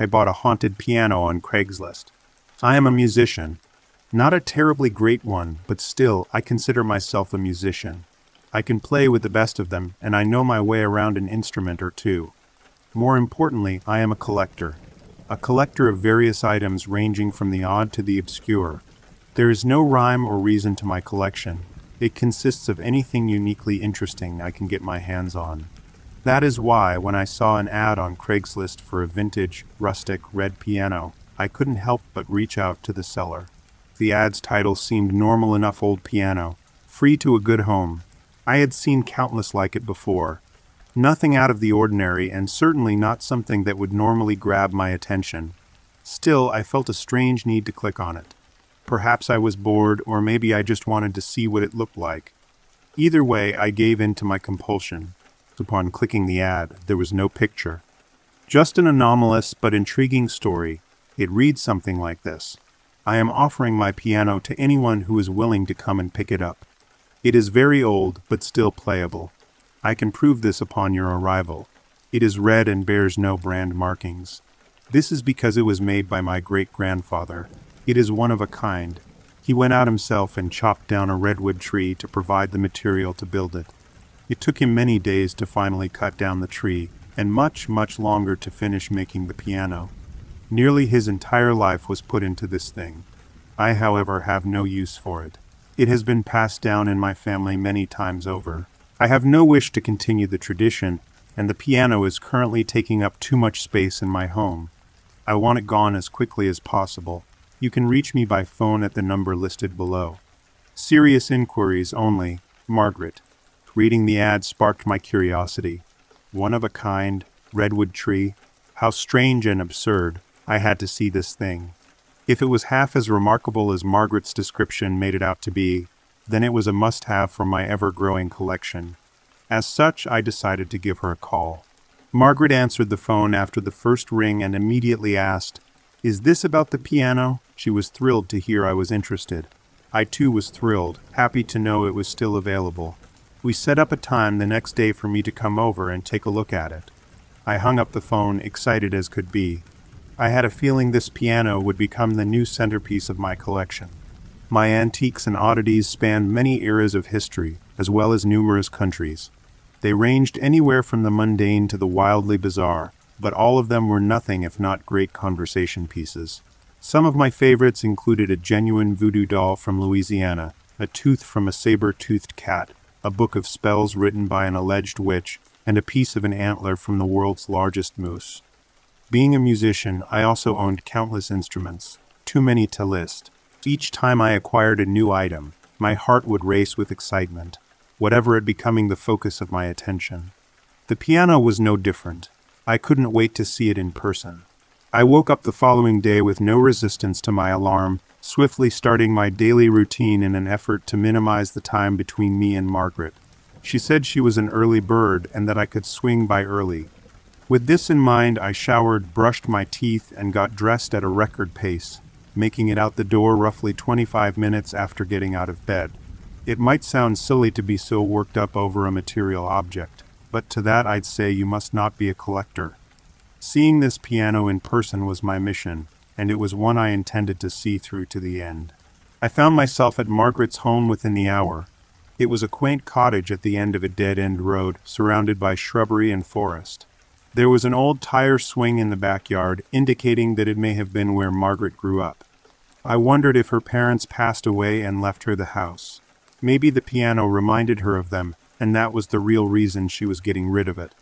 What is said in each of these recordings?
I bought a haunted piano on Craigslist. I am a musician. Not a terribly great one, but still, I consider myself a musician. I can play with the best of them, and I know my way around an instrument or two. More importantly, I am a collector. A collector of various items ranging from the odd to the obscure. There is no rhyme or reason to my collection. It consists of anything uniquely interesting I can get my hands on. That is why, when I saw an ad on Craigslist for a vintage, rustic, red piano, I couldn't help but reach out to the seller. The ad's title seemed normal enough old piano, free to a good home. I had seen countless like it before. Nothing out of the ordinary, and certainly not something that would normally grab my attention. Still, I felt a strange need to click on it. Perhaps I was bored, or maybe I just wanted to see what it looked like. Either way, I gave in to my compulsion. Upon clicking the ad, there was no picture. Just an anomalous but intriguing story. It reads something like this. I am offering my piano to anyone who is willing to come and pick it up. It is very old, but still playable. I can prove this upon your arrival. It is red and bears no brand markings. This is because it was made by my great-grandfather. It is one of a kind. He went out himself and chopped down a redwood tree to provide the material to build it. It took him many days to finally cut down the tree, and much, much longer to finish making the piano. Nearly his entire life was put into this thing. I, however, have no use for it. It has been passed down in my family many times over. I have no wish to continue the tradition, and the piano is currently taking up too much space in my home. I want it gone as quickly as possible. You can reach me by phone at the number listed below. Serious inquiries only, Margaret. Reading the ad sparked my curiosity. One of a kind, redwood tree. How strange and absurd. I had to see this thing. If it was half as remarkable as Margaret's description made it out to be, then it was a must-have for my ever-growing collection. As such, I decided to give her a call. Margaret answered the phone after the first ring and immediately asked, Is this about the piano? She was thrilled to hear I was interested. I too was thrilled, happy to know it was still available. We set up a time the next day for me to come over and take a look at it. I hung up the phone, excited as could be. I had a feeling this piano would become the new centerpiece of my collection. My antiques and oddities spanned many eras of history, as well as numerous countries. They ranged anywhere from the mundane to the wildly bizarre, but all of them were nothing if not great conversation pieces. Some of my favorites included a genuine voodoo doll from Louisiana, a tooth from a saber-toothed cat, a book of spells written by an alleged witch, and a piece of an antler from the world's largest moose. Being a musician, I also owned countless instruments, too many to list. Each time I acquired a new item, my heart would race with excitement, whatever it becoming the focus of my attention. The piano was no different. I couldn't wait to see it in person. I woke up the following day with no resistance to my alarm swiftly starting my daily routine in an effort to minimize the time between me and Margaret. She said she was an early bird and that I could swing by early. With this in mind, I showered, brushed my teeth, and got dressed at a record pace, making it out the door roughly 25 minutes after getting out of bed. It might sound silly to be so worked up over a material object, but to that I'd say you must not be a collector. Seeing this piano in person was my mission, and it was one I intended to see through to the end. I found myself at Margaret's home within the hour. It was a quaint cottage at the end of a dead-end road, surrounded by shrubbery and forest. There was an old tire swing in the backyard, indicating that it may have been where Margaret grew up. I wondered if her parents passed away and left her the house. Maybe the piano reminded her of them, and that was the real reason she was getting rid of it.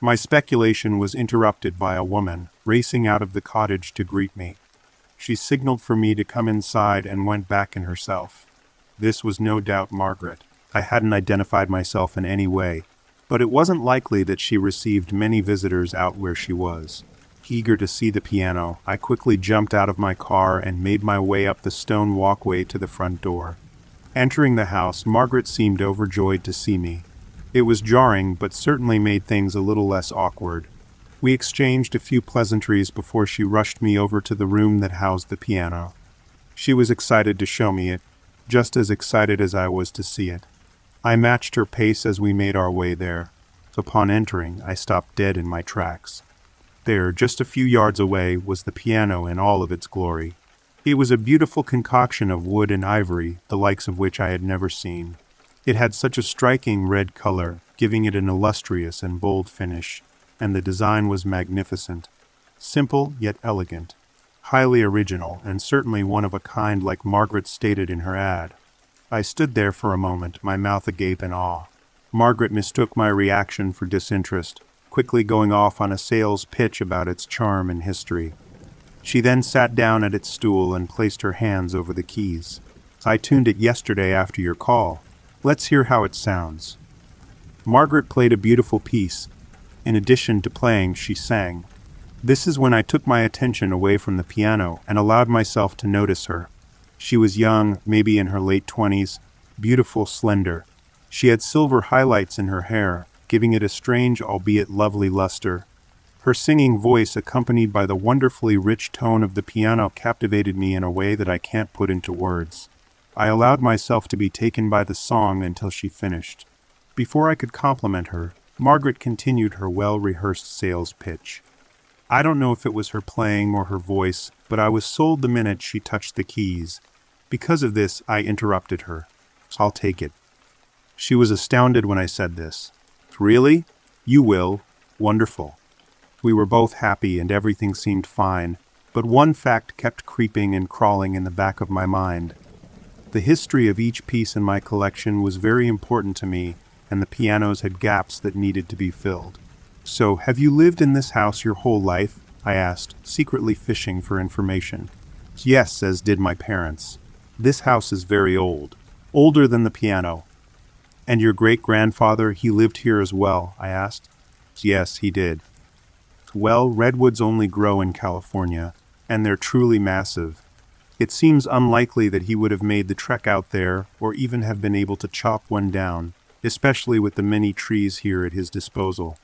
My speculation was interrupted by a woman, racing out of the cottage to greet me. She signaled for me to come inside and went back in herself. This was no doubt Margaret. I hadn't identified myself in any way, but it wasn't likely that she received many visitors out where she was. Eager to see the piano, I quickly jumped out of my car and made my way up the stone walkway to the front door. Entering the house, Margaret seemed overjoyed to see me. It was jarring, but certainly made things a little less awkward. We exchanged a few pleasantries before she rushed me over to the room that housed the piano. She was excited to show me it, just as excited as I was to see it. I matched her pace as we made our way there. Upon entering, I stopped dead in my tracks. There, just a few yards away, was the piano in all of its glory. It was a beautiful concoction of wood and ivory, the likes of which I had never seen. It had such a striking red color, giving it an illustrious and bold finish, and the design was magnificent. Simple yet elegant. Highly original, and certainly one of a kind like Margaret stated in her ad. I stood there for a moment, my mouth agape in awe. Margaret mistook my reaction for disinterest, quickly going off on a sales pitch about its charm and history. She then sat down at its stool and placed her hands over the keys. I tuned it yesterday after your call. Let's hear how it sounds. Margaret played a beautiful piece. In addition to playing, she sang. This is when I took my attention away from the piano and allowed myself to notice her. She was young, maybe in her late twenties, beautiful, slender. She had silver highlights in her hair, giving it a strange, albeit lovely luster. Her singing voice, accompanied by the wonderfully rich tone of the piano, captivated me in a way that I can't put into words. I allowed myself to be taken by the song until she finished. Before I could compliment her, Margaret continued her well-rehearsed sales pitch. I don't know if it was her playing or her voice, but I was sold the minute she touched the keys. Because of this, I interrupted her. I'll take it. She was astounded when I said this. Really? You will. Wonderful. We were both happy and everything seemed fine, but one fact kept creeping and crawling in the back of my mind. The history of each piece in my collection was very important to me, and the pianos had gaps that needed to be filled. So, have you lived in this house your whole life? I asked, secretly fishing for information. Yes, as did my parents. This house is very old. Older than the piano. And your great-grandfather, he lived here as well, I asked. Yes, he did. Well, redwoods only grow in California, and they're truly massive. It seems unlikely that he would have made the trek out there, or even have been able to chop one down, especially with the many trees here at his disposal.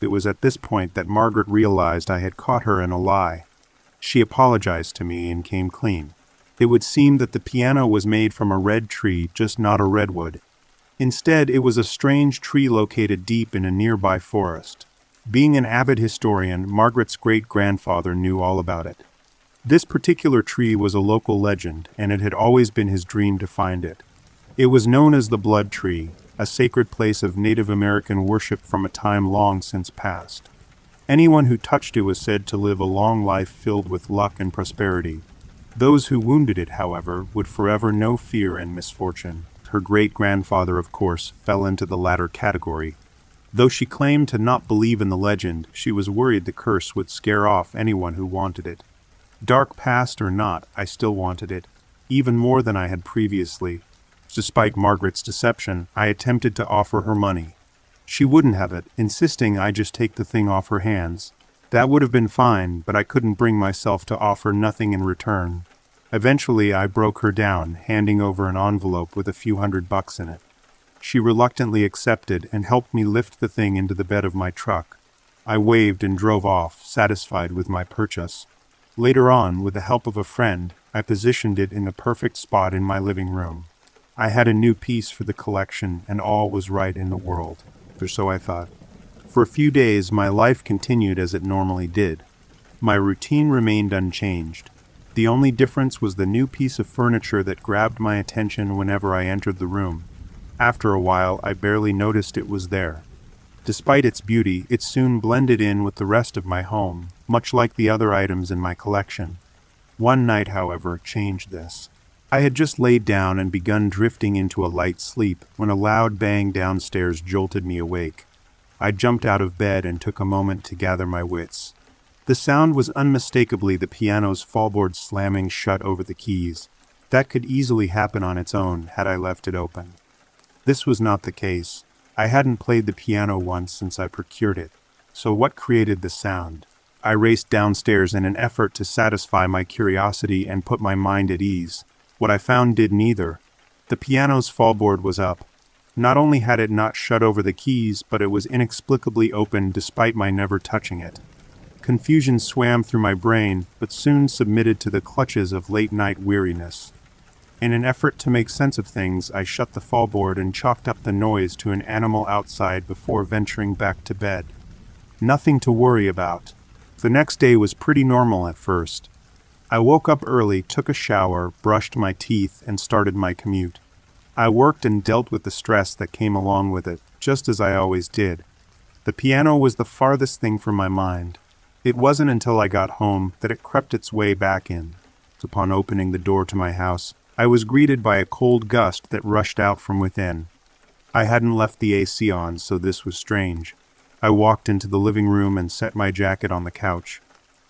It was at this point that Margaret realized I had caught her in a lie. She apologized to me and came clean. It would seem that the piano was made from a red tree, just not a redwood, Instead, it was a strange tree located deep in a nearby forest. Being an avid historian, Margaret's great-grandfather knew all about it. This particular tree was a local legend, and it had always been his dream to find it. It was known as the Blood Tree, a sacred place of Native American worship from a time long since past. Anyone who touched it was said to live a long life filled with luck and prosperity. Those who wounded it, however, would forever know fear and misfortune. Her great-grandfather, of course, fell into the latter category. Though she claimed to not believe in the legend, she was worried the curse would scare off anyone who wanted it. Dark past or not, I still wanted it, even more than I had previously. Despite Margaret's deception, I attempted to offer her money. She wouldn't have it, insisting I just take the thing off her hands. That would have been fine, but I couldn't bring myself to offer nothing in return. Eventually, I broke her down, handing over an envelope with a few hundred bucks in it. She reluctantly accepted and helped me lift the thing into the bed of my truck. I waved and drove off, satisfied with my purchase. Later on, with the help of a friend, I positioned it in the perfect spot in my living room. I had a new piece for the collection, and all was right in the world, or so I thought. For a few days, my life continued as it normally did. My routine remained unchanged. The only difference was the new piece of furniture that grabbed my attention whenever I entered the room. After a while, I barely noticed it was there. Despite its beauty, it soon blended in with the rest of my home, much like the other items in my collection. One night, however, changed this. I had just laid down and begun drifting into a light sleep when a loud bang downstairs jolted me awake. I jumped out of bed and took a moment to gather my wits. The sound was unmistakably the piano's fallboard slamming shut over the keys. That could easily happen on its own had I left it open. This was not the case. I hadn't played the piano once since I procured it. So what created the sound? I raced downstairs in an effort to satisfy my curiosity and put my mind at ease. What I found did neither. The piano's fallboard was up. Not only had it not shut over the keys, but it was inexplicably open despite my never touching it. Confusion swam through my brain, but soon submitted to the clutches of late-night weariness. In an effort to make sense of things, I shut the fallboard and chalked up the noise to an animal outside before venturing back to bed. Nothing to worry about. The next day was pretty normal at first. I woke up early, took a shower, brushed my teeth, and started my commute. I worked and dealt with the stress that came along with it, just as I always did. The piano was the farthest thing from my mind. It wasn't until I got home that it crept its way back in. Upon opening the door to my house, I was greeted by a cold gust that rushed out from within. I hadn't left the AC on, so this was strange. I walked into the living room and set my jacket on the couch.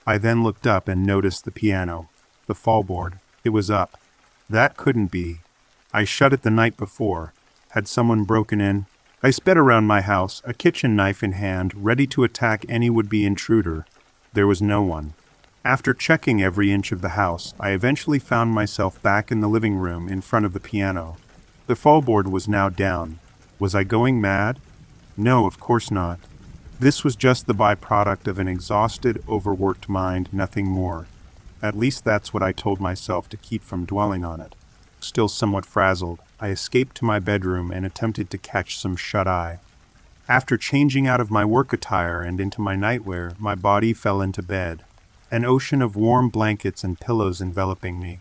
I then looked up and noticed the piano, the fallboard. It was up. That couldn't be. I shut it the night before. Had someone broken in? I sped around my house, a kitchen knife in hand, ready to attack any would-be intruder. There was no one. After checking every inch of the house, I eventually found myself back in the living room in front of the piano. The fallboard was now down. Was I going mad? No, of course not. This was just the byproduct of an exhausted, overworked mind, nothing more. At least that's what I told myself to keep from dwelling on it. Still somewhat frazzled, I escaped to my bedroom and attempted to catch some shut-eye. After changing out of my work attire and into my nightwear, my body fell into bed, an ocean of warm blankets and pillows enveloping me.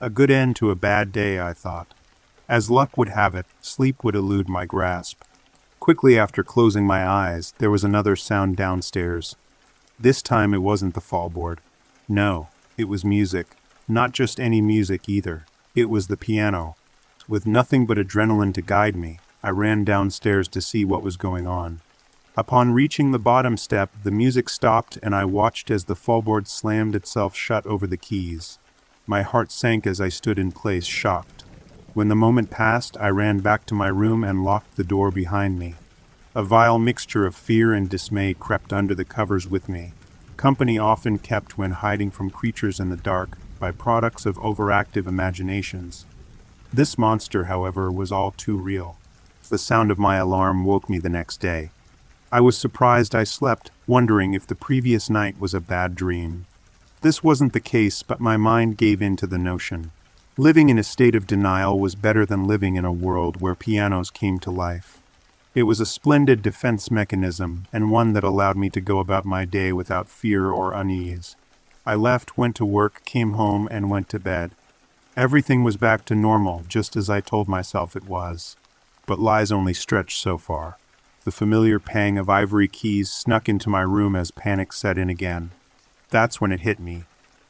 A good end to a bad day, I thought. As luck would have it, sleep would elude my grasp. Quickly after closing my eyes, there was another sound downstairs. This time it wasn't the fallboard. No, it was music. Not just any music either. It was the piano. With nothing but adrenaline to guide me, I ran downstairs to see what was going on. Upon reaching the bottom step, the music stopped and I watched as the fallboard slammed itself shut over the keys. My heart sank as I stood in place, shocked. When the moment passed, I ran back to my room and locked the door behind me. A vile mixture of fear and dismay crept under the covers with me. Company often kept when hiding from creatures in the dark by products of overactive imaginations. This monster, however, was all too real. The sound of my alarm woke me the next day. I was surprised I slept, wondering if the previous night was a bad dream. This wasn't the case, but my mind gave in to the notion. Living in a state of denial was better than living in a world where pianos came to life. It was a splendid defense mechanism, and one that allowed me to go about my day without fear or unease. I left, went to work, came home, and went to bed. Everything was back to normal, just as I told myself it was. But lies only stretched so far. The familiar pang of ivory keys snuck into my room as panic set in again. That's when it hit me.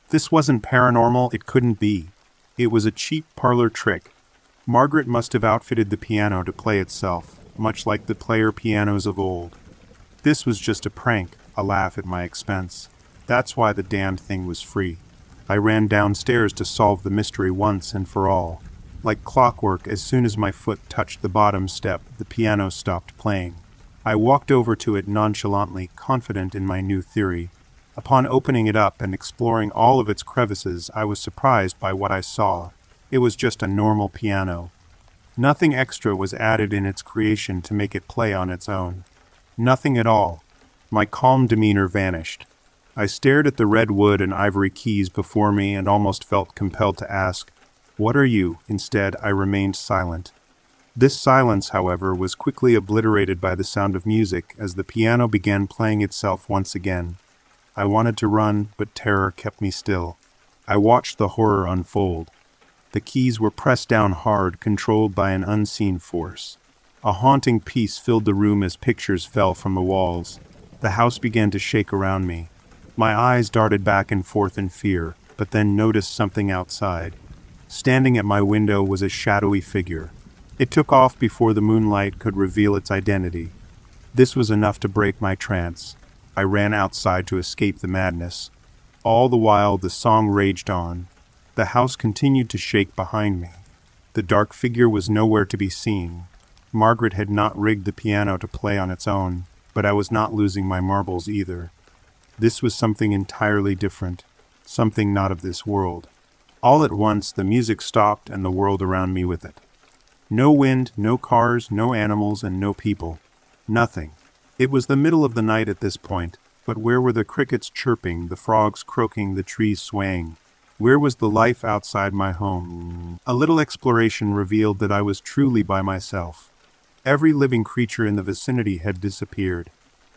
This wasn't paranormal, it couldn't be. It was a cheap parlor trick. Margaret must have outfitted the piano to play itself, much like the player pianos of old. This was just a prank, a laugh at my expense. That's why the damned thing was free. I ran downstairs to solve the mystery once and for all. Like clockwork, as soon as my foot touched the bottom step, the piano stopped playing. I walked over to it nonchalantly, confident in my new theory. Upon opening it up and exploring all of its crevices, I was surprised by what I saw. It was just a normal piano. Nothing extra was added in its creation to make it play on its own. Nothing at all. My calm demeanor vanished. I stared at the red wood and ivory keys before me and almost felt compelled to ask, What are you? Instead, I remained silent. This silence, however, was quickly obliterated by the sound of music as the piano began playing itself once again. I wanted to run, but terror kept me still. I watched the horror unfold. The keys were pressed down hard, controlled by an unseen force. A haunting piece filled the room as pictures fell from the walls. The house began to shake around me. My eyes darted back and forth in fear, but then noticed something outside. Standing at my window was a shadowy figure. It took off before the moonlight could reveal its identity. This was enough to break my trance. I ran outside to escape the madness. All the while the song raged on. The house continued to shake behind me. The dark figure was nowhere to be seen. Margaret had not rigged the piano to play on its own, but I was not losing my marbles either. This was something entirely different, something not of this world. All at once the music stopped and the world around me with it. No wind, no cars, no animals, and no people. Nothing. It was the middle of the night at this point, but where were the crickets chirping, the frogs croaking, the trees swaying? Where was the life outside my home? A little exploration revealed that I was truly by myself. Every living creature in the vicinity had disappeared.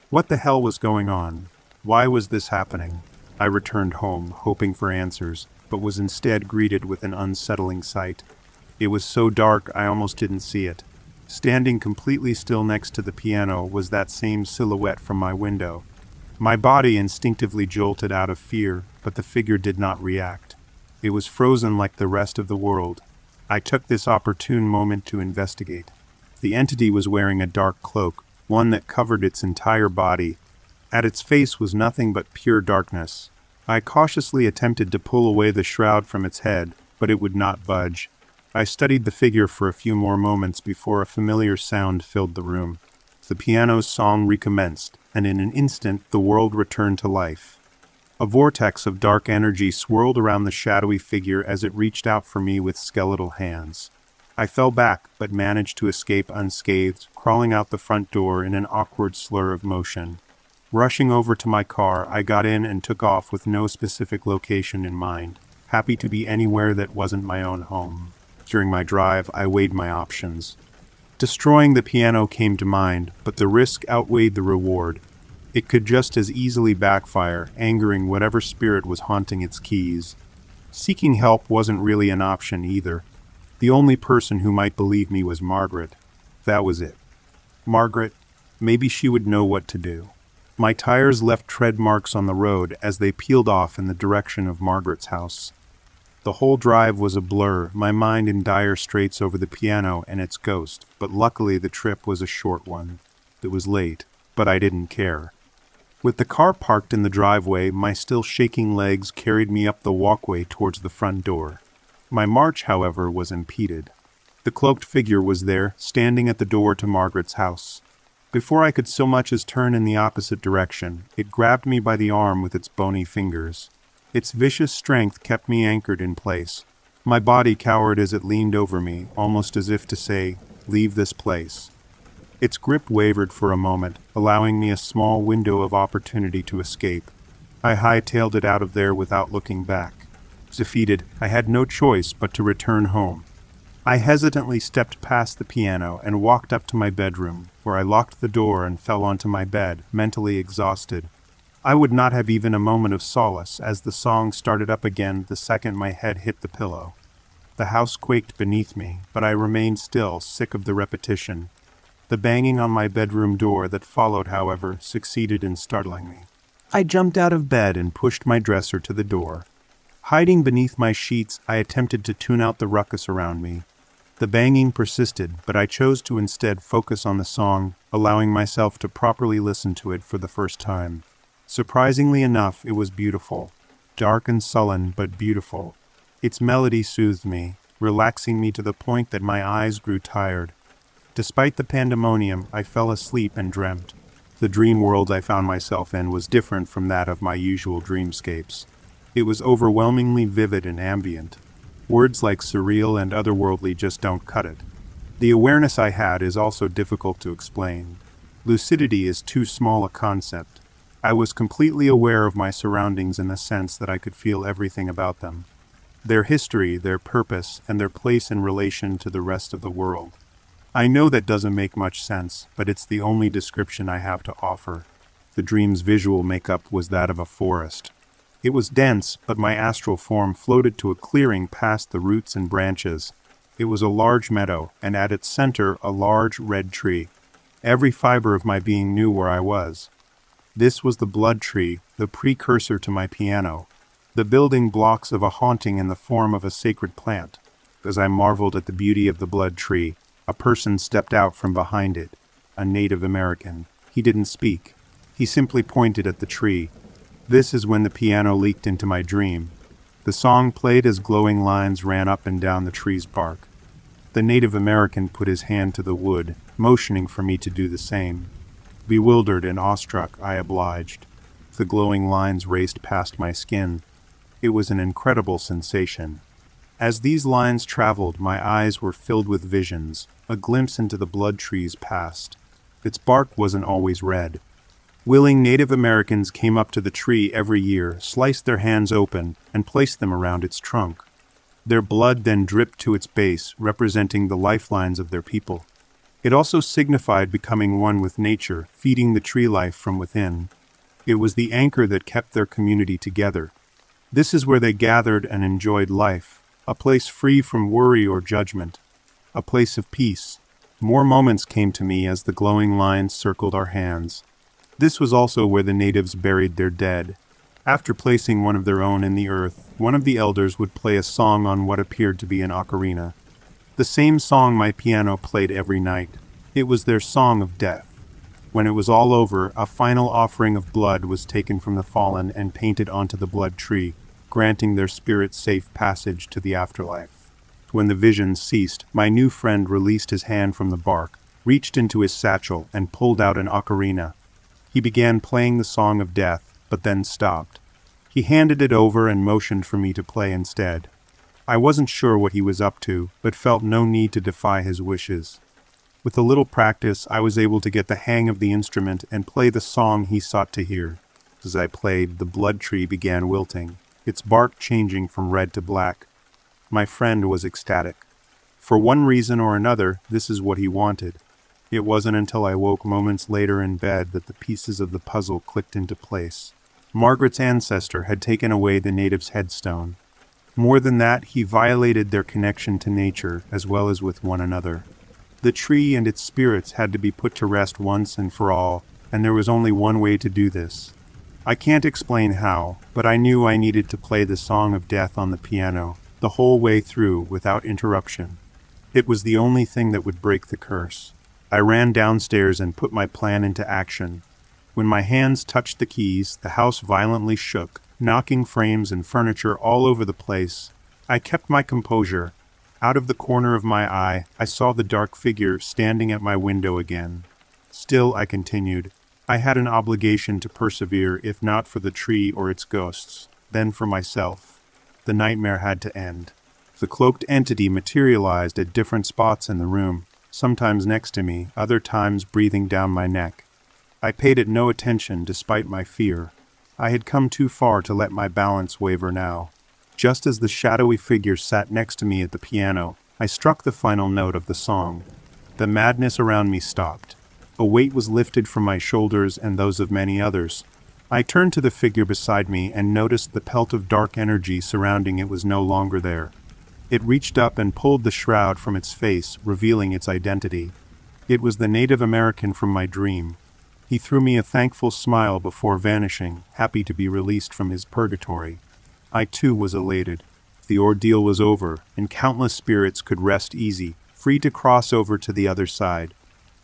What the hell was going on? Why was this happening? I returned home, hoping for answers, but was instead greeted with an unsettling sight. It was so dark I almost didn't see it. Standing completely still next to the piano was that same silhouette from my window. My body instinctively jolted out of fear, but the figure did not react. It was frozen like the rest of the world. I took this opportune moment to investigate. The entity was wearing a dark cloak, one that covered its entire body. At its face was nothing but pure darkness. I cautiously attempted to pull away the shroud from its head, but it would not budge. I studied the figure for a few more moments before a familiar sound filled the room. The piano's song recommenced, and in an instant the world returned to life. A vortex of dark energy swirled around the shadowy figure as it reached out for me with skeletal hands. I fell back, but managed to escape unscathed, crawling out the front door in an awkward slur of motion. Rushing over to my car, I got in and took off with no specific location in mind, happy to be anywhere that wasn't my own home. During my drive, I weighed my options. Destroying the piano came to mind, but the risk outweighed the reward. It could just as easily backfire, angering whatever spirit was haunting its keys. Seeking help wasn't really an option either. The only person who might believe me was Margaret. That was it. Margaret, maybe she would know what to do. My tires left tread marks on the road as they peeled off in the direction of Margaret's house. The whole drive was a blur, my mind in dire straits over the piano and its ghost, but luckily the trip was a short one. It was late, but I didn't care. With the car parked in the driveway, my still shaking legs carried me up the walkway towards the front door. My march, however, was impeded. The cloaked figure was there, standing at the door to Margaret's house. Before I could so much as turn in the opposite direction, it grabbed me by the arm with its bony fingers. Its vicious strength kept me anchored in place. My body cowered as it leaned over me, almost as if to say, Leave this place. Its grip wavered for a moment, allowing me a small window of opportunity to escape. I hightailed it out of there without looking back. Defeated, I had no choice but to return home. I hesitantly stepped past the piano and walked up to my bedroom, where I locked the door and fell onto my bed, mentally exhausted. I would not have even a moment of solace as the song started up again the second my head hit the pillow. The house quaked beneath me, but I remained still, sick of the repetition, the banging on my bedroom door that followed, however, succeeded in startling me. I jumped out of bed and pushed my dresser to the door. Hiding beneath my sheets, I attempted to tune out the ruckus around me. The banging persisted, but I chose to instead focus on the song, allowing myself to properly listen to it for the first time. Surprisingly enough, it was beautiful. Dark and sullen, but beautiful. Its melody soothed me, relaxing me to the point that my eyes grew tired. Despite the pandemonium, I fell asleep and dreamt. The dream world I found myself in was different from that of my usual dreamscapes. It was overwhelmingly vivid and ambient. Words like surreal and otherworldly just don't cut it. The awareness I had is also difficult to explain. Lucidity is too small a concept. I was completely aware of my surroundings in the sense that I could feel everything about them. Their history, their purpose, and their place in relation to the rest of the world. I know that doesn't make much sense, but it's the only description I have to offer. The dream's visual makeup was that of a forest. It was dense, but my astral form floated to a clearing past the roots and branches. It was a large meadow, and at its center a large red tree. Every fiber of my being knew where I was. This was the blood tree, the precursor to my piano, the building blocks of a haunting in the form of a sacred plant. As I marveled at the beauty of the blood tree, a person stepped out from behind it, a Native American. He didn't speak. He simply pointed at the tree. This is when the piano leaked into my dream. The song played as glowing lines ran up and down the tree's bark. The Native American put his hand to the wood, motioning for me to do the same. Bewildered and awestruck, I obliged. The glowing lines raced past my skin. It was an incredible sensation. As these lines traveled, my eyes were filled with visions, a glimpse into the blood tree's past. Its bark wasn't always red. Willing Native Americans came up to the tree every year, sliced their hands open, and placed them around its trunk. Their blood then dripped to its base, representing the lifelines of their people. It also signified becoming one with nature, feeding the tree life from within. It was the anchor that kept their community together. This is where they gathered and enjoyed life, a place free from worry or judgment, a place of peace. More moments came to me as the glowing lines circled our hands. This was also where the natives buried their dead. After placing one of their own in the earth, one of the elders would play a song on what appeared to be an ocarina. The same song my piano played every night. It was their song of death. When it was all over, a final offering of blood was taken from the fallen and painted onto the blood tree, granting their spirits safe passage to the afterlife. When the vision ceased, my new friend released his hand from the bark, reached into his satchel, and pulled out an ocarina. He began playing the song of death, but then stopped. He handed it over and motioned for me to play instead. I wasn't sure what he was up to, but felt no need to defy his wishes. With a little practice, I was able to get the hang of the instrument and play the song he sought to hear. As I played, the blood tree began wilting, its bark changing from red to black. My friend was ecstatic. For one reason or another, this is what he wanted. It wasn't until I woke moments later in bed that the pieces of the puzzle clicked into place. Margaret's ancestor had taken away the native's headstone. More than that, he violated their connection to nature as well as with one another. The tree and its spirits had to be put to rest once and for all, and there was only one way to do this. I can't explain how, but I knew I needed to play the Song of Death on the piano, the whole way through, without interruption. It was the only thing that would break the curse. I ran downstairs and put my plan into action. When my hands touched the keys, the house violently shook, knocking frames and furniture all over the place. I kept my composure, out of the corner of my eye, I saw the dark figure standing at my window again. Still, I continued, I had an obligation to persevere, if not for the tree or its ghosts, then for myself. The nightmare had to end. The cloaked entity materialized at different spots in the room, sometimes next to me, other times breathing down my neck. I paid it no attention despite my fear. I had come too far to let my balance waver now. Just as the shadowy figure sat next to me at the piano, I struck the final note of the song. The madness around me stopped. A weight was lifted from my shoulders and those of many others. I turned to the figure beside me and noticed the pelt of dark energy surrounding it was no longer there. It reached up and pulled the shroud from its face, revealing its identity. It was the Native American from my dream. He threw me a thankful smile before vanishing, happy to be released from his purgatory. I too was elated. The ordeal was over, and countless spirits could rest easy, free to cross over to the other side.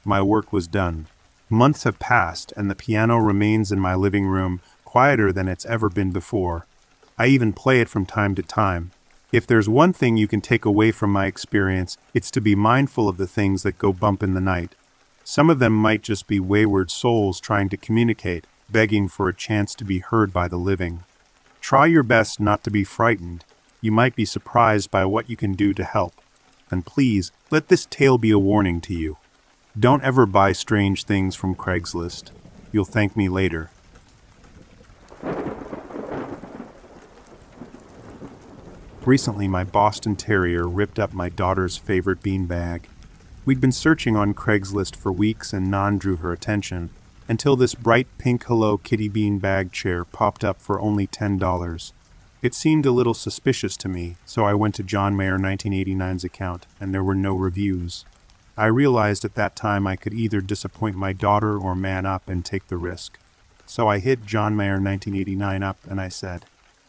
My work was done. Months have passed, and the piano remains in my living room, quieter than it's ever been before. I even play it from time to time. If there's one thing you can take away from my experience, it's to be mindful of the things that go bump in the night. Some of them might just be wayward souls trying to communicate, begging for a chance to be heard by the living. Try your best not to be frightened. You might be surprised by what you can do to help. And please, let this tale be a warning to you. Don't ever buy strange things from Craigslist. You'll thank me later. Recently, my Boston Terrier ripped up my daughter's favorite beanbag. We'd been searching on Craigslist for weeks and none drew her attention, until this bright pink Hello Kitty bean bag chair popped up for only $10. It seemed a little suspicious to me, so I went to John Mayer 1989's account, and there were no reviews. I realized at that time I could either disappoint my daughter or man up and take the risk. So I hit John Mayer 1989 up and I said,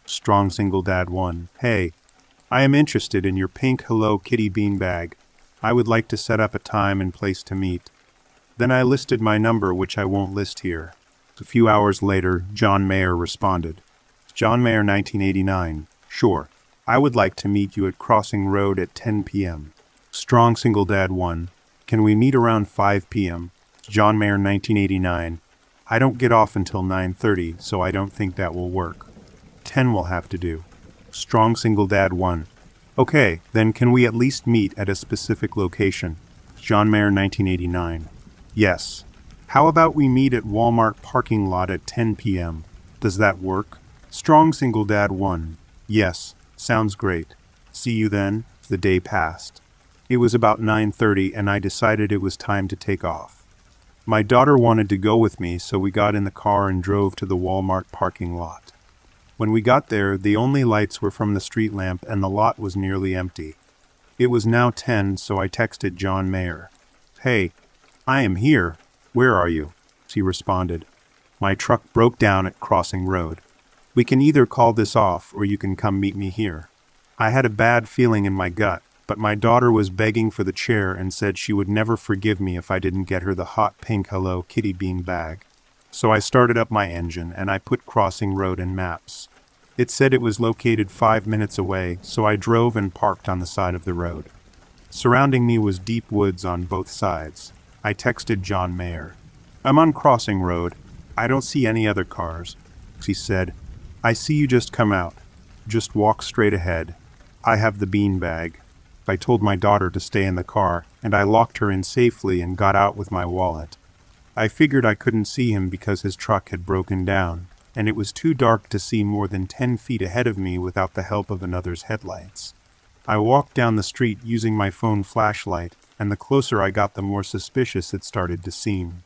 Strong Single Dad 1, hey, I am interested in your pink Hello Kitty bean bag. I would like to set up a time and place to meet. Then I listed my number, which I won't list here. A few hours later, John Mayer responded. John Mayer, 1989. Sure. I would like to meet you at Crossing Road at 10 p.m. Strong Single Dad 1. Can we meet around 5 p.m.? John Mayer, 1989. I don't get off until 9.30, so I don't think that will work. 10 will have to do. Strong Single Dad 1. Okay, then can we at least meet at a specific location? John Mayer, 1989. Yes. How about we meet at Walmart parking lot at 10 p.m.? Does that work? Strong Single Dad 1. Yes. Sounds great. See you then. The day passed. It was about 9.30 and I decided it was time to take off. My daughter wanted to go with me, so we got in the car and drove to the Walmart parking lot. When we got there, the only lights were from the street lamp and the lot was nearly empty. It was now 10, so I texted John Mayer. Hey, I am here. Where are you? He responded. My truck broke down at Crossing Road. We can either call this off or you can come meet me here. I had a bad feeling in my gut, but my daughter was begging for the chair and said she would never forgive me if I didn't get her the hot pink Hello Kitty bean bag. So I started up my engine and I put Crossing Road in maps. It said it was located five minutes away, so I drove and parked on the side of the road. Surrounding me was deep woods on both sides. I texted John Mayer. I'm on Crossing Road. I don't see any other cars. He said, I see you just come out. Just walk straight ahead. I have the bean bag. I told my daughter to stay in the car, and I locked her in safely and got out with my wallet. I figured I couldn't see him because his truck had broken down, and it was too dark to see more than ten feet ahead of me without the help of another's headlights. I walked down the street using my phone flashlight, and the closer I got the more suspicious it started to seem.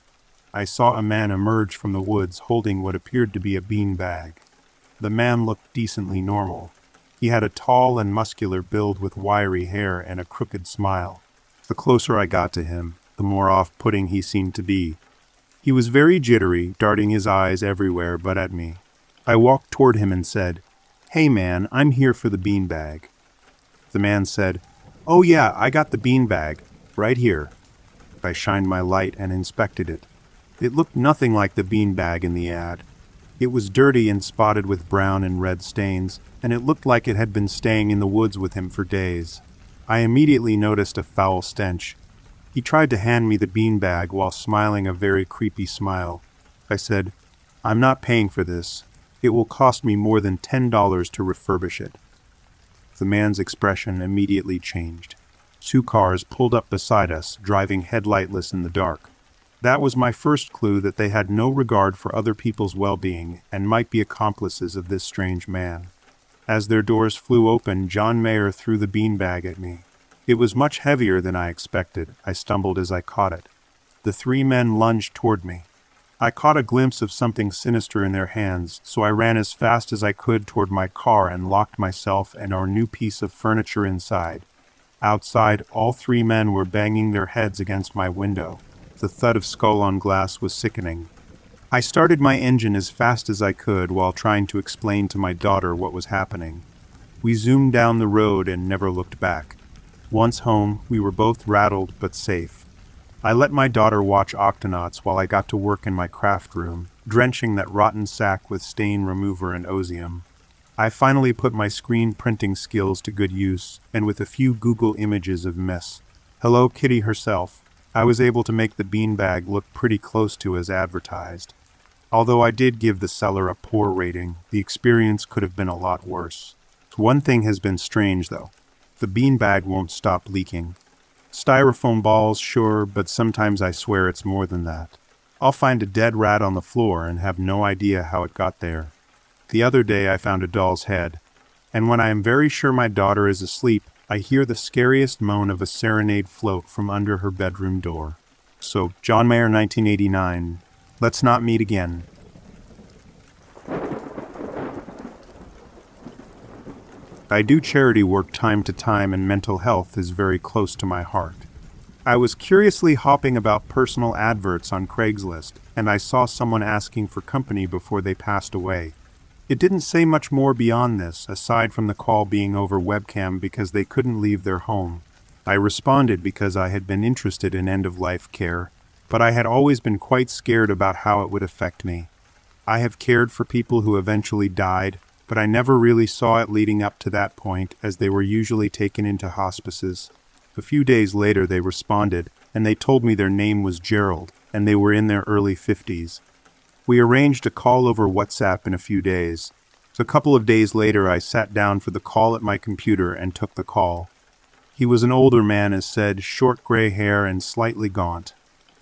I saw a man emerge from the woods holding what appeared to be a bean bag. The man looked decently normal, he had a tall and muscular build with wiry hair and a crooked smile. The closer I got to him, the more off-putting he seemed to be. He was very jittery, darting his eyes everywhere but at me. I walked toward him and said, Hey man, I'm here for the bean bag. The man said, Oh yeah, I got the bean bag, right here. I shined my light and inspected it. It looked nothing like the bean bag in the ad. It was dirty and spotted with brown and red stains, and it looked like it had been staying in the woods with him for days. I immediately noticed a foul stench. He tried to hand me the bean bag while smiling a very creepy smile. I said, I'm not paying for this. It will cost me more than $10 to refurbish it. The man's expression immediately changed. Two cars pulled up beside us, driving headlightless in the dark. That was my first clue that they had no regard for other people's well-being and might be accomplices of this strange man. As their doors flew open, John Mayer threw the beanbag at me. It was much heavier than I expected. I stumbled as I caught it. The three men lunged toward me. I caught a glimpse of something sinister in their hands, so I ran as fast as I could toward my car and locked myself and our new piece of furniture inside. Outside, all three men were banging their heads against my window. The thud of skull on glass was sickening. I started my engine as fast as I could while trying to explain to my daughter what was happening. We zoomed down the road and never looked back. Once home, we were both rattled but safe. I let my daughter watch Octonauts while I got to work in my craft room, drenching that rotten sack with stain remover and Ozium. I finally put my screen printing skills to good use, and with a few Google images of Miss Hello Kitty herself, I was able to make the beanbag look pretty close to as advertised. Although I did give the seller a poor rating, the experience could have been a lot worse. One thing has been strange, though. The beanbag won't stop leaking. Styrofoam balls, sure, but sometimes I swear it's more than that. I'll find a dead rat on the floor and have no idea how it got there. The other day I found a doll's head, and when I am very sure my daughter is asleep, I hear the scariest moan of a serenade float from under her bedroom door. So, John Mayer, 1989, Let's not meet again. I do charity work time to time and mental health is very close to my heart. I was curiously hopping about personal adverts on Craigslist and I saw someone asking for company before they passed away. It didn't say much more beyond this, aside from the call being over webcam because they couldn't leave their home. I responded because I had been interested in end-of-life care but I had always been quite scared about how it would affect me. I have cared for people who eventually died, but I never really saw it leading up to that point, as they were usually taken into hospices. A few days later they responded, and they told me their name was Gerald, and they were in their early 50s. We arranged a call over WhatsApp in a few days. So a couple of days later I sat down for the call at my computer and took the call. He was an older man, as said, short gray hair and slightly gaunt.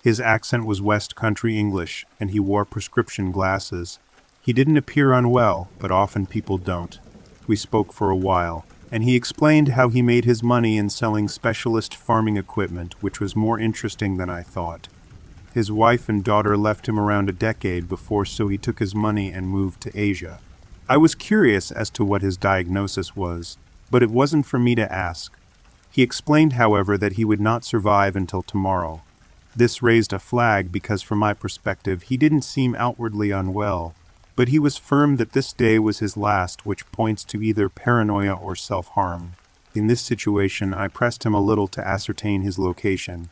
His accent was West Country English, and he wore prescription glasses. He didn't appear unwell, but often people don't. We spoke for a while, and he explained how he made his money in selling specialist farming equipment, which was more interesting than I thought. His wife and daughter left him around a decade before, so he took his money and moved to Asia. I was curious as to what his diagnosis was, but it wasn't for me to ask. He explained, however, that he would not survive until tomorrow. This raised a flag because, from my perspective, he didn't seem outwardly unwell, but he was firm that this day was his last, which points to either paranoia or self harm. In this situation, I pressed him a little to ascertain his location.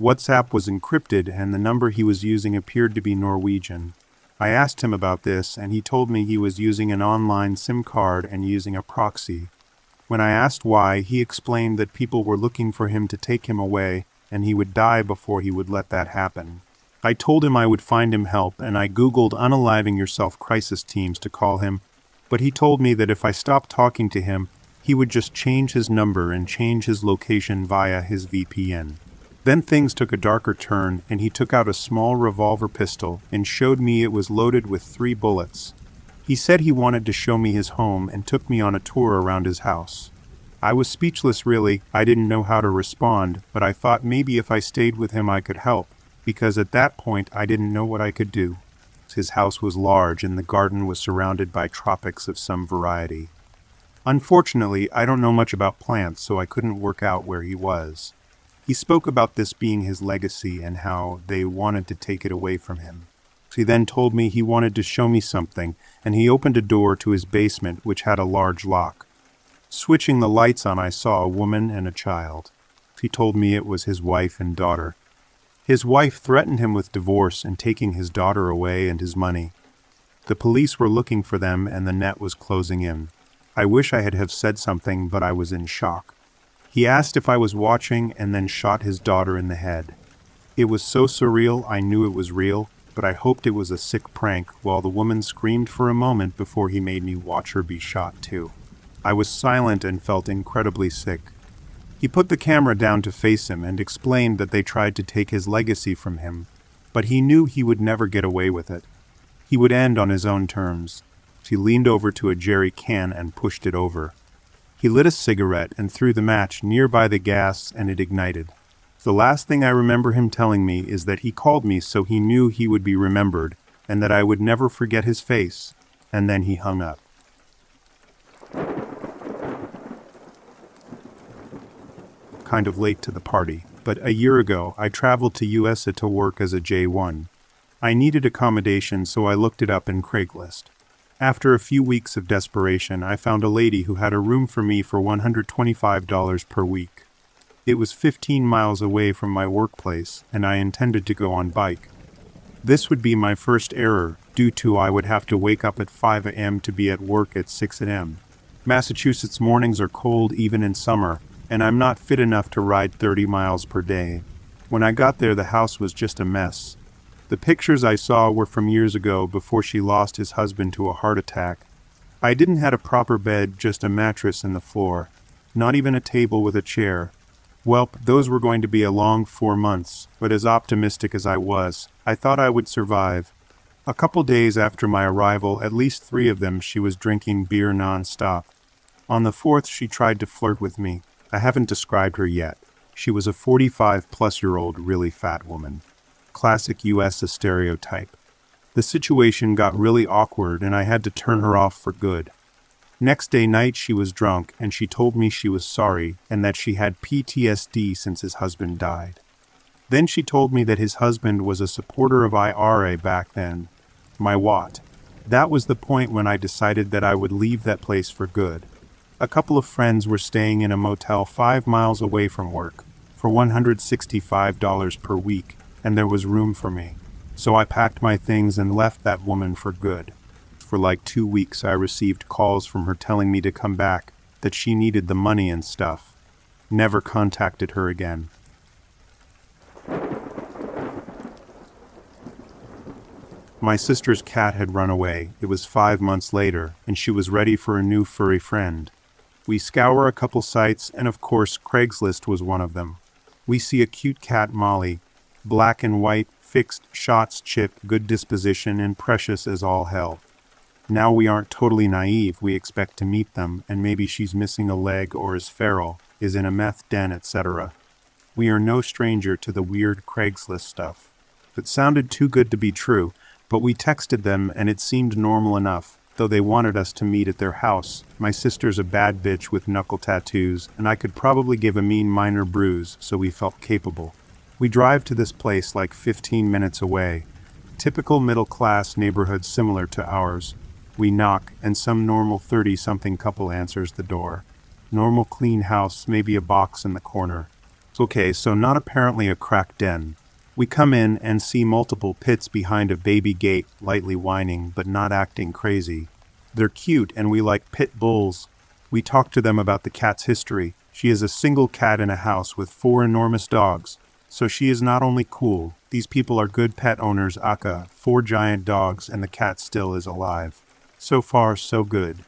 WhatsApp was encrypted, and the number he was using appeared to be Norwegian. I asked him about this, and he told me he was using an online SIM card and using a proxy. When I asked why, he explained that people were looking for him to take him away, and he would die before he would let that happen. I told him I would find him help, and I googled Unaliving Yourself crisis teams to call him, but he told me that if I stopped talking to him, he would just change his number and change his location via his VPN. Then things took a darker turn, and he took out a small revolver pistol and showed me it was loaded with three bullets. He said he wanted to show me his home and took me on a tour around his house. I was speechless really, I didn't know how to respond, but I thought maybe if I stayed with him I could help, because at that point I didn't know what I could do. His house was large and the garden was surrounded by tropics of some variety. Unfortunately, I don't know much about plants, so I couldn't work out where he was. He spoke about this being his legacy and how they wanted to take it away from him. He then told me he wanted to show me something, and he opened a door to his basement which had a large lock. Switching the lights on, I saw a woman and a child. He told me it was his wife and daughter. His wife threatened him with divorce and taking his daughter away and his money. The police were looking for them and the net was closing in. I wish I had have said something, but I was in shock. He asked if I was watching and then shot his daughter in the head. It was so surreal I knew it was real, but I hoped it was a sick prank while the woman screamed for a moment before he made me watch her be shot too. I was silent and felt incredibly sick. He put the camera down to face him and explained that they tried to take his legacy from him, but he knew he would never get away with it. He would end on his own terms. He leaned over to a jerry can and pushed it over. He lit a cigarette and threw the match near by the gas and it ignited. The last thing I remember him telling me is that he called me so he knew he would be remembered and that I would never forget his face, and then he hung up. Kind of late to the party, but a year ago I traveled to USA to work as a J1. I needed accommodation, so I looked it up in Craigslist. After a few weeks of desperation, I found a lady who had a room for me for $125 per week. It was 15 miles away from my workplace, and I intended to go on bike. This would be my first error, due to I would have to wake up at 5 a.m. to be at work at 6 a.m. Massachusetts mornings are cold even in summer, and I'm not fit enough to ride 30 miles per day. When I got there, the house was just a mess. The pictures I saw were from years ago before she lost his husband to a heart attack. I didn't have a proper bed, just a mattress in the floor. Not even a table with a chair. Welp, those were going to be a long four months, but as optimistic as I was, I thought I would survive. A couple days after my arrival, at least three of them, she was drinking beer non-stop. On the fourth, she tried to flirt with me. I haven't described her yet. She was a 45-plus-year-old really fat woman. Classic US stereotype. The situation got really awkward and I had to turn her off for good. Next day night she was drunk and she told me she was sorry and that she had PTSD since his husband died. Then she told me that his husband was a supporter of IRA back then. My what? That was the point when I decided that I would leave that place for good. A couple of friends were staying in a motel five miles away from work for $165 per week, and there was room for me. So I packed my things and left that woman for good for like two weeks I received calls from her telling me to come back, that she needed the money and stuff. Never contacted her again. My sister's cat had run away. It was five months later, and she was ready for a new furry friend. We scour a couple sites, and of course, Craigslist was one of them. We see a cute cat, Molly, black and white, fixed, shots chip, good disposition, and precious as all hell. Now we aren't totally naive, we expect to meet them, and maybe she's missing a leg or is feral, is in a meth den, etc. We are no stranger to the weird Craigslist stuff. It sounded too good to be true, but we texted them and it seemed normal enough, though they wanted us to meet at their house. My sister's a bad bitch with knuckle tattoos, and I could probably give a mean minor bruise, so we felt capable. We drive to this place like 15 minutes away. Typical middle class neighborhood similar to ours. We knock, and some normal 30 something couple answers the door. Normal clean house, maybe a box in the corner. Okay, so not apparently a crack den. We come in and see multiple pits behind a baby gate, lightly whining, but not acting crazy. They're cute and we like pit bulls. We talk to them about the cat's history. She is a single cat in a house with four enormous dogs. So she is not only cool, these people are good pet owners, aka four giant dogs, and the cat still is alive. So far, so good.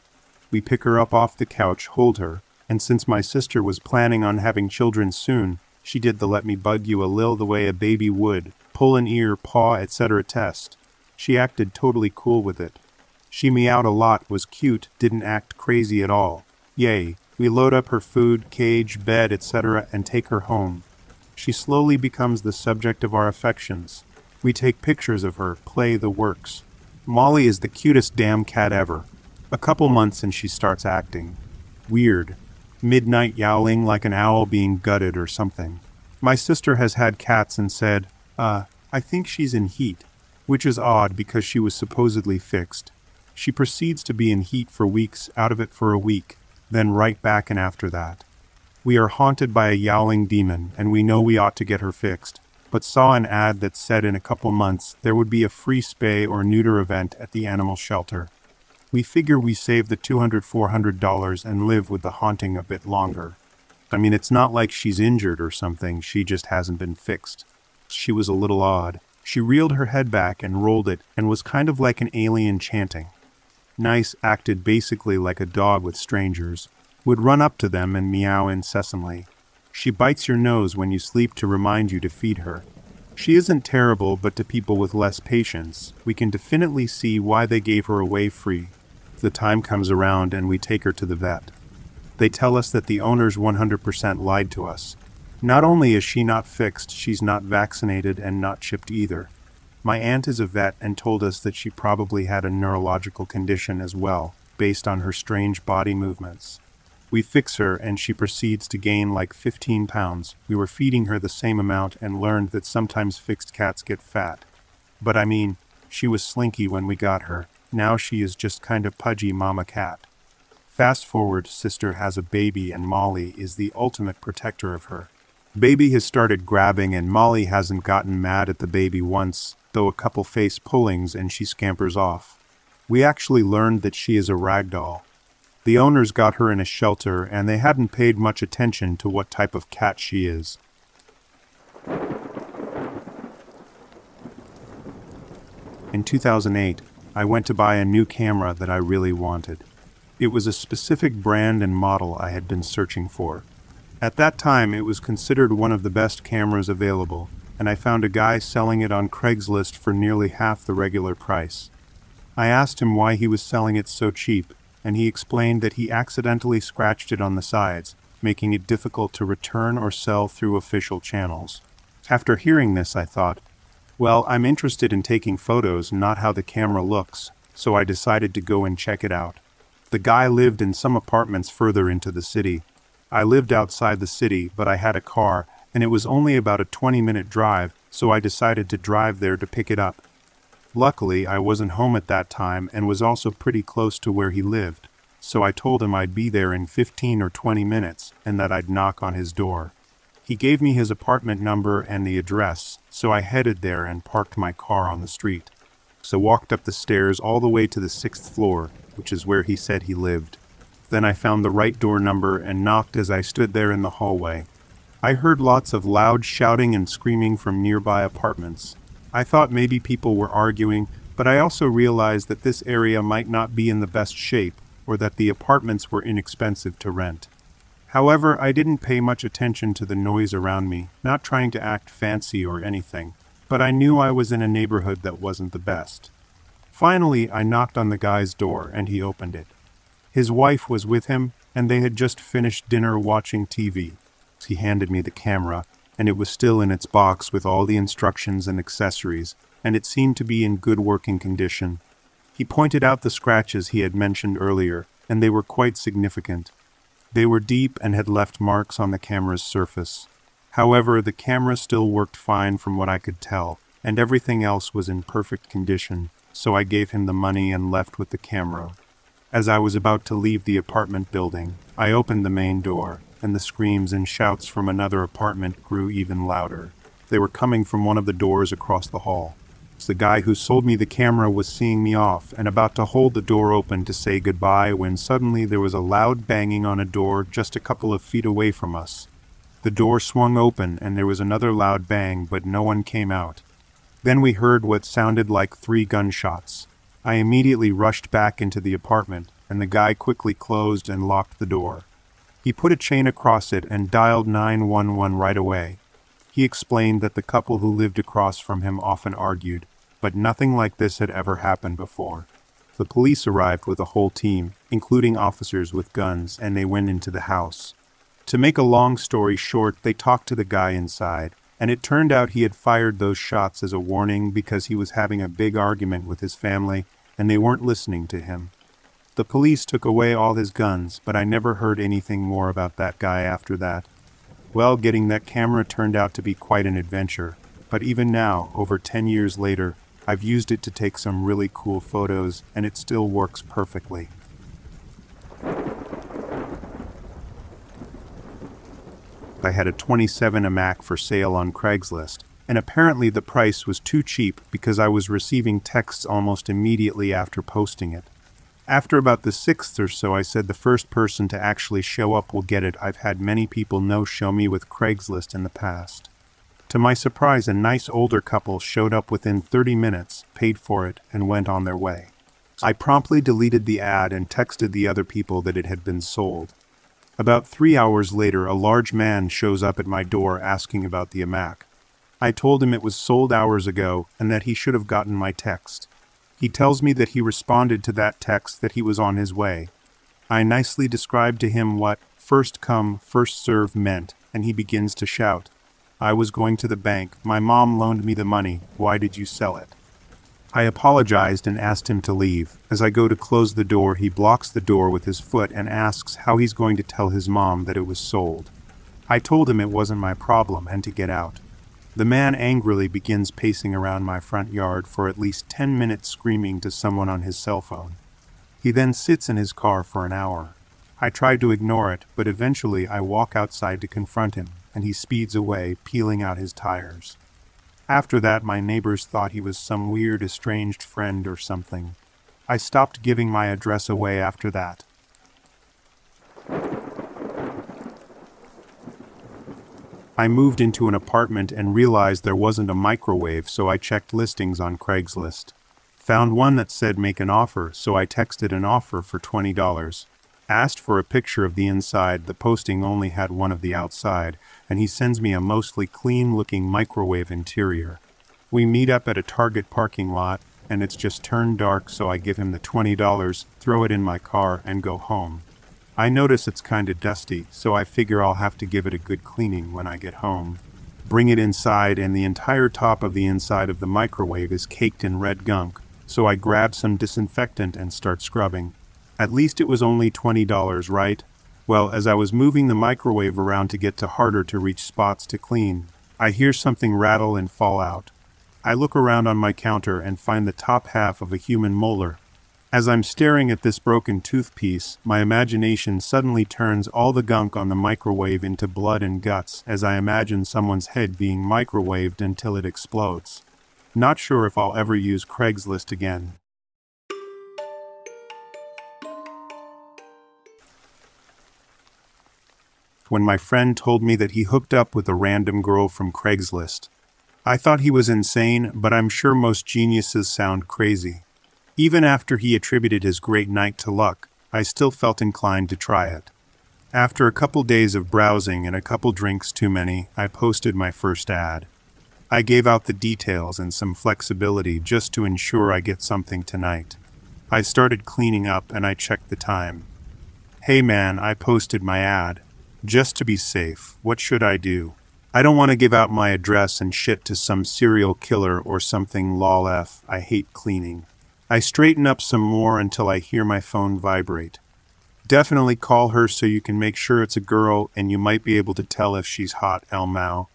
We pick her up off the couch, hold her, and since my sister was planning on having children soon, she did the let me bug you a lil the way a baby would, pull an ear, paw, etc. test. She acted totally cool with it. She meowed a lot, was cute, didn't act crazy at all. Yay, we load up her food, cage, bed, etc. and take her home. She slowly becomes the subject of our affections. We take pictures of her, play the works. Molly is the cutest damn cat ever. A couple months and she starts acting. Weird. Midnight yowling like an owl being gutted or something. My sister has had cats and said, uh, I think she's in heat, which is odd because she was supposedly fixed. She proceeds to be in heat for weeks, out of it for a week, then right back and after that. We are haunted by a yowling demon, and we know we ought to get her fixed, but saw an ad that said in a couple months there would be a free spay or neuter event at the animal shelter. We figure we save the $200 $400 and live with the haunting a bit longer. I mean, it's not like she's injured or something, she just hasn't been fixed. She was a little odd. She reeled her head back and rolled it and was kind of like an alien chanting. Nice acted basically like a dog with strangers, would run up to them and meow incessantly. She bites your nose when you sleep to remind you to feed her. She isn't terrible, but to people with less patience, we can definitely see why they gave her away free. The time comes around and we take her to the vet. They tell us that the owners 100% lied to us. Not only is she not fixed, she's not vaccinated and not chipped either. My aunt is a vet and told us that she probably had a neurological condition as well, based on her strange body movements. We fix her and she proceeds to gain like 15 pounds. We were feeding her the same amount and learned that sometimes fixed cats get fat. But I mean, she was slinky when we got her. Now she is just kind of pudgy mama cat. Fast forward, sister has a baby and Molly is the ultimate protector of her. Baby has started grabbing and Molly hasn't gotten mad at the baby once, though a couple face pullings and she scampers off. We actually learned that she is a rag doll. The owners got her in a shelter and they hadn't paid much attention to what type of cat she is. In 2008, I went to buy a new camera that I really wanted. It was a specific brand and model I had been searching for. At that time, it was considered one of the best cameras available, and I found a guy selling it on Craigslist for nearly half the regular price. I asked him why he was selling it so cheap, and he explained that he accidentally scratched it on the sides, making it difficult to return or sell through official channels. After hearing this, I thought, well, I'm interested in taking photos, not how the camera looks, so I decided to go and check it out. The guy lived in some apartments further into the city. I lived outside the city, but I had a car, and it was only about a 20 minute drive, so I decided to drive there to pick it up. Luckily, I wasn't home at that time and was also pretty close to where he lived, so I told him I'd be there in 15 or 20 minutes and that I'd knock on his door. He gave me his apartment number and the address, so I headed there and parked my car on the street. So walked up the stairs all the way to the sixth floor, which is where he said he lived. Then I found the right door number and knocked as I stood there in the hallway. I heard lots of loud shouting and screaming from nearby apartments. I thought maybe people were arguing, but I also realized that this area might not be in the best shape or that the apartments were inexpensive to rent. However, I didn't pay much attention to the noise around me, not trying to act fancy or anything, but I knew I was in a neighborhood that wasn't the best. Finally, I knocked on the guy's door and he opened it. His wife was with him, and they had just finished dinner watching TV. He handed me the camera, and it was still in its box with all the instructions and accessories, and it seemed to be in good working condition. He pointed out the scratches he had mentioned earlier, and they were quite significant. They were deep and had left marks on the camera's surface. However, the camera still worked fine from what I could tell, and everything else was in perfect condition, so I gave him the money and left with the camera. As I was about to leave the apartment building, I opened the main door, and the screams and shouts from another apartment grew even louder. They were coming from one of the doors across the hall. The guy who sold me the camera was seeing me off and about to hold the door open to say goodbye when suddenly there was a loud banging on a door just a couple of feet away from us. The door swung open and there was another loud bang, but no one came out. Then we heard what sounded like three gunshots. I immediately rushed back into the apartment, and the guy quickly closed and locked the door. He put a chain across it and dialed 911 right away. He explained that the couple who lived across from him often argued, but nothing like this had ever happened before. The police arrived with a whole team, including officers with guns, and they went into the house. To make a long story short, they talked to the guy inside, and it turned out he had fired those shots as a warning because he was having a big argument with his family and they weren't listening to him. The police took away all his guns, but I never heard anything more about that guy after that. Well, getting that camera turned out to be quite an adventure, but even now, over 10 years later, I've used it to take some really cool photos and it still works perfectly. I had a 27 iMac for sale on Craigslist, and apparently the price was too cheap because I was receiving texts almost immediately after posting it. After about the sixth or so, I said the first person to actually show up will get it. I've had many people no show me with Craigslist in the past. To my surprise, a nice older couple showed up within 30 minutes, paid for it, and went on their way. I promptly deleted the ad and texted the other people that it had been sold. About three hours later, a large man shows up at my door asking about the iMac. I told him it was sold hours ago and that he should have gotten my text. He tells me that he responded to that text that he was on his way. I nicely described to him what first come, first serve meant, and he begins to shout. I was going to the bank. My mom loaned me the money. Why did you sell it? I apologized and asked him to leave. As I go to close the door, he blocks the door with his foot and asks how he's going to tell his mom that it was sold. I told him it wasn't my problem and to get out. The man angrily begins pacing around my front yard for at least 10 minutes screaming to someone on his cell phone. He then sits in his car for an hour. I try to ignore it, but eventually I walk outside to confront him, and he speeds away, peeling out his tires. After that, my neighbors thought he was some weird estranged friend or something. I stopped giving my address away after that. I moved into an apartment and realized there wasn't a microwave, so I checked listings on Craigslist. Found one that said make an offer, so I texted an offer for $20. Asked for a picture of the inside, the posting only had one of the outside, and he sends me a mostly clean looking microwave interior. We meet up at a Target parking lot, and it's just turned dark, so I give him the $20, throw it in my car, and go home. I notice it's kinda dusty, so I figure I'll have to give it a good cleaning when I get home. Bring it inside, and the entire top of the inside of the microwave is caked in red gunk, so I grab some disinfectant and start scrubbing. At least it was only $20, right? Well, as I was moving the microwave around to get to harder to reach spots to clean, I hear something rattle and fall out. I look around on my counter and find the top half of a human molar, as I'm staring at this broken toothpiece, my imagination suddenly turns all the gunk on the microwave into blood and guts as I imagine someone's head being microwaved until it explodes. Not sure if I'll ever use Craigslist again. When my friend told me that he hooked up with a random girl from Craigslist, I thought he was insane, but I'm sure most geniuses sound crazy. Even after he attributed his great night to luck, I still felt inclined to try it. After a couple days of browsing and a couple drinks too many, I posted my first ad. I gave out the details and some flexibility just to ensure I get something tonight. I started cleaning up and I checked the time. Hey man, I posted my ad. Just to be safe, what should I do? I don't want to give out my address and shit to some serial killer or something lol f. I hate cleaning. I straighten up some more until I hear my phone vibrate. Definitely call her so you can make sure it's a girl and you might be able to tell if she's hot, El Mao.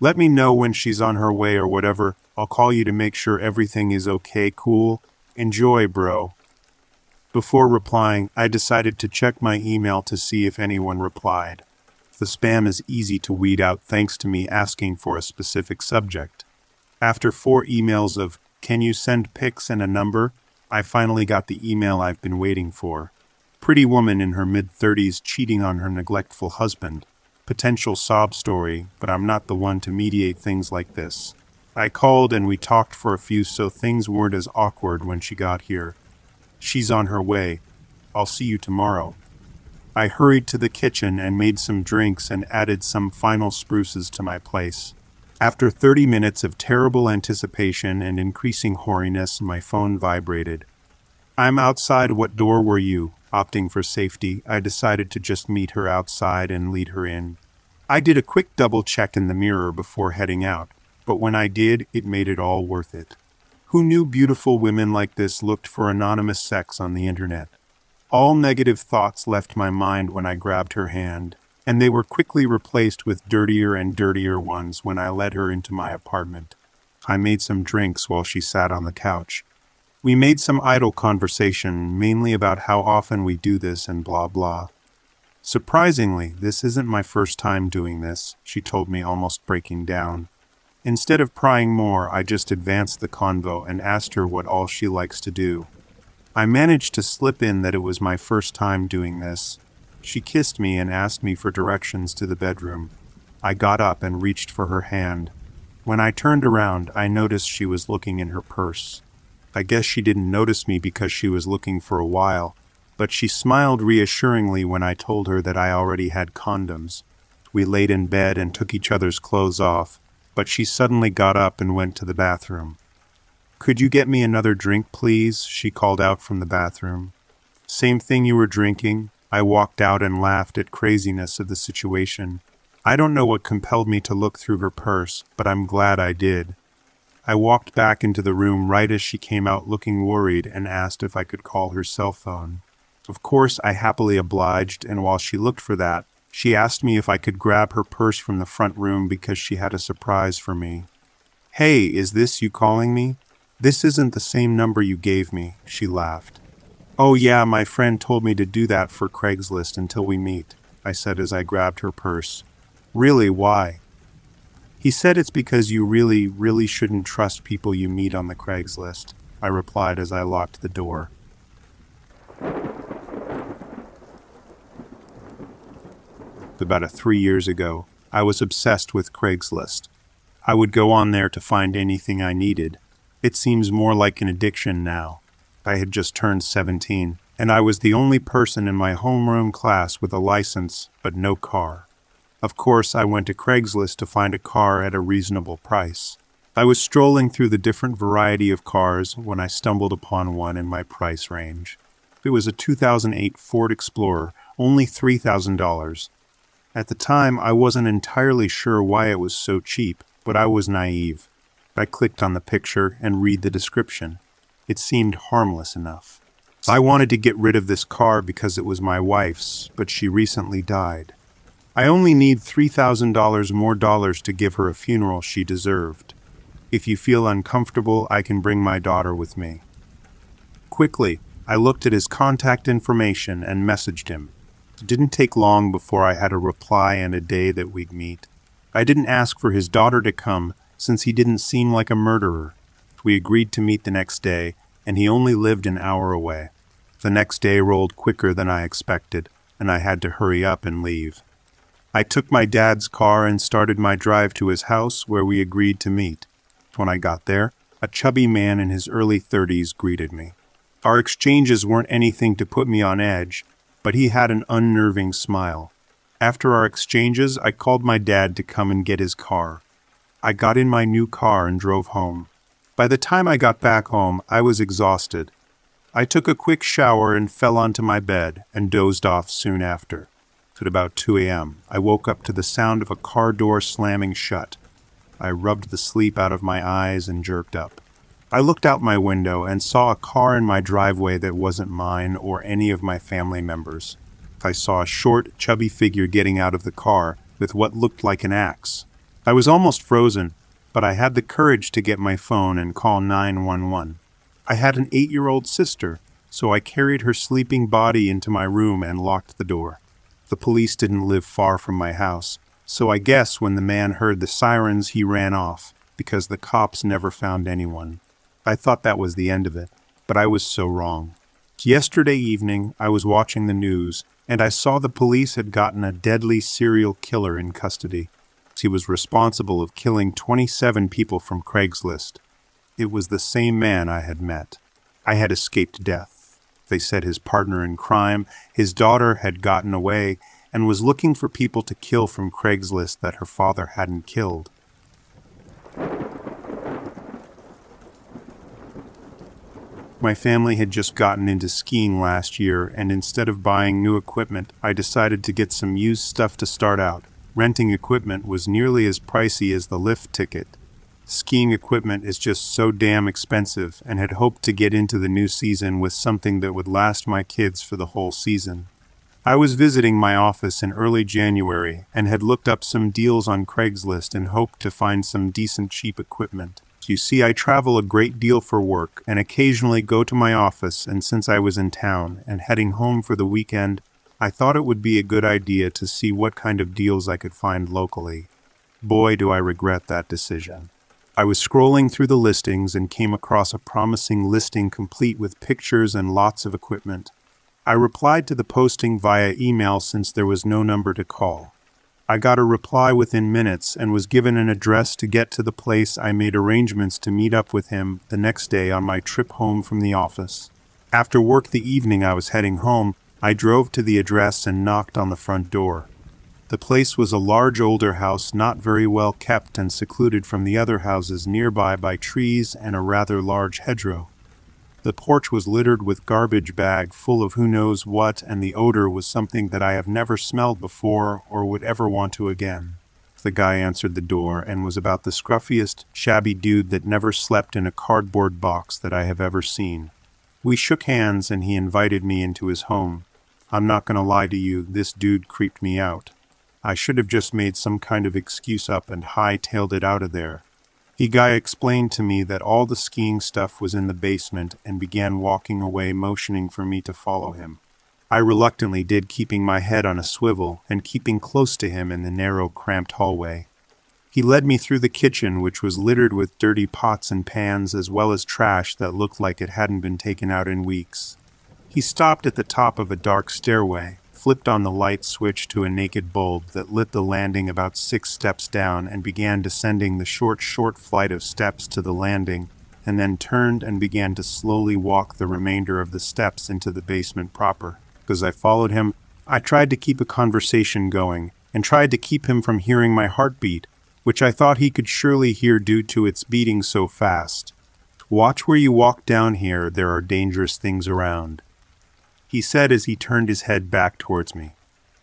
Let me know when she's on her way or whatever. I'll call you to make sure everything is okay, cool. Enjoy, bro. Before replying, I decided to check my email to see if anyone replied. The spam is easy to weed out thanks to me asking for a specific subject. After four emails of, can you send pics and a number, I finally got the email I've been waiting for. Pretty woman in her mid 30s cheating on her neglectful husband. Potential sob story, but I'm not the one to mediate things like this. I called and we talked for a few so things weren't as awkward when she got here. She's on her way. I'll see you tomorrow. I hurried to the kitchen and made some drinks and added some final spruces to my place. After 30 minutes of terrible anticipation and increasing hoariness, my phone vibrated. I'm outside. What door were you? Opting for safety, I decided to just meet her outside and lead her in. I did a quick double check in the mirror before heading out, but when I did, it made it all worth it. Who knew beautiful women like this looked for anonymous sex on the internet? All negative thoughts left my mind when I grabbed her hand, and they were quickly replaced with dirtier and dirtier ones when I led her into my apartment. I made some drinks while she sat on the couch. We made some idle conversation, mainly about how often we do this and blah blah. Surprisingly, this isn't my first time doing this, she told me, almost breaking down. Instead of prying more, I just advanced the convo and asked her what all she likes to do. I managed to slip in that it was my first time doing this. She kissed me and asked me for directions to the bedroom. I got up and reached for her hand. When I turned around, I noticed she was looking in her purse. I guess she didn't notice me because she was looking for a while, but she smiled reassuringly when I told her that I already had condoms. We laid in bed and took each other's clothes off, but she suddenly got up and went to the bathroom. Could you get me another drink, please? She called out from the bathroom. Same thing you were drinking. I walked out and laughed at craziness of the situation. I don't know what compelled me to look through her purse, but I'm glad I did. I walked back into the room right as she came out looking worried and asked if I could call her cell phone. Of course, I happily obliged, and while she looked for that, she asked me if I could grab her purse from the front room because she had a surprise for me. Hey, is this you calling me? This isn't the same number you gave me, she laughed. Oh, yeah, my friend told me to do that for Craigslist until we meet, I said as I grabbed her purse. Really, why? He said it's because you really, really shouldn't trust people you meet on the Craigslist, I replied as I locked the door. About a three years ago, I was obsessed with Craigslist. I would go on there to find anything I needed, it seems more like an addiction now. I had just turned 17, and I was the only person in my homeroom class with a license but no car. Of course, I went to Craigslist to find a car at a reasonable price. I was strolling through the different variety of cars when I stumbled upon one in my price range. It was a 2008 Ford Explorer, only $3,000. At the time, I wasn't entirely sure why it was so cheap, but I was naive. I clicked on the picture and read the description. It seemed harmless enough. I wanted to get rid of this car because it was my wife's, but she recently died. I only need $3,000 more dollars to give her a funeral she deserved. If you feel uncomfortable, I can bring my daughter with me. Quickly, I looked at his contact information and messaged him. It didn't take long before I had a reply and a day that we'd meet. I didn't ask for his daughter to come, since he didn't seem like a murderer. We agreed to meet the next day, and he only lived an hour away. The next day rolled quicker than I expected, and I had to hurry up and leave. I took my dad's car and started my drive to his house where we agreed to meet. When I got there, a chubby man in his early thirties greeted me. Our exchanges weren't anything to put me on edge, but he had an unnerving smile. After our exchanges, I called my dad to come and get his car. I got in my new car and drove home. By the time I got back home, I was exhausted. I took a quick shower and fell onto my bed and dozed off soon after. At about 2 a.m., I woke up to the sound of a car door slamming shut. I rubbed the sleep out of my eyes and jerked up. I looked out my window and saw a car in my driveway that wasn't mine or any of my family members. I saw a short, chubby figure getting out of the car with what looked like an axe. I was almost frozen, but I had the courage to get my phone and call 911. I had an eight year old sister, so I carried her sleeping body into my room and locked the door. The police didn't live far from my house, so I guess when the man heard the sirens, he ran off, because the cops never found anyone. I thought that was the end of it, but I was so wrong. Yesterday evening, I was watching the news, and I saw the police had gotten a deadly serial killer in custody. He was responsible of killing 27 people from Craigslist. It was the same man I had met. I had escaped death. They said his partner in crime, his daughter, had gotten away and was looking for people to kill from Craigslist that her father hadn't killed. My family had just gotten into skiing last year, and instead of buying new equipment, I decided to get some used stuff to start out. Renting equipment was nearly as pricey as the lift ticket. Skiing equipment is just so damn expensive, and had hoped to get into the new season with something that would last my kids for the whole season. I was visiting my office in early January and had looked up some deals on Craigslist and hoped to find some decent cheap equipment. You see, I travel a great deal for work and occasionally go to my office, and since I was in town and heading home for the weekend, I thought it would be a good idea to see what kind of deals I could find locally. Boy, do I regret that decision. I was scrolling through the listings and came across a promising listing complete with pictures and lots of equipment. I replied to the posting via email since there was no number to call. I got a reply within minutes and was given an address to get to the place I made arrangements to meet up with him the next day on my trip home from the office. After work the evening I was heading home, I drove to the address and knocked on the front door. The place was a large older house not very well kept and secluded from the other houses nearby by trees and a rather large hedgerow. The porch was littered with garbage bag full of who knows what, and the odor was something that I have never smelled before or would ever want to again. The guy answered the door and was about the scruffiest, shabby dude that never slept in a cardboard box that I have ever seen. We shook hands and he invited me into his home. I'm not going to lie to you, this dude creeped me out. I should have just made some kind of excuse up and high-tailed it out of there. The guy explained to me that all the skiing stuff was in the basement and began walking away, motioning for me to follow him. I reluctantly did, keeping my head on a swivel and keeping close to him in the narrow, cramped hallway. He led me through the kitchen, which was littered with dirty pots and pans as well as trash that looked like it hadn't been taken out in weeks. He stopped at the top of a dark stairway, flipped on the light switch to a naked bulb that lit the landing about six steps down and began descending the short, short flight of steps to the landing, and then turned and began to slowly walk the remainder of the steps into the basement proper. As I followed him, I tried to keep a conversation going and tried to keep him from hearing my heartbeat, which I thought he could surely hear due to its beating so fast. Watch where you walk down here, there are dangerous things around he said as he turned his head back towards me.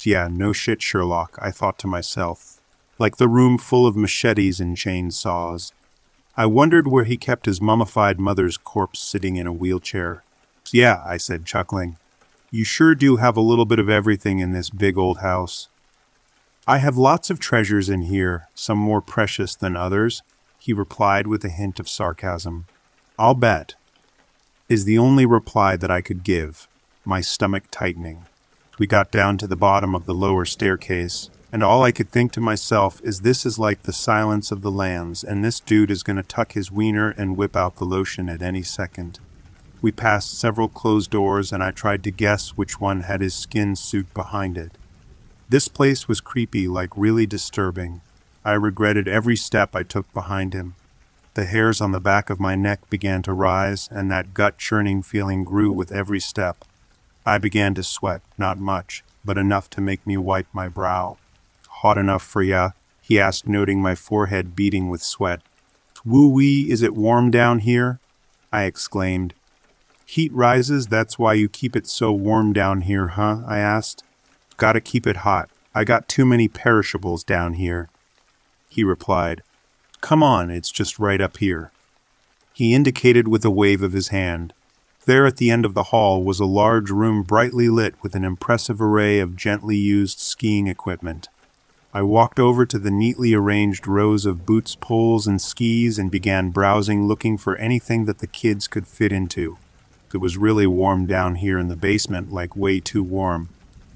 Yeah, no shit, Sherlock, I thought to myself. Like the room full of machetes and chainsaws. I wondered where he kept his mummified mother's corpse sitting in a wheelchair. Yeah, I said, chuckling. You sure do have a little bit of everything in this big old house. I have lots of treasures in here, some more precious than others, he replied with a hint of sarcasm. I'll bet, is the only reply that I could give my stomach tightening. We got down to the bottom of the lower staircase, and all I could think to myself is this is like the silence of the lambs, and this dude is going to tuck his wiener and whip out the lotion at any second. We passed several closed doors, and I tried to guess which one had his skin suit behind it. This place was creepy, like really disturbing. I regretted every step I took behind him. The hairs on the back of my neck began to rise, and that gut churning feeling grew with every step. I began to sweat, not much, but enough to make me wipe my brow. Hot enough for ya? he asked, noting my forehead beating with sweat. Woo-wee, is it warm down here? I exclaimed. Heat rises, that's why you keep it so warm down here, huh? I asked. Gotta keep it hot. I got too many perishables down here. He replied, Come on, it's just right up here. He indicated with a wave of his hand. There at the end of the hall was a large room brightly lit with an impressive array of gently used skiing equipment. I walked over to the neatly arranged rows of boots, poles, and skis and began browsing looking for anything that the kids could fit into. It was really warm down here in the basement, like way too warm.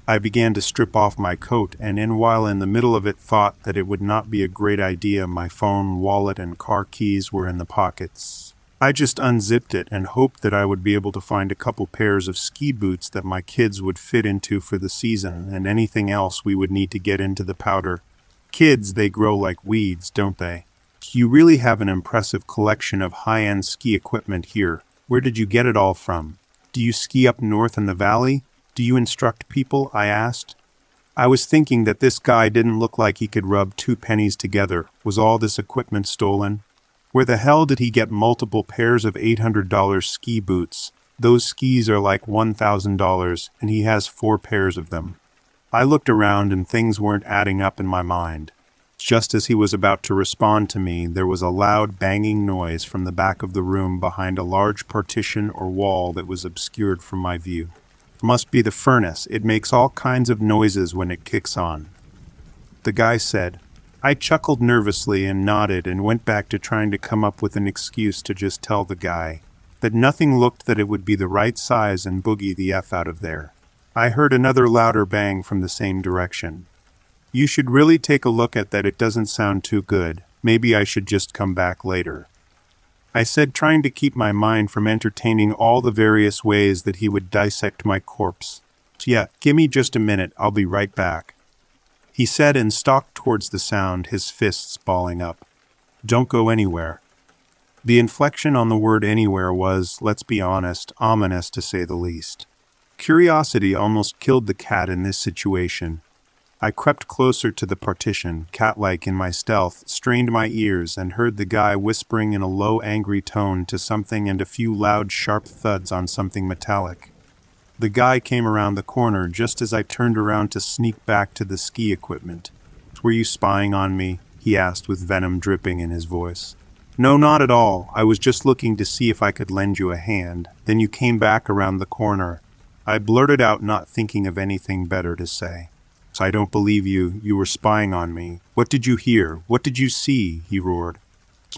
I began to strip off my coat, and in while in the middle of it thought that it would not be a great idea my phone, wallet, and car keys were in the pockets. I just unzipped it and hoped that I would be able to find a couple pairs of ski boots that my kids would fit into for the season and anything else we would need to get into the powder. Kids, they grow like weeds, don't they? You really have an impressive collection of high-end ski equipment here. Where did you get it all from? Do you ski up north in the valley? Do you instruct people? I asked. I was thinking that this guy didn't look like he could rub two pennies together. Was all this equipment stolen? Where the hell did he get multiple pairs of $800 ski boots? Those skis are like $1,000, and he has four pairs of them. I looked around and things weren't adding up in my mind. Just as he was about to respond to me, there was a loud banging noise from the back of the room behind a large partition or wall that was obscured from my view. Must be the furnace. It makes all kinds of noises when it kicks on. The guy said. I chuckled nervously and nodded and went back to trying to come up with an excuse to just tell the guy that nothing looked that it would be the right size and boogie the F out of there. I heard another louder bang from the same direction. You should really take a look at that. It doesn't sound too good. Maybe I should just come back later. I said, trying to keep my mind from entertaining all the various ways that he would dissect my corpse. Yeah, give me just a minute, I'll be right back. He said and stalked towards the sound, his fists balling up. Don't go anywhere. The inflection on the word anywhere was, let's be honest, ominous to say the least. Curiosity almost killed the cat in this situation. I crept closer to the partition, cat-like in my stealth, strained my ears, and heard the guy whispering in a low, angry tone to something and a few loud, sharp thuds on something metallic. The guy came around the corner just as I turned around to sneak back to the ski equipment. Were you spying on me? he asked with venom dripping in his voice. No, not at all. I was just looking to see if I could lend you a hand. Then you came back around the corner. I blurted out, not thinking of anything better to say. I don't believe you. You were spying on me. What did you hear? What did you see? he roared.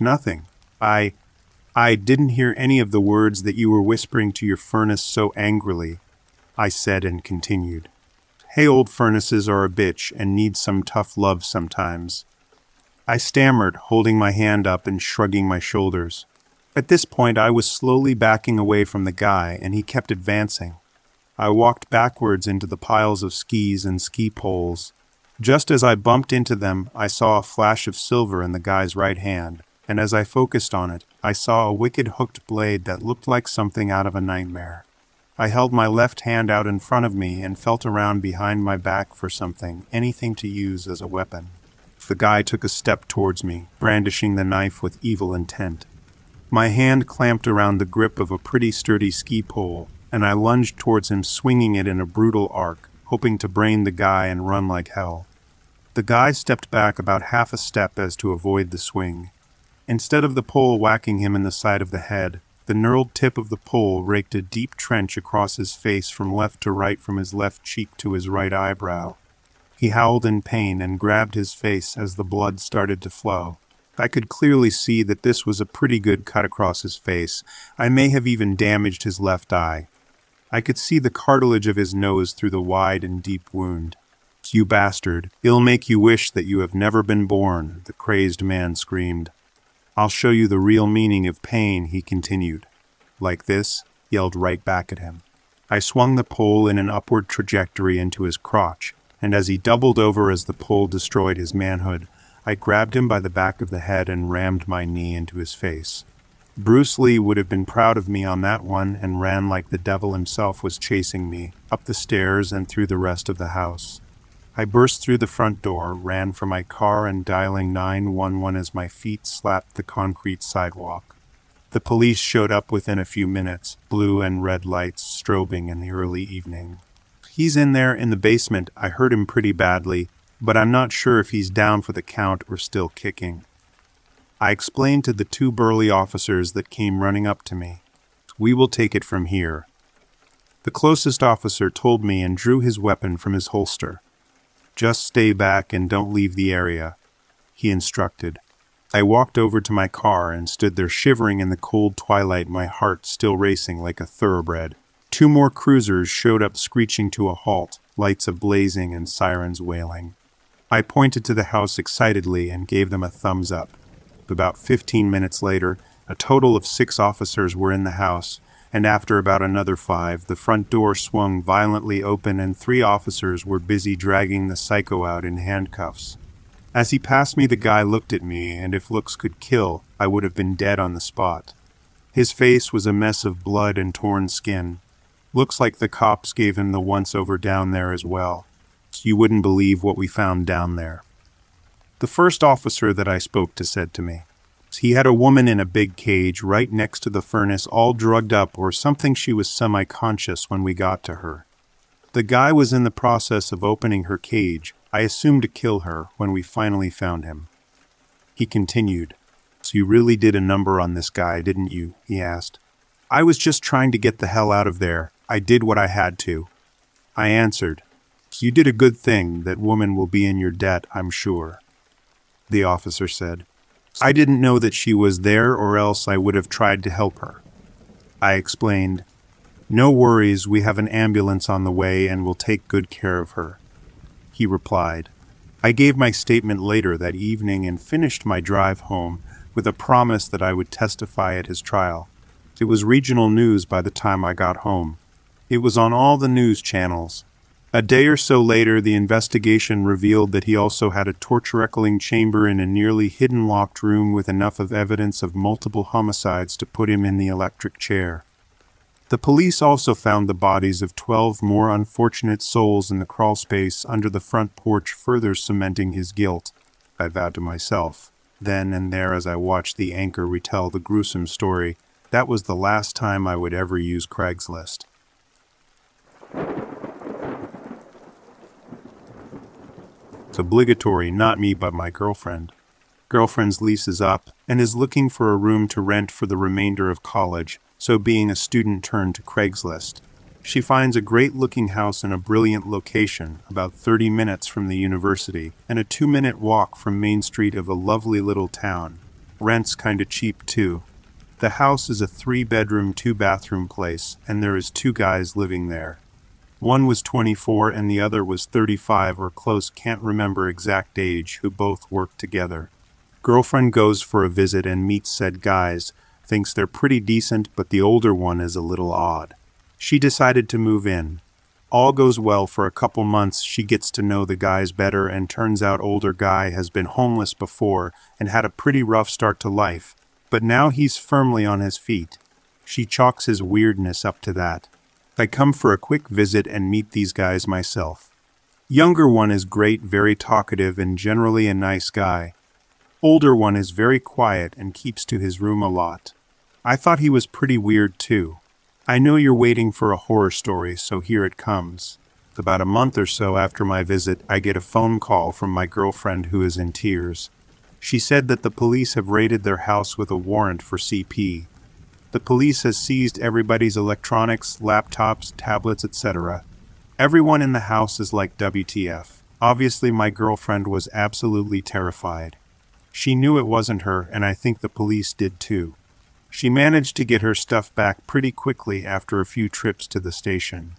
Nothing. I. I didn't hear any of the words that you were whispering to your furnace so angrily, I said and continued. Hey, old furnaces are a bitch and need some tough love sometimes. I stammered, holding my hand up and shrugging my shoulders. At this point, I was slowly backing away from the guy, and he kept advancing. I walked backwards into the piles of skis and ski poles. Just as I bumped into them, I saw a flash of silver in the guy's right hand, and as I focused on it, I saw a wicked hooked blade that looked like something out of a nightmare. I held my left hand out in front of me and felt around behind my back for something, anything to use as a weapon. The guy took a step towards me, brandishing the knife with evil intent. My hand clamped around the grip of a pretty sturdy ski pole, and I lunged towards him, swinging it in a brutal arc, hoping to brain the guy and run like hell. The guy stepped back about half a step as to avoid the swing. Instead of the pole whacking him in the side of the head, the knurled tip of the pole raked a deep trench across his face from left to right from his left cheek to his right eyebrow. He howled in pain and grabbed his face as the blood started to flow. I could clearly see that this was a pretty good cut across his face. I may have even damaged his left eye. I could see the cartilage of his nose through the wide and deep wound. You bastard, it'll make you wish that you have never been born, the crazed man screamed. I'll show you the real meaning of pain, he continued. Like this, yelled right back at him. I swung the pole in an upward trajectory into his crotch, and as he doubled over as the pole destroyed his manhood, I grabbed him by the back of the head and rammed my knee into his face. Bruce Lee would have been proud of me on that one and ran like the devil himself was chasing me, up the stairs and through the rest of the house. I burst through the front door, ran for my car, and dialing 911 as my feet slapped the concrete sidewalk. The police showed up within a few minutes, blue and red lights strobing in the early evening. He's in there in the basement. I hurt him pretty badly, but I'm not sure if he's down for the count or still kicking. I explained to the two burly officers that came running up to me. We will take it from here. The closest officer told me and drew his weapon from his holster. Just stay back and don't leave the area, he instructed. I walked over to my car and stood there shivering in the cold twilight, my heart still racing like a thoroughbred. Two more cruisers showed up screeching to a halt, lights ablazing and sirens wailing. I pointed to the house excitedly and gave them a thumbs up. About 15 minutes later, a total of six officers were in the house, and after about another five, the front door swung violently open and three officers were busy dragging the psycho out in handcuffs. As he passed me, the guy looked at me, and if looks could kill, I would have been dead on the spot. His face was a mess of blood and torn skin. Looks like the cops gave him the once over down there as well. You wouldn't believe what we found down there. The first officer that I spoke to said to me, he had a woman in a big cage right next to the furnace, all drugged up, or something she was semi conscious when we got to her. The guy was in the process of opening her cage, I assumed to kill her, when we finally found him. He continued, So you really did a number on this guy, didn't you? he asked. I was just trying to get the hell out of there. I did what I had to. I answered, You did a good thing. That woman will be in your debt, I'm sure. The officer said, I didn't know that she was there, or else I would have tried to help her. I explained, No worries, we have an ambulance on the way and will take good care of her. He replied, I gave my statement later that evening and finished my drive home with a promise that I would testify at his trial. It was regional news by the time I got home. It was on all the news channels, a day or so later, the investigation revealed that he also had a torture-echoing chamber in a nearly hidden locked room with enough of evidence of multiple homicides to put him in the electric chair. The police also found the bodies of 12 more unfortunate souls in the crawlspace under the front porch, further cementing his guilt. I vowed to myself, then and there as I watched the anchor retell the gruesome story, that was the last time I would ever use Craigslist. It's obligatory, not me, but my girlfriend. Girlfriend's lease is up and is looking for a room to rent for the remainder of college, so being a student turned to Craigslist. She finds a great looking house in a brilliant location, about 30 minutes from the university, and a two minute walk from Main Street of a lovely little town. Rent's kinda cheap too. The house is a three bedroom, two bathroom place, and there is two guys living there. One was 24 and the other was 35 or close, can't remember exact age, who both work together. Girlfriend goes for a visit and meets said guys, thinks they're pretty decent, but the older one is a little odd. She decided to move in. All goes well for a couple months. She gets to know the guys better, and turns out older guy has been homeless before and had a pretty rough start to life, but now he's firmly on his feet. She chalks his weirdness up to that. I come for a quick visit and meet these guys myself. Younger one is great, very talkative, and generally a nice guy. Older one is very quiet and keeps to his room a lot. I thought he was pretty weird too. I know you're waiting for a horror story, so here it comes. About a month or so after my visit, I get a phone call from my girlfriend who is in tears. She said that the police have raided their house with a warrant for CP. The police has seized everybody's electronics, laptops, tablets, etc. Everyone in the house is like WTF. Obviously, my girlfriend was absolutely terrified. She knew it wasn't her, and I think the police did too. She managed to get her stuff back pretty quickly after a few trips to the station.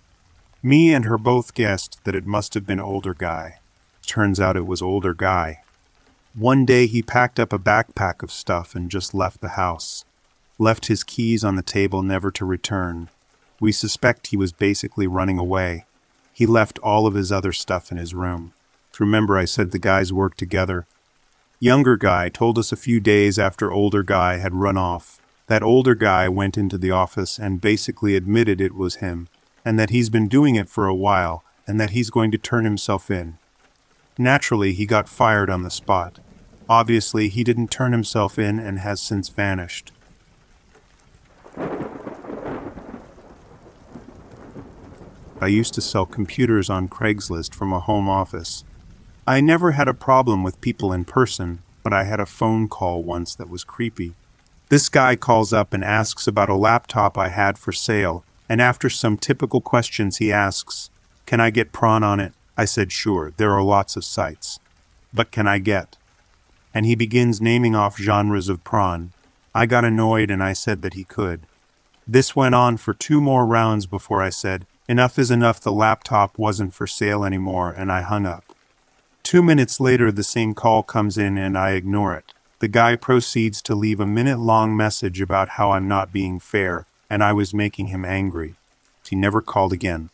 Me and her both guessed that it must have been older guy. Turns out it was older guy. One day he packed up a backpack of stuff and just left the house left his keys on the table never to return. We suspect he was basically running away. He left all of his other stuff in his room. Remember I said the guys worked together? Younger guy told us a few days after older guy had run off. That older guy went into the office and basically admitted it was him, and that he's been doing it for a while, and that he's going to turn himself in. Naturally, he got fired on the spot. Obviously, he didn't turn himself in and has since vanished. I used to sell computers on Craigslist from a home office. I never had a problem with people in person, but I had a phone call once that was creepy. This guy calls up and asks about a laptop I had for sale, and after some typical questions, he asks, Can I get prawn on it? I said, Sure, there are lots of sites. But can I get? And he begins naming off genres of prawn. I got annoyed and I said that he could. This went on for two more rounds before I said, Enough is enough, the laptop wasn't for sale anymore, and I hung up. Two minutes later, the same call comes in and I ignore it. The guy proceeds to leave a minute long message about how I'm not being fair and I was making him angry. He never called again.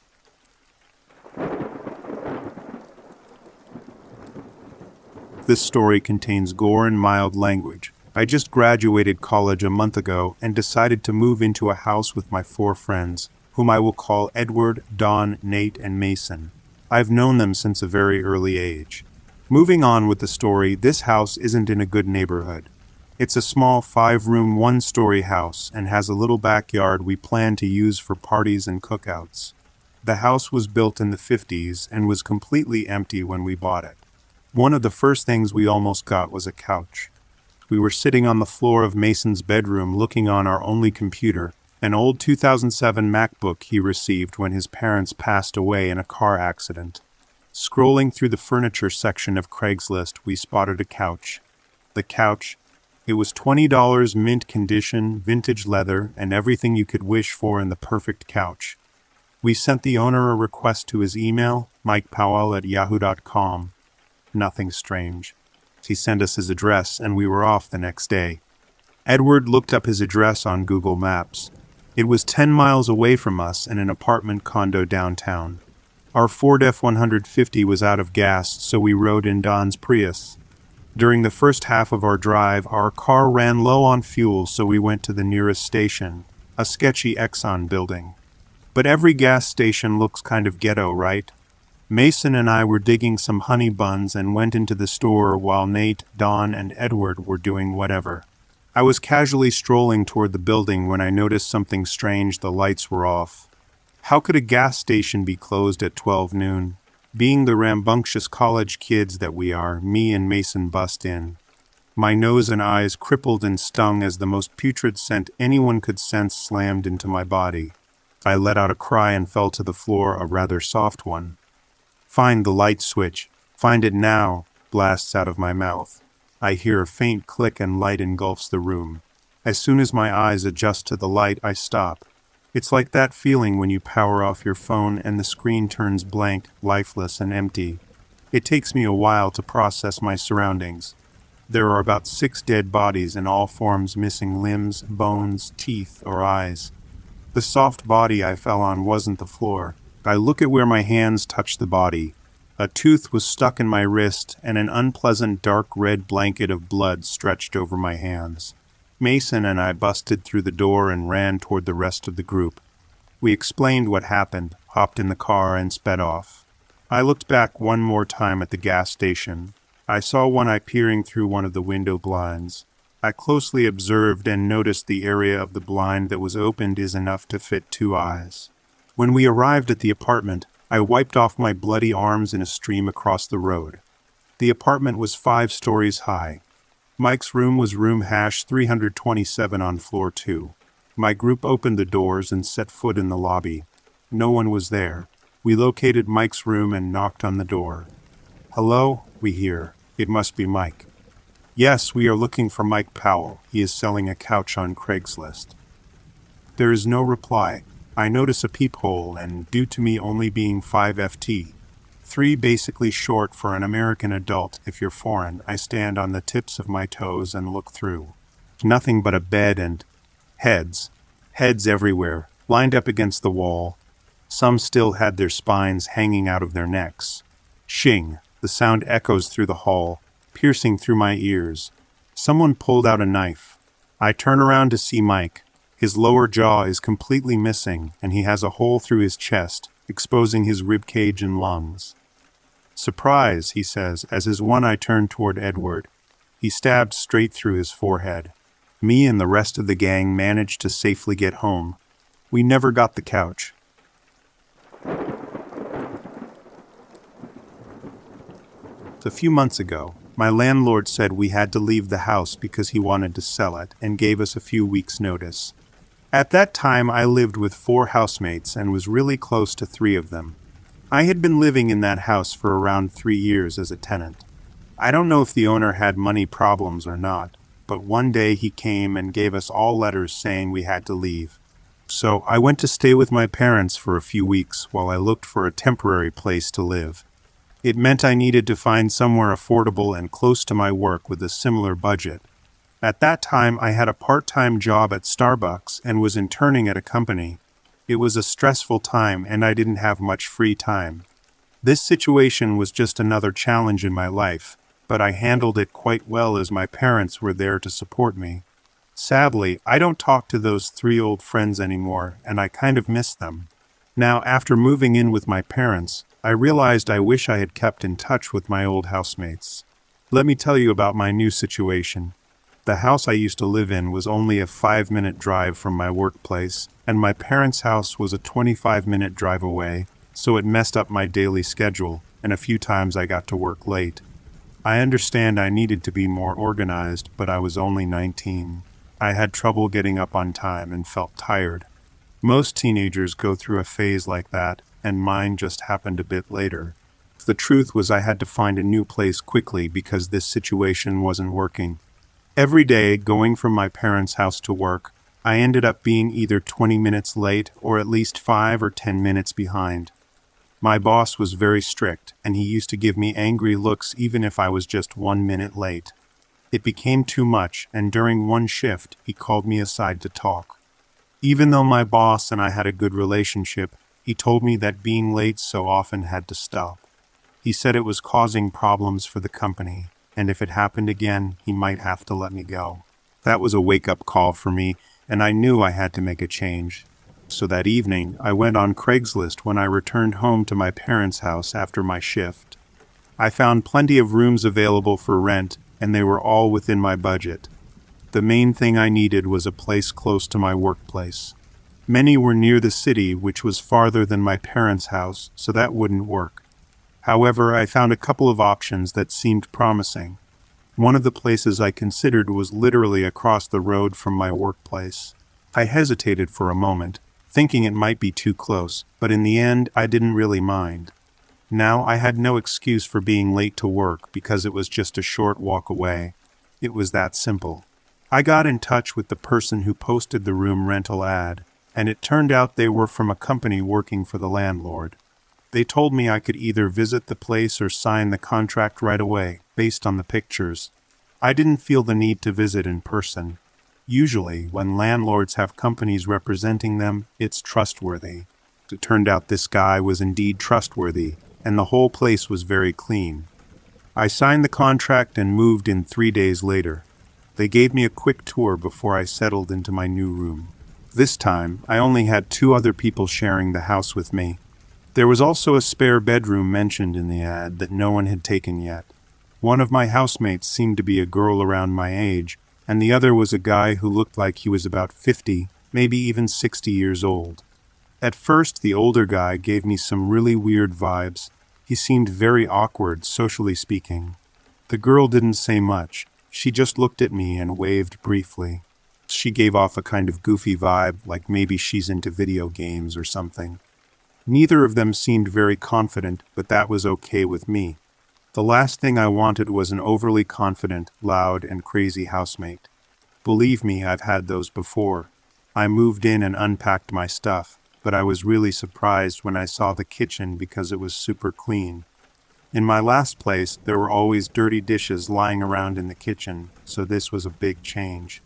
This story contains gore and mild language. I just graduated college a month ago and decided to move into a house with my four friends, whom I will call Edward, Don, Nate, and Mason. I've known them since a very early age. Moving on with the story, this house isn't in a good neighborhood. It's a small five room, one story house and has a little backyard we plan to use for parties and cookouts. The house was built in the 50s and was completely empty when we bought it. One of the first things we almost got was a couch. We were sitting on the floor of Mason's bedroom looking on our only computer, an old 2007 MacBook he received when his parents passed away in a car accident. Scrolling through the furniture section of Craigslist, we spotted a couch. The couch, it was $20 mint condition, vintage leather, and everything you could wish for in the perfect couch. We sent the owner a request to his email, mikepowell at yahoo.com. Nothing strange. He sent us his address, and we were off the next day. Edward looked up his address on Google Maps. It was 10 miles away from us in an apartment condo downtown. Our Ford F 150 was out of gas, so we rode in Don's Prius. During the first half of our drive, our car ran low on fuel, so we went to the nearest station, a sketchy Exxon building. But every gas station looks kind of ghetto, right? Mason and I were digging some honey buns and went into the store while Nate, Don, and Edward were doing whatever. I was casually strolling toward the building when I noticed something strange the lights were off. How could a gas station be closed at 12 noon? Being the rambunctious college kids that we are, me and Mason bust in. My nose and eyes crippled and stung as the most putrid scent anyone could sense slammed into my body. I let out a cry and fell to the floor, a rather soft one. Find the light switch. Find it now, blasts out of my mouth. I hear a faint click and light engulfs the room. As soon as my eyes adjust to the light, I stop. It's like that feeling when you power off your phone and the screen turns blank, lifeless, and empty. It takes me a while to process my surroundings. There are about six dead bodies in all forms missing limbs, bones, teeth, or eyes. The soft body I fell on wasn't the floor. I look at where my hands touch the body. A tooth was stuck in my wrist, and an unpleasant dark red blanket of blood stretched over my hands. Mason and I busted through the door and ran toward the rest of the group. We explained what happened, hopped in the car, and sped off. I looked back one more time at the gas station. I saw one eye peering through one of the window blinds. I closely observed and noticed the area of the blind that was opened is enough to fit two eyes. When we arrived at the apartment, I wiped off my bloody arms in a stream across the road. The apartment was five stories high. Mike's room was room hash 327 on floor 2. My group opened the doors and set foot in the lobby. No one was there. We located Mike's room and knocked on the door. Hello, we hear. It must be Mike. Yes, we are looking for Mike Powell. He is selling a couch on Craigslist. There is no reply. I notice a peephole, and due to me only being 5 FT, Three basically short for an American adult if you're foreign. I stand on the tips of my toes and look through. Nothing but a bed and heads. Heads everywhere, lined up against the wall. Some still had their spines hanging out of their necks. Shing! The sound echoes through the hall, piercing through my ears. Someone pulled out a knife. I turn around to see Mike. His lower jaw is completely missing, and he has a hole through his chest, exposing his rib cage and lungs. Surprise, he says, as his one eye turned toward Edward. He stabbed straight through his forehead. Me and the rest of the gang managed to safely get home. We never got the couch. A few months ago, my landlord said we had to leave the house because he wanted to sell it and gave us a few weeks' notice. At that time, I lived with four housemates and was really close to three of them. I had been living in that house for around three years as a tenant. I don't know if the owner had money problems or not, but one day he came and gave us all letters saying we had to leave. So I went to stay with my parents for a few weeks while I looked for a temporary place to live. It meant I needed to find somewhere affordable and close to my work with a similar budget. At that time, I had a part time job at Starbucks and was interning at a company. It was a stressful time and I didn't have much free time. This situation was just another challenge in my life, but I handled it quite well as my parents were there to support me. Sadly, I don't talk to those three old friends anymore, and I kind of miss them. Now, after moving in with my parents, I realized I wish I had kept in touch with my old housemates. Let me tell you about my new situation. The house I used to live in was only a five minute drive from my workplace, and my parents' house was a 25 minute drive away, so it messed up my daily schedule, and a few times I got to work late. I understand I needed to be more organized, but I was only 19. I had trouble getting up on time and felt tired. Most teenagers go through a phase like that, and mine just happened a bit later. The truth was, I had to find a new place quickly because this situation wasn't working. Every day, going from my parents' house to work, I ended up being either 20 minutes late or at least 5 or 10 minutes behind. My boss was very strict, and he used to give me angry looks even if I was just one minute late. It became too much, and during one shift, he called me aside to talk. Even though my boss and I had a good relationship, he told me that being late so often had to stop. He said it was causing problems for the company, and if it happened again, he might have to let me go. That was a wake up call for me, and I knew I had to make a change. So that evening, I went on Craigslist when I returned home to my parents' house after my shift. I found plenty of rooms available for rent, and they were all within my budget. The main thing I needed was a place close to my workplace. Many were near the city, which was farther than my parents' house, so that wouldn't work. However, I found a couple of options that seemed promising. One of the places I considered was literally across the road from my workplace. I hesitated for a moment, thinking it might be too close, but in the end I didn't really mind. Now I had no excuse for being late to work because it was just a short walk away. It was that simple. I got in touch with the person who posted the room rental ad, and it turned out they were from a company working for the landlord. They told me I could either visit the place or sign the contract right away, based on the pictures. I didn't feel the need to visit in person. Usually, when landlords have companies representing them, it's trustworthy. It turned out this guy was indeed trustworthy, and the whole place was very clean. I signed the contract and moved in three days later. They gave me a quick tour before I settled into my new room. This time, I only had two other people sharing the house with me. There was also a spare bedroom mentioned in the ad that no one had taken yet. One of my housemates seemed to be a girl around my age, and the other was a guy who looked like he was about 50, maybe even 60 years old. At first, the older guy gave me some really weird vibes. He seemed very awkward, socially speaking. The girl didn't say much. She just looked at me and waved briefly. She gave off a kind of goofy vibe, like maybe she's into video games or something. Neither of them seemed very confident, but that was okay with me. The last thing I wanted was an overly confident, loud, and crazy housemate. Believe me, I've had those before. I moved in and unpacked my stuff, but I was really surprised when I saw the kitchen because it was super clean. In my last place, there were always dirty dishes lying around in the kitchen, so this was a big change.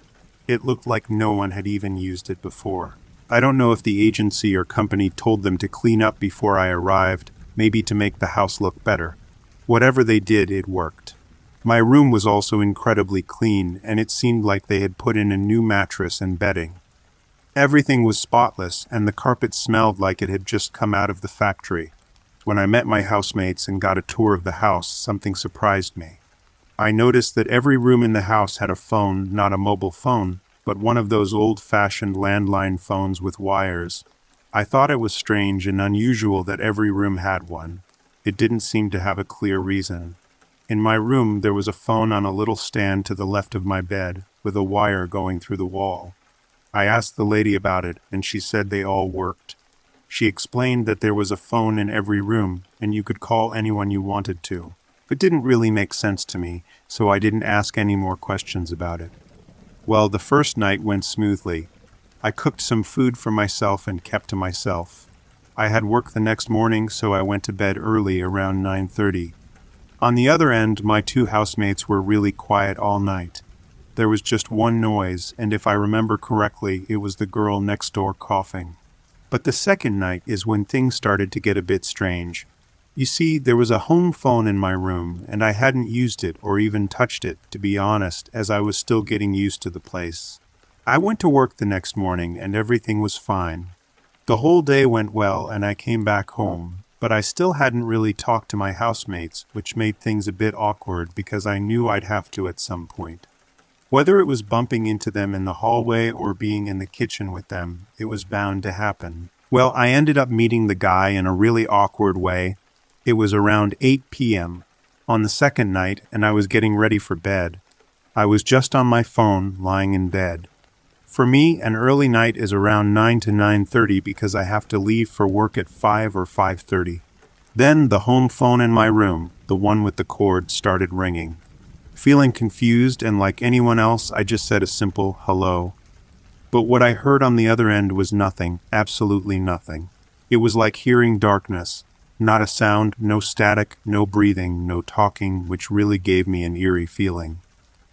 It looked like no one had even used it before. I don't know if the agency or company told them to clean up before I arrived, maybe to make the house look better. Whatever they did, it worked. My room was also incredibly clean, and it seemed like they had put in a new mattress and bedding. Everything was spotless, and the carpet smelled like it had just come out of the factory. When I met my housemates and got a tour of the house, something surprised me. I noticed that every room in the house had a phone, not a mobile phone, but one of those old-fashioned landline phones with wires. I thought it was strange and unusual that every room had one. It didn't seem to have a clear reason. In my room, there was a phone on a little stand to the left of my bed, with a wire going through the wall. I asked the lady about it, and she said they all worked. She explained that there was a phone in every room, and you could call anyone you wanted to. It didn't really make sense to me, so I didn't ask any more questions about it. Well, the first night went smoothly. I cooked some food for myself and kept to myself. I had work the next morning, so I went to bed early around 9:30. On the other end, my two housemates were really quiet all night. There was just one noise, and if I remember correctly, it was the girl next door coughing. But the second night is when things started to get a bit strange. You see, there was a home phone in my room, and I hadn't used it or even touched it, to be honest, as I was still getting used to the place. I went to work the next morning, and everything was fine. The whole day went well, and I came back home, but I still hadn't really talked to my housemates, which made things a bit awkward because I knew I'd have to at some point. Whether it was bumping into them in the hallway or being in the kitchen with them, it was bound to happen. Well, I ended up meeting the guy in a really awkward way. It was around 8 p.m. on the second night, and I was getting ready for bed. I was just on my phone, lying in bed. For me, an early night is around 9 to 9:30 because I have to leave for work at 5 or 5:30. Then the home phone in my room, the one with the cord, started ringing. Feeling confused and like anyone else, I just said a simple hello. But what I heard on the other end was nothing, absolutely nothing. It was like hearing darkness. Not a sound, no static, no breathing, no talking, which really gave me an eerie feeling.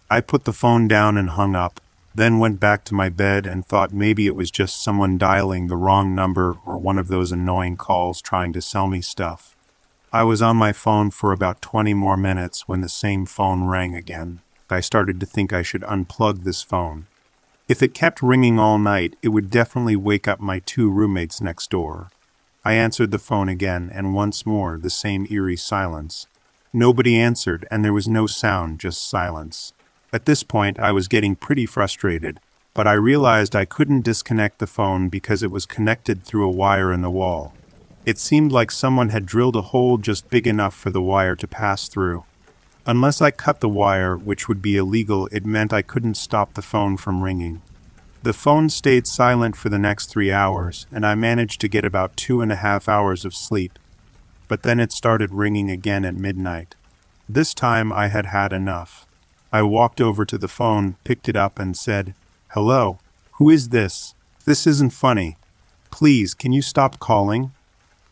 I put the phone down and hung up, then went back to my bed and thought maybe it was just someone dialing the wrong number or one of those annoying calls trying to sell me stuff. I was on my phone for about 20 more minutes when the same phone rang again. I started to think I should unplug this phone. If it kept ringing all night, it would definitely wake up my two roommates next door. I answered the phone again, and once more the same eerie silence. Nobody answered, and there was no sound, just silence. At this point, I was getting pretty frustrated, but I realized I couldn't disconnect the phone because it was connected through a wire in the wall. It seemed like someone had drilled a hole just big enough for the wire to pass through. Unless I cut the wire, which would be illegal, it meant I couldn't stop the phone from ringing. The phone stayed silent for the next three hours, and I managed to get about two and a half hours of sleep. But then it started ringing again at midnight. This time I had had enough. I walked over to the phone, picked it up, and said, Hello, who is this? This isn't funny. Please, can you stop calling?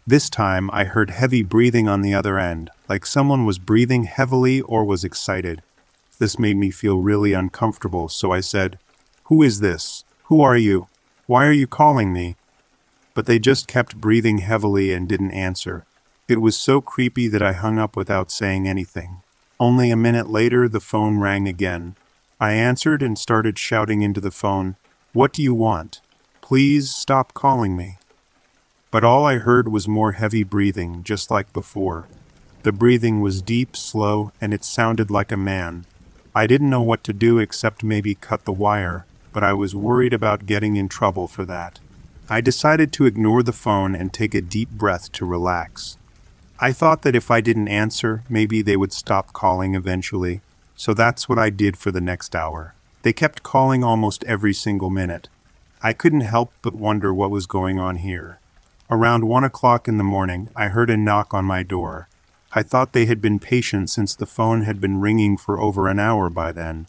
This time I heard heavy breathing on the other end, like someone was breathing heavily or was excited. This made me feel really uncomfortable, so I said, Who is this? Who are you? Why are you calling me? But they just kept breathing heavily and didn't answer. It was so creepy that I hung up without saying anything. Only a minute later, the phone rang again. I answered and started shouting into the phone, What do you want? Please stop calling me. But all I heard was more heavy breathing, just like before. The breathing was deep, slow, and it sounded like a man. I didn't know what to do except maybe cut the wire, but I was worried about getting in trouble for that. I decided to ignore the phone and take a deep breath to relax. I thought that if I didn't answer, maybe they would stop calling eventually, so that's what I did for the next hour. They kept calling almost every single minute. I couldn't help but wonder what was going on here. Around one o'clock in the morning, I heard a knock on my door. I thought they had been patient since the phone had been ringing for over an hour by then.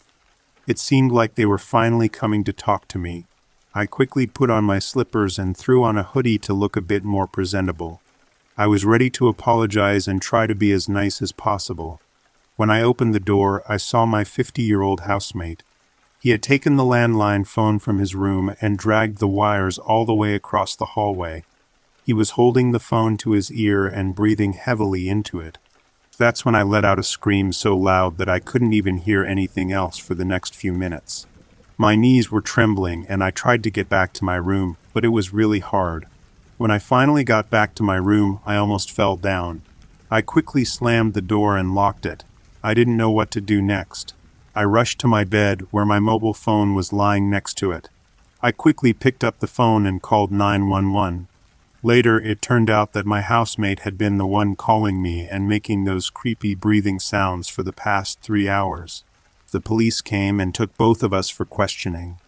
It seemed like they were finally coming to talk to me. I quickly put on my slippers and threw on a hoodie to look a bit more presentable. I was ready to apologize and try to be as nice as possible. When I opened the door, I saw my 50-year-old housemate. He had taken the landline phone from his room and dragged the wires all the way across the hallway. He was holding the phone to his ear and breathing heavily into it. That's when I let out a scream so loud that I couldn't even hear anything else for the next few minutes. My knees were trembling and I tried to get back to my room, but it was really hard. When I finally got back to my room, I almost fell down. I quickly slammed the door and locked it. I didn't know what to do next. I rushed to my bed, where my mobile phone was lying next to it. I quickly picked up the phone and called 911. Later, it turned out that my housemate had been the one calling me and making those creepy breathing sounds for the past three hours. The police came and took both of us for questioning.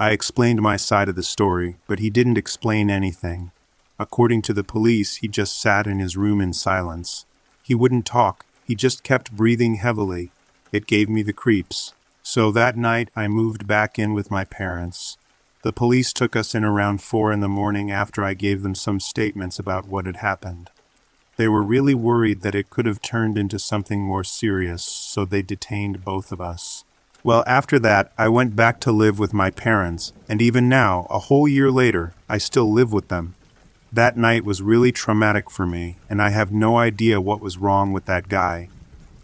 I explained my side of the story, but he didn't explain anything. According to the police, he just sat in his room in silence. He wouldn't talk, he just kept breathing heavily. It gave me the creeps. So that night, I moved back in with my parents. The police took us in around four in the morning after I gave them some statements about what had happened. They were really worried that it could have turned into something more serious, so they detained both of us. Well, after that, I went back to live with my parents, and even now, a whole year later, I still live with them. That night was really traumatic for me, and I have no idea what was wrong with that guy.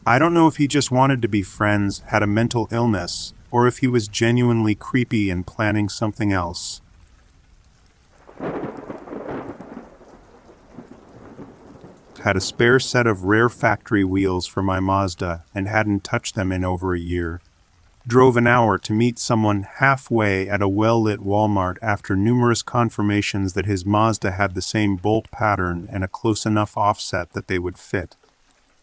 I don't know if he just wanted to be friends, had a mental illness, or if he was genuinely creepy and planning something else. Had a spare set of rare factory wheels for my Mazda and hadn't touched them in over a year. Drove an hour to meet someone halfway at a well lit Walmart after numerous confirmations that his Mazda had the same bolt pattern and a close enough offset that they would fit.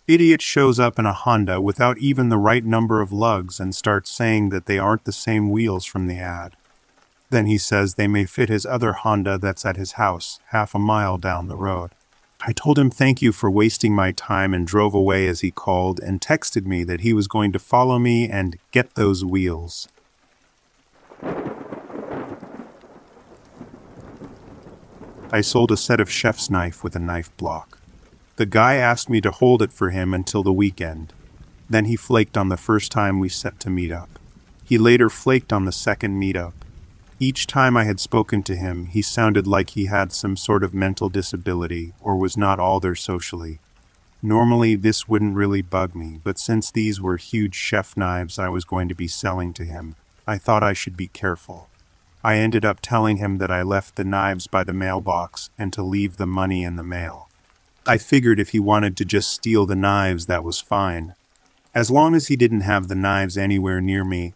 Idiot shows up in a Honda without even the right number of lugs and starts saying that they aren't the same wheels from the ad. Then he says they may fit his other Honda that's at his house, half a mile down the road. I told him thank you for wasting my time and drove away as he called and texted me that he was going to follow me and get those wheels. I sold a set of chef's knife with a knife block. The guy asked me to hold it for him until the weekend. Then he flaked on the first time we set to meet up. He later flaked on the second meetup. Each time I had spoken to him, he sounded like he had some sort of mental disability or was not all there socially. Normally, this wouldn't really bug me, but since these were huge chef knives I was going to be selling to him, I thought I should be careful. I ended up telling him that I left the knives by the mailbox and to leave the money in the mail. I figured if he wanted to just steal the knives, that was fine. As long as he didn't have the knives anywhere near me.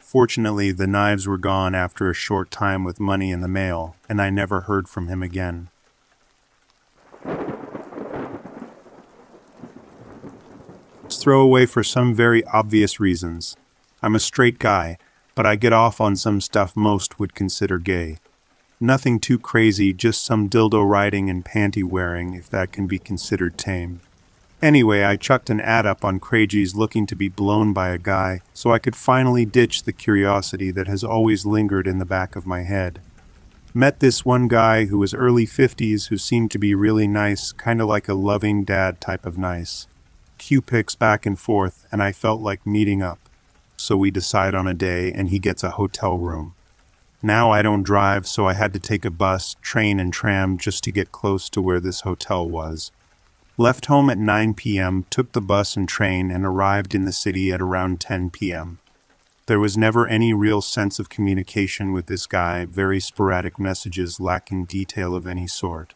Fortunately, the knives were gone after a short time with money in the mail, and I never heard from him again. Throw away for some very obvious reasons. I'm a straight guy, but I get off on some stuff most would consider gay. Nothing too crazy, just some dildo riding and panty wearing, if that can be considered tame. Anyway, I chucked an ad up on Craigie's looking to be blown by a guy, so I could finally ditch the curiosity that has always lingered in the back of my head. Met this one guy who was early 50s who seemed to be really nice, kind of like a loving dad type of nice. Q picks back and forth, and I felt like meeting up. So we decide on a day, and he gets a hotel room. Now I don't drive, so I had to take a bus, train, and tram just to get close to where this hotel was. Left home at 9 p.m., took the bus and train, and arrived in the city at around 10 p.m. There was never any real sense of communication with this guy, very sporadic messages lacking detail of any sort.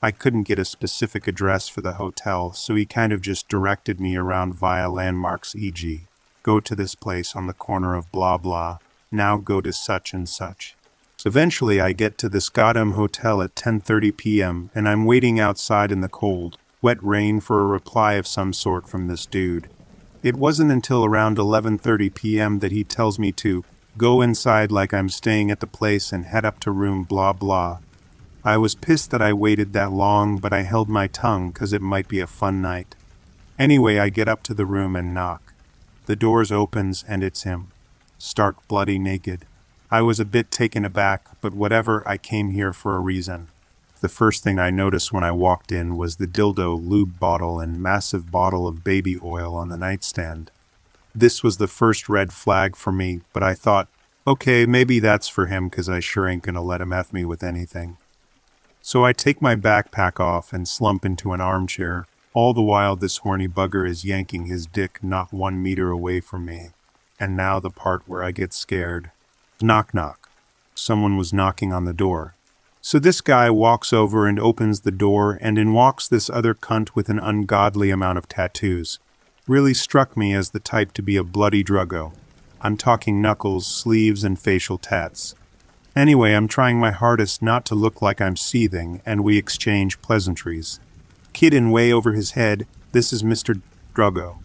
I couldn't get a specific address for the hotel, so he kind of just directed me around via landmarks, e.g., go to this place on the corner of blah blah, now go to such and such. Eventually I get to the Scottam Hotel at 10:30 p.m. and I'm waiting outside in the cold, wet rain for a reply of some sort from this dude. It wasn't until around 11:30 p.m. that he tells me to go inside like I'm staying at the place and head up to room blah blah. I was pissed that I waited that long, but I held my tongue cuz it might be a fun night. Anyway, I get up to the room and knock. The doors opens and it's him stark bloody naked. I was a bit taken aback, but whatever, I came here for a reason. The first thing I noticed when I walked in was the dildo lube bottle and massive bottle of baby oil on the nightstand. This was the first red flag for me, but I thought, okay, maybe that's for him because I sure ain't gonna let him F me with anything. So I take my backpack off and slump into an armchair, all the while this horny bugger is yanking his dick not one meter away from me. And now the part where I get scared. Knock knock. Someone was knocking on the door. So this guy walks over and opens the door, and in walks this other cunt with an ungodly amount of tattoos. Really struck me as the type to be a bloody druggo. I'm talking knuckles, sleeves, and facial tats. Anyway, I'm trying my hardest not to look like I'm seething, and we exchange pleasantries. Kid in way over his head, this is Mr. Drogo.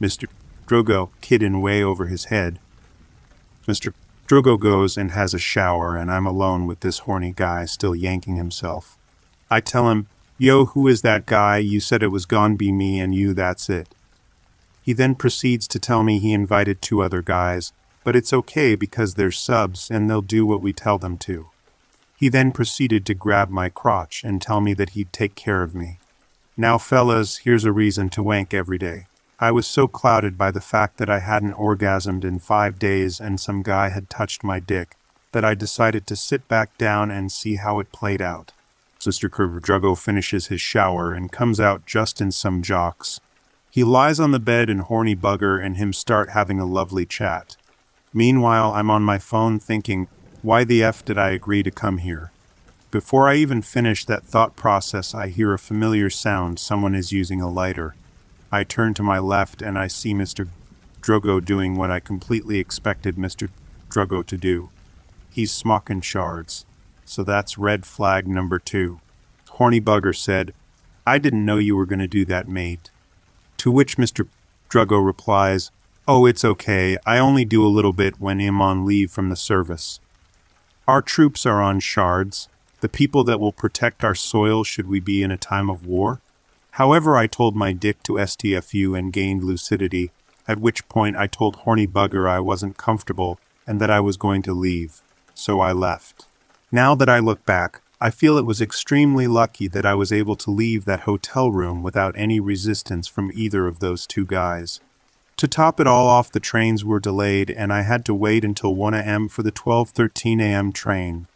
Mr. Drogo, kid in way over his head. Mr. Drogo goes and has a shower, and I'm alone with this horny guy still yanking himself. I tell him, Yo, who is that guy? You said it was gone be me and you, that's it. He then proceeds to tell me he invited two other guys, but it's okay because they're subs and they'll do what we tell them to. He then proceeded to grab my crotch and tell me that he'd take care of me. Now, fellas, here's a reason to wank every day. I was so clouded by the fact that I hadn't orgasmed in five days and some guy had touched my dick that I decided to sit back down and see how it played out. Sister Drago finishes his shower and comes out just in some jocks. He lies on the bed and horny bugger and him start having a lovely chat. Meanwhile, I'm on my phone thinking, why the F did I agree to come here? Before I even finish that thought process, I hear a familiar sound someone is using a lighter. I turn to my left and I see Mr. Drogo doing what I completely expected Mr. Drogo to do. He's smocking shards. So that's red flag number two. Horny Bugger said, I didn't know you were going to do that, mate. To which Mr. Drogo replies, Oh, it's okay. I only do a little bit when I'm on leave from the service. Our troops are on shards, the people that will protect our soil should we be in a time of war. However, I told my dick to STFU and gained lucidity, at which point I told Horny Bugger I wasn't comfortable and that I was going to leave. So I left. Now that I look back, I feel it was extremely lucky that I was able to leave that hotel room without any resistance from either of those two guys. To top it all off, the trains were delayed and I had to wait until 1 a.m. for the 12:13 a.m. train.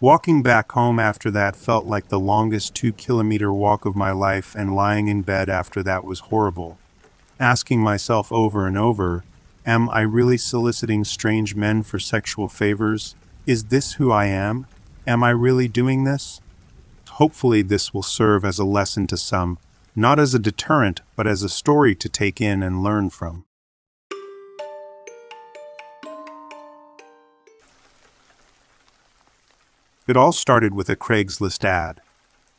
Walking back home after that felt like the longest two kilometer walk of my life, and lying in bed after that was horrible. Asking myself over and over, Am I really soliciting strange men for sexual favors? Is this who I am? Am I really doing this? Hopefully, this will serve as a lesson to some, not as a deterrent, but as a story to take in and learn from. It all started with a Craigslist ad.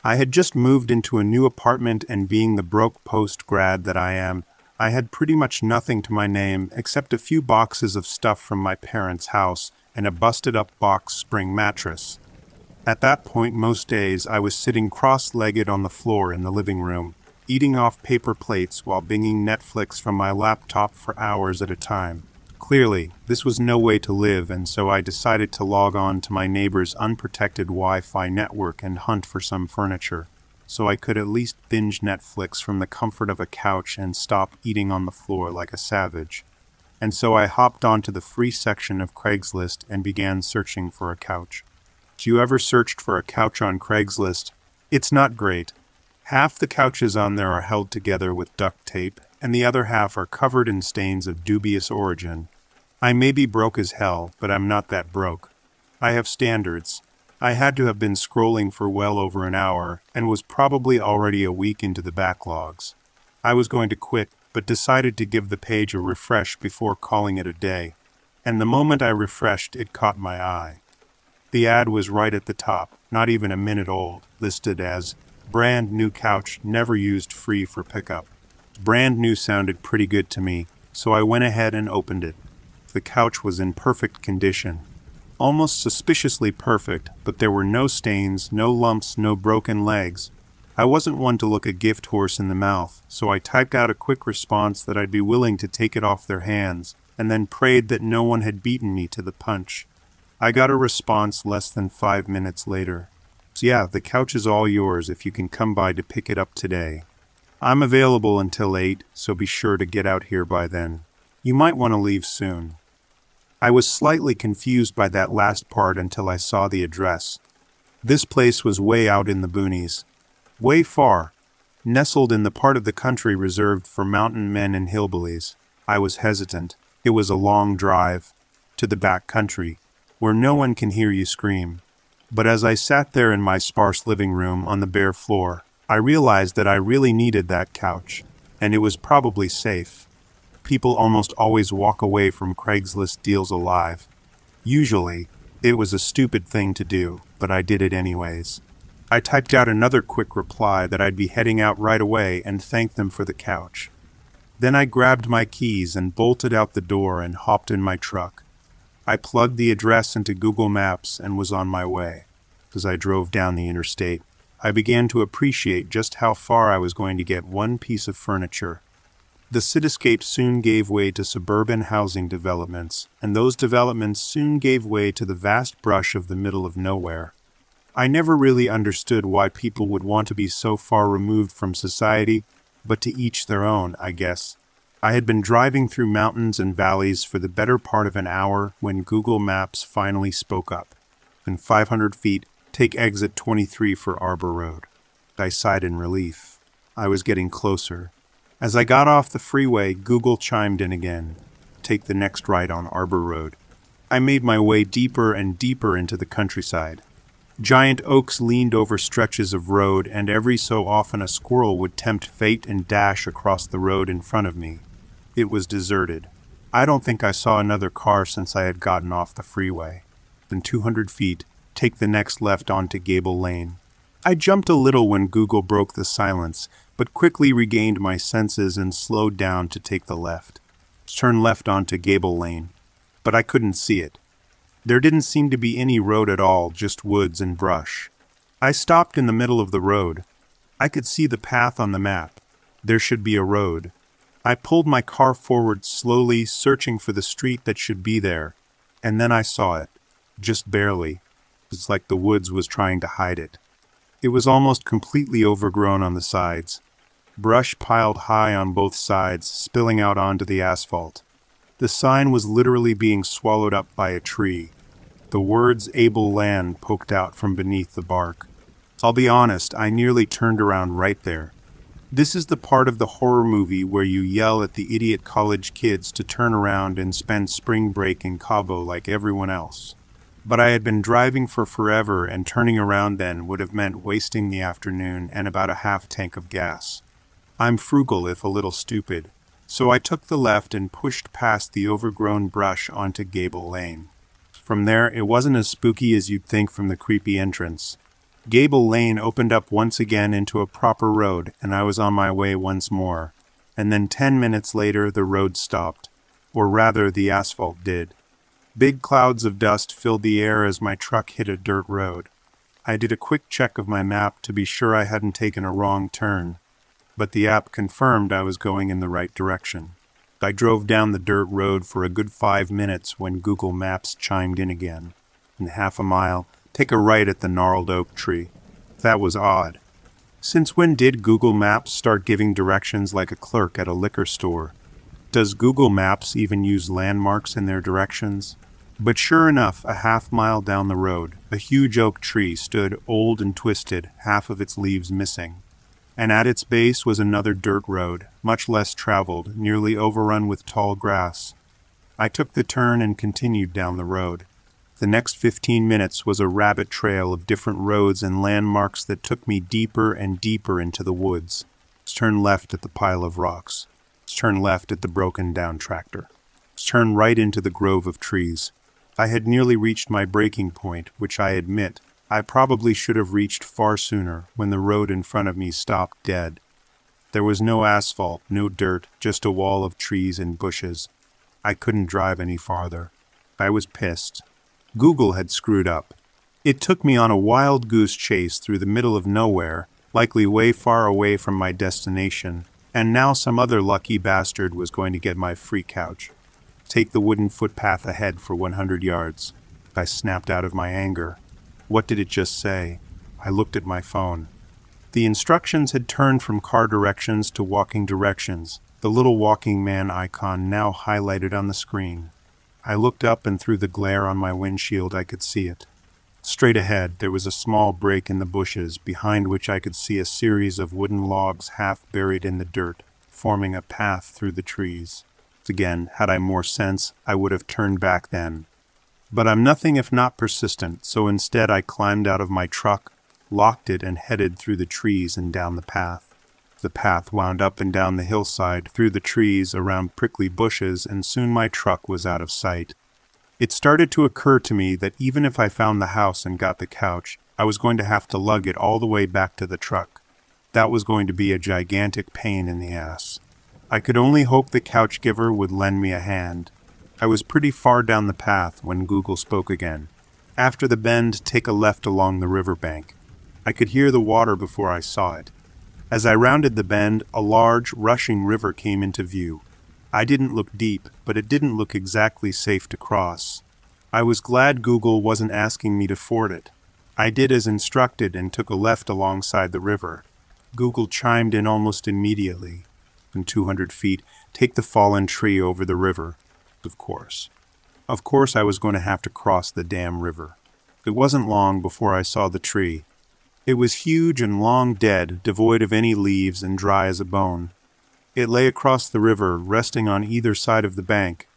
I had just moved into a new apartment and being the broke post grad that I am, I had pretty much nothing to my name except a few boxes of stuff from my parents' house and a busted up box spring mattress. At that point, most days, I was sitting cross legged on the floor in the living room, eating off paper plates while binging Netflix from my laptop for hours at a time. Clearly, this was no way to live, and so I decided to log on to my neighbor's unprotected Wi Fi network and hunt for some furniture, so I could at least binge Netflix from the comfort of a couch and stop eating on the floor like a savage. And so I hopped onto the free section of Craigslist and began searching for a couch. Have you ever searched for a couch on Craigslist? It's not great. Half the couches on there are held together with duct tape, and the other half are covered in stains of dubious origin. I may be broke as hell, but I'm not that broke. I have standards. I had to have been scrolling for well over an hour, and was probably already a week into the backlogs. I was going to quit, but decided to give the page a refresh before calling it a day. And the moment I refreshed, it caught my eye. The ad was right at the top, not even a minute old, listed as brand new couch never used free for pickup. Brand new sounded pretty good to me, so I went ahead and opened it. The couch was in perfect condition. Almost suspiciously perfect, but there were no stains, no lumps, no broken legs. I wasn't one to look a gift horse in the mouth, so I typed out a quick response that I'd be willing to take it off their hands, and then prayed that no one had beaten me to the punch. I got a response less than five minutes later. So yeah, the couch is all yours if you can come by to pick it up today. I'm available until 8, so be sure to get out here by then. You might want to leave soon. I was slightly confused by that last part until I saw the address. This place was way out in the boonies. Way far. Nestled in the part of the country reserved for mountain men and hillbillies. I was hesitant. It was a long drive. To the back country, where no one can hear you scream. But as I sat there in my sparse living room on the bare floor, I realized that I really needed that couch, and it was probably safe. People almost always walk away from Craigslist deals alive. Usually, it was a stupid thing to do, but I did it anyways. I typed out another quick reply that I'd be heading out right away and thanked them for the couch. Then I grabbed my keys and bolted out the door and hopped in my truck. I plugged the address into Google Maps and was on my way. As I drove down the interstate, I began to appreciate just how far I was going to get one piece of furniture. The cityscape soon gave way to suburban housing developments, and those developments soon gave way to the vast brush of the middle of nowhere. I never really understood why people would want to be so far removed from society but to each their own, I guess. I had been driving through mountains and valleys for the better part of an hour when Google Maps finally spoke up. In 500 feet, take exit 23 for Arbor Road. I sighed in relief. I was getting closer. As I got off the freeway, Google chimed in again. Take the next right on Arbor Road. I made my way deeper and deeper into the countryside. Giant oaks leaned over stretches of road, and every so often a squirrel would tempt fate and dash across the road in front of me. It was deserted. I don't think I saw another car since I had gotten off the freeway. In 200 feet, take the next left onto Gable Lane. I jumped a little when Google broke the silence, but quickly regained my senses and slowed down to take the left. Turn left onto Gable Lane. But I couldn't see it. There didn't seem to be any road at all, just woods and brush. I stopped in the middle of the road. I could see the path on the map. There should be a road. I pulled my car forward slowly, searching for the street that should be there, and then I saw it. Just barely. It's like the woods was trying to hide it. It was almost completely overgrown on the sides. Brush piled high on both sides, spilling out onto the asphalt. The sign was literally being swallowed up by a tree. The words able land poked out from beneath the bark. I'll be honest, I nearly turned around right there. This is the part of the horror movie where you yell at the idiot college kids to turn around and spend spring break in Cabo like everyone else. But I had been driving for forever, and turning around then would have meant wasting the afternoon and about a half tank of gas. I'm frugal if a little stupid, so I took the left and pushed past the overgrown brush onto Gable Lane. From there, it wasn't as spooky as you'd think from the creepy entrance. Gable Lane opened up once again into a proper road, and I was on my way once more. And then ten minutes later, the road stopped. Or rather, the asphalt did. Big clouds of dust filled the air as my truck hit a dirt road. I did a quick check of my map to be sure I hadn't taken a wrong turn, but the app confirmed I was going in the right direction. I drove down the dirt road for a good five minutes when Google Maps chimed in again. In half a mile, take a right at the gnarled oak tree. That was odd. Since when did Google Maps start giving directions like a clerk at a liquor store? Does Google Maps even use landmarks in their directions? But sure enough, a half mile down the road, a huge oak tree stood old and twisted, half of its leaves missing and at its base was another dirt road, much less traveled, nearly overrun with tall grass. I took the turn and continued down the road. The next fifteen minutes was a rabbit trail of different roads and landmarks that took me deeper and deeper into the woods. Let's turn left at the pile of rocks. Let's turn left at the broken down tractor. Let's turn right into the grove of trees. I had nearly reached my breaking point, which I admit I probably should have reached far sooner when the road in front of me stopped dead. There was no asphalt, no dirt, just a wall of trees and bushes. I couldn't drive any farther. I was pissed. Google had screwed up. It took me on a wild goose chase through the middle of nowhere, likely way far away from my destination, and now some other lucky bastard was going to get my free couch. Take the wooden footpath ahead for 100 yards. I snapped out of my anger. What did it just say? I looked at my phone. The instructions had turned from car directions to walking directions, the little walking man icon now highlighted on the screen. I looked up and through the glare on my windshield I could see it. Straight ahead there was a small break in the bushes, behind which I could see a series of wooden logs half buried in the dirt, forming a path through the trees. Again, had I more sense, I would have turned back then. But I'm nothing if not persistent, so instead I climbed out of my truck, locked it, and headed through the trees and down the path. The path wound up and down the hillside, through the trees, around prickly bushes, and soon my truck was out of sight. It started to occur to me that even if I found the house and got the couch, I was going to have to lug it all the way back to the truck. That was going to be a gigantic pain in the ass. I could only hope the couch giver would lend me a hand. I was pretty far down the path when Google spoke again. After the bend, take a left along the riverbank. I could hear the water before I saw it. As I rounded the bend, a large, rushing river came into view. I didn't look deep, but it didn't look exactly safe to cross. I was glad Google wasn't asking me to ford it. I did as instructed and took a left alongside the river. Google chimed in almost immediately. In 200 feet, take the fallen tree over the river. Of course. Of course I was going to have to cross the damn river. It wasn't long before I saw the tree. It was huge and long dead, devoid of any leaves and dry as a bone. It lay across the river, resting on either side of the bank.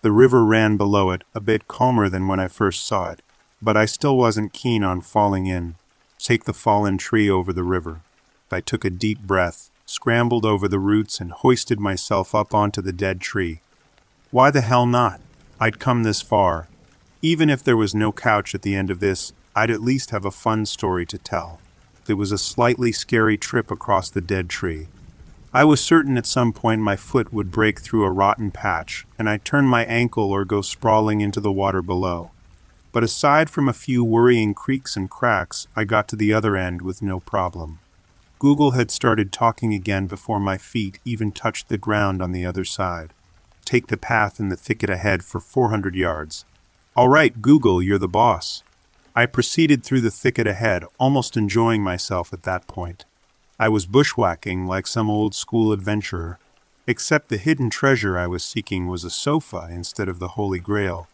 The river ran below it, a bit calmer than when I first saw it, but I still wasn't keen on falling in. Take the fallen tree over the river. I took a deep breath, scrambled over the roots, and hoisted myself up onto the dead tree. Why the hell not? I'd come this far. Even if there was no couch at the end of this, I'd at least have a fun story to tell. It was a slightly scary trip across the dead tree. I was certain at some point my foot would break through a rotten patch, and I'd turn my ankle or go sprawling into the water below. But aside from a few worrying creaks and cracks, I got to the other end with no problem. Google had started talking again before my feet even touched the ground on the other side. Take the path in the thicket ahead for 400 yards. All right, Google, you're the boss. I proceeded through the thicket ahead, almost enjoying myself at that point. I was bushwhacking like some old school adventurer, except the hidden treasure I was seeking was a sofa instead of the Holy Grail.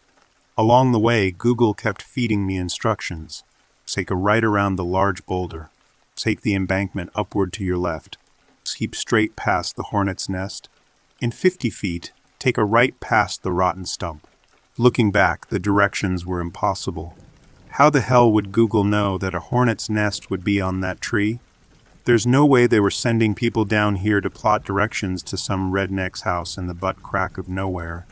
Along the way, Google kept feeding me instructions. Take a right around the large boulder. Take the embankment upward to your left. Keep straight past the hornet's nest. In 50 feet, take a right past the rotten stump. Looking back, the directions were impossible. How the hell would Google know that a hornet's nest would be on that tree? There's no way they were sending people down here to plot directions to some redneck's house in the butt crack of nowhere.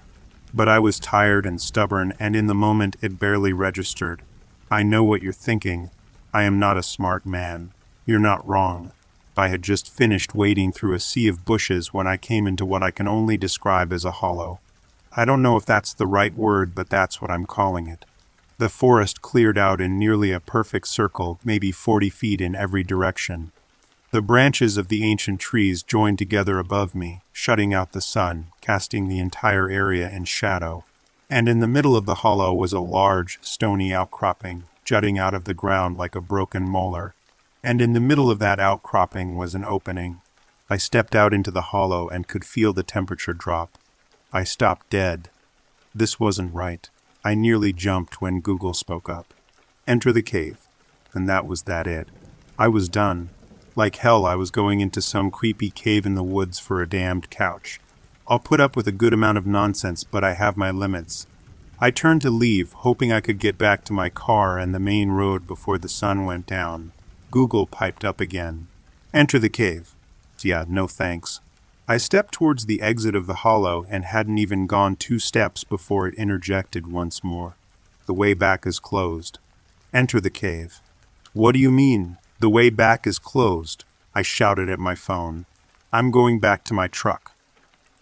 But I was tired and stubborn, and in the moment it barely registered. I know what you're thinking. I am not a smart man. You're not wrong. I had just finished wading through a sea of bushes when I came into what I can only describe as a hollow. I don't know if that's the right word, but that's what I'm calling it. The forest cleared out in nearly a perfect circle, maybe 40 feet in every direction. The branches of the ancient trees joined together above me, shutting out the sun, casting the entire area in shadow. And in the middle of the hollow was a large, stony outcropping, jutting out of the ground like a broken molar. And in the middle of that outcropping was an opening. I stepped out into the hollow and could feel the temperature drop. I stopped dead. This wasn't right. I nearly jumped when Google spoke up. Enter the cave. And that was that it. I was done. Like hell, I was going into some creepy cave in the woods for a damned couch. I'll put up with a good amount of nonsense, but I have my limits. I turned to leave, hoping I could get back to my car and the main road before the sun went down. Google piped up again. Enter the cave. Yeah, no thanks. I stepped towards the exit of the hollow and hadn't even gone two steps before it interjected once more. The way back is closed. Enter the cave. What do you mean? The way back is closed, I shouted at my phone. I'm going back to my truck.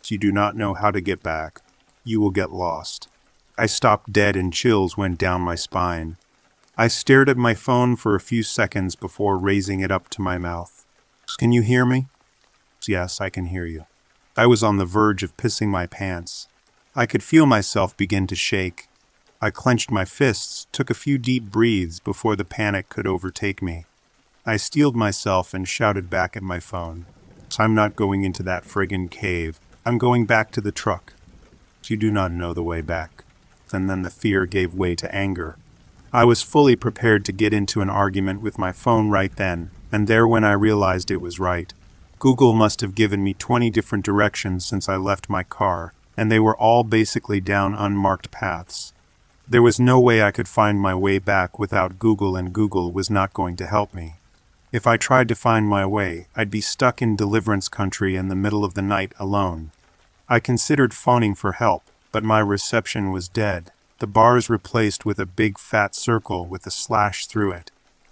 You do not know how to get back. You will get lost. I stopped dead and chills went down my spine. I stared at my phone for a few seconds before raising it up to my mouth. Can you hear me? Yes, I can hear you. I was on the verge of pissing my pants. I could feel myself begin to shake. I clenched my fists, took a few deep breaths before the panic could overtake me. I steeled myself and shouted back at my phone. I'm not going into that friggin' cave. I'm going back to the truck. You do not know the way back. And then the fear gave way to anger. I was fully prepared to get into an argument with my phone right then, and there when I realized it was right. Google must have given me 20 different directions since I left my car, and they were all basically down unmarked paths. There was no way I could find my way back without Google, and Google was not going to help me. If I tried to find my way, I'd be stuck in deliverance country in the middle of the night alone. I considered phoning for help, but my reception was dead. The bars replaced with a big fat circle with a slash through it.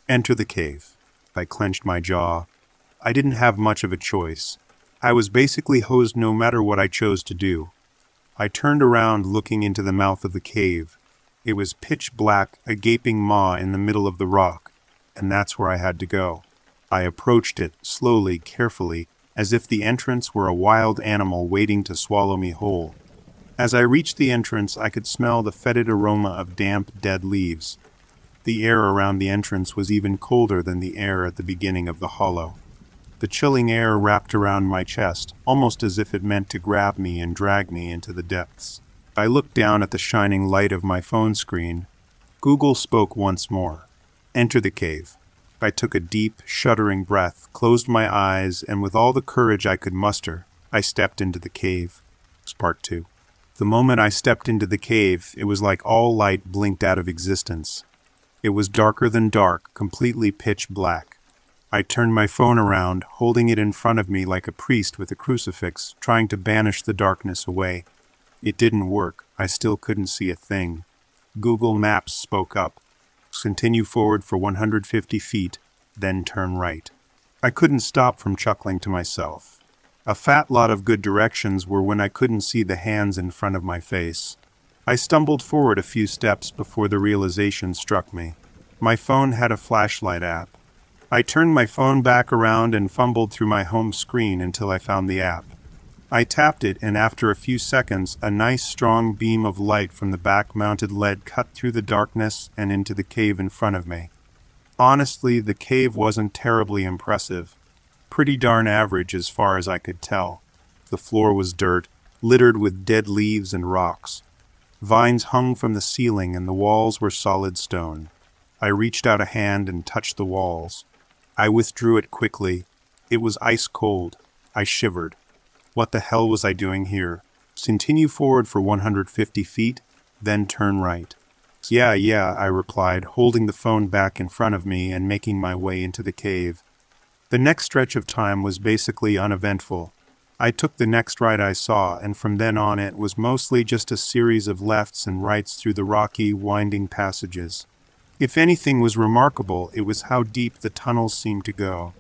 Enter the cave. I clenched my jaw. I didn't have much of a choice. I was basically hosed no matter what I chose to do. I turned around looking into the mouth of the cave. It was pitch black, a gaping maw in the middle of the rock, and that's where I had to go. I approached it, slowly, carefully, as if the entrance were a wild animal waiting to swallow me whole. As I reached the entrance, I could smell the fetid aroma of damp, dead leaves. The air around the entrance was even colder than the air at the beginning of the hollow. The chilling air wrapped around my chest, almost as if it meant to grab me and drag me into the depths. I looked down at the shining light of my phone screen. Google spoke once more. Enter the cave. I took a deep, shuddering breath, closed my eyes, and with all the courage I could muster, I stepped into the cave. Part 2. The moment I stepped into the cave, it was like all light blinked out of existence. It was darker than dark, completely pitch black. I turned my phone around, holding it in front of me like a priest with a crucifix, trying to banish the darkness away. It didn't work. I still couldn't see a thing. Google Maps spoke up. Continue forward for 150 feet, then turn right. I couldn't stop from chuckling to myself. A fat lot of good directions were when I couldn't see the hands in front of my face. I stumbled forward a few steps before the realization struck me. My phone had a flashlight app. I turned my phone back around and fumbled through my home screen until I found the app. I tapped it, and after a few seconds, a nice strong beam of light from the back mounted LED cut through the darkness and into the cave in front of me. Honestly, the cave wasn't terribly impressive. Pretty darn average as far as I could tell. The floor was dirt, littered with dead leaves and rocks. Vines hung from the ceiling, and the walls were solid stone. I reached out a hand and touched the walls. I withdrew it quickly. It was ice cold. I shivered. What the hell was I doing here? Continue forward for 150 feet, then turn right. Yeah, yeah, I replied, holding the phone back in front of me and making my way into the cave. The next stretch of time was basically uneventful. I took the next right I saw, and from then on it was mostly just a series of lefts and rights through the rocky, winding passages. If anything was remarkable, it was how deep the tunnels seemed to go.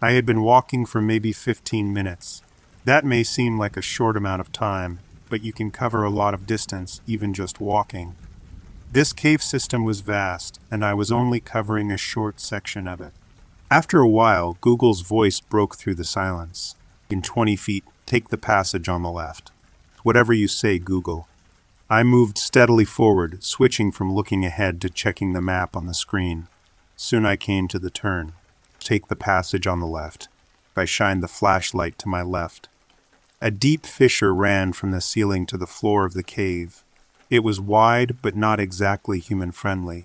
I had been walking for maybe 15 minutes. That may seem like a short amount of time, but you can cover a lot of distance even just walking. This cave system was vast, and I was only covering a short section of it. After a while, Google's voice broke through the silence. In 20 feet, take the passage on the left. Whatever you say, Google. I moved steadily forward, switching from looking ahead to checking the map on the screen. Soon I came to the turn. Take the passage on the left. I shined the flashlight to my left. A deep fissure ran from the ceiling to the floor of the cave. It was wide, but not exactly human friendly.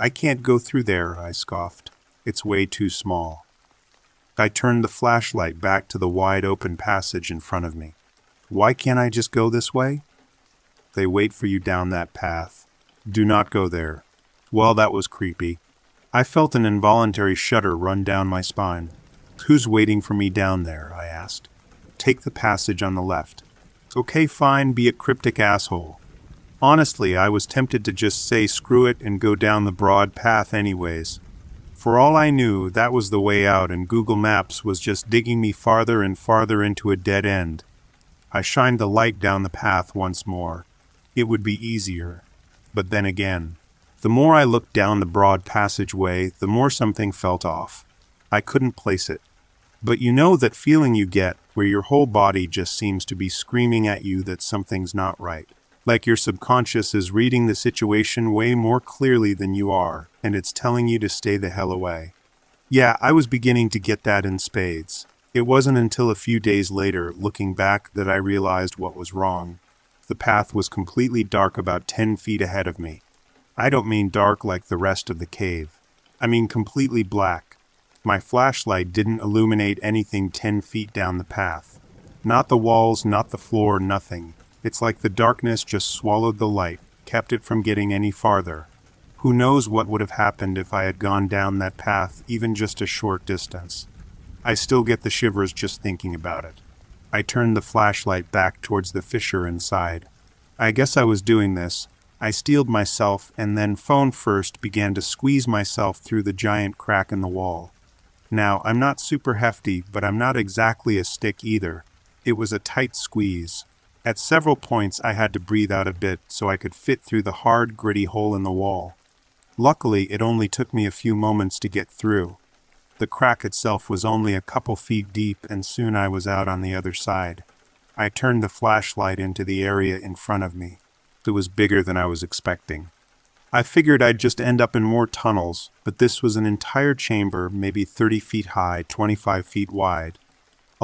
I can't go through there, I scoffed. It's way too small. I turned the flashlight back to the wide open passage in front of me. Why can't I just go this way? They wait for you down that path. Do not go there. Well, that was creepy. I felt an involuntary shudder run down my spine. Who's waiting for me down there? I asked take the passage on the left. Okay, fine, be a cryptic asshole. Honestly, I was tempted to just say screw it and go down the broad path anyways. For all I knew, that was the way out, and Google Maps was just digging me farther and farther into a dead end. I shined the light down the path once more. It would be easier. But then again, the more I looked down the broad passageway, the more something felt off. I couldn't place it. But you know that feeling you get where your whole body just seems to be screaming at you that something's not right. Like your subconscious is reading the situation way more clearly than you are, and it's telling you to stay the hell away. Yeah, I was beginning to get that in spades. It wasn't until a few days later, looking back, that I realized what was wrong. The path was completely dark about 10 feet ahead of me. I don't mean dark like the rest of the cave. I mean completely black, my flashlight didn't illuminate anything 10 feet down the path. Not the walls, not the floor, nothing. It's like the darkness just swallowed the light. kept it from getting any farther. Who knows what would have happened if I had gone down that path even just a short distance. I still get the shivers just thinking about it. I turned the flashlight back towards the fissure inside. I guess I was doing this. I steeled myself and then phone first began to squeeze myself through the giant crack in the wall. Now, I'm not super hefty, but I'm not exactly a stick either. It was a tight squeeze. At several points, I had to breathe out a bit so I could fit through the hard, gritty hole in the wall. Luckily, it only took me a few moments to get through. The crack itself was only a couple feet deep, and soon I was out on the other side. I turned the flashlight into the area in front of me. It was bigger than I was expecting. I figured I'd just end up in more tunnels, but this was an entire chamber, maybe 30 feet high, 25 feet wide.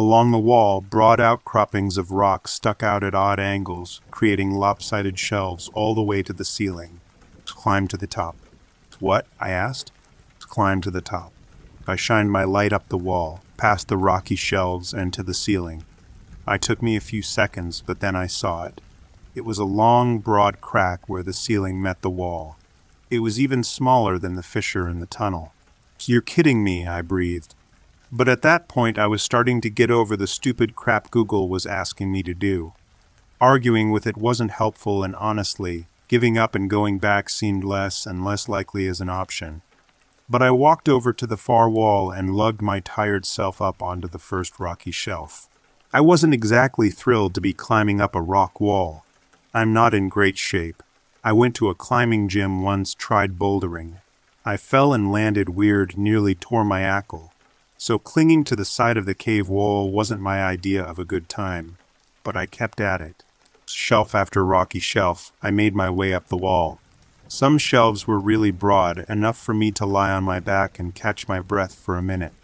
Along the wall, broad outcroppings of rock stuck out at odd angles, creating lopsided shelves all the way to the ceiling. Climb to the top. What? I asked. Climb to the top. I shined my light up the wall, past the rocky shelves, and to the ceiling. It took me a few seconds, but then I saw it. It was a long, broad crack where the ceiling met the wall. It was even smaller than the fissure in the tunnel. You're kidding me, I breathed. But at that point, I was starting to get over the stupid crap Google was asking me to do. Arguing with it wasn't helpful, and honestly, giving up and going back seemed less and less likely as an option. But I walked over to the far wall and lugged my tired self up onto the first rocky shelf. I wasn't exactly thrilled to be climbing up a rock wall. I'm not in great shape, I went to a climbing gym once, tried bouldering. I fell and landed weird, nearly tore my ankle. So clinging to the side of the cave wall wasn't my idea of a good time. But I kept at it. Shelf after rocky shelf, I made my way up the wall. Some shelves were really broad, enough for me to lie on my back and catch my breath for a minute.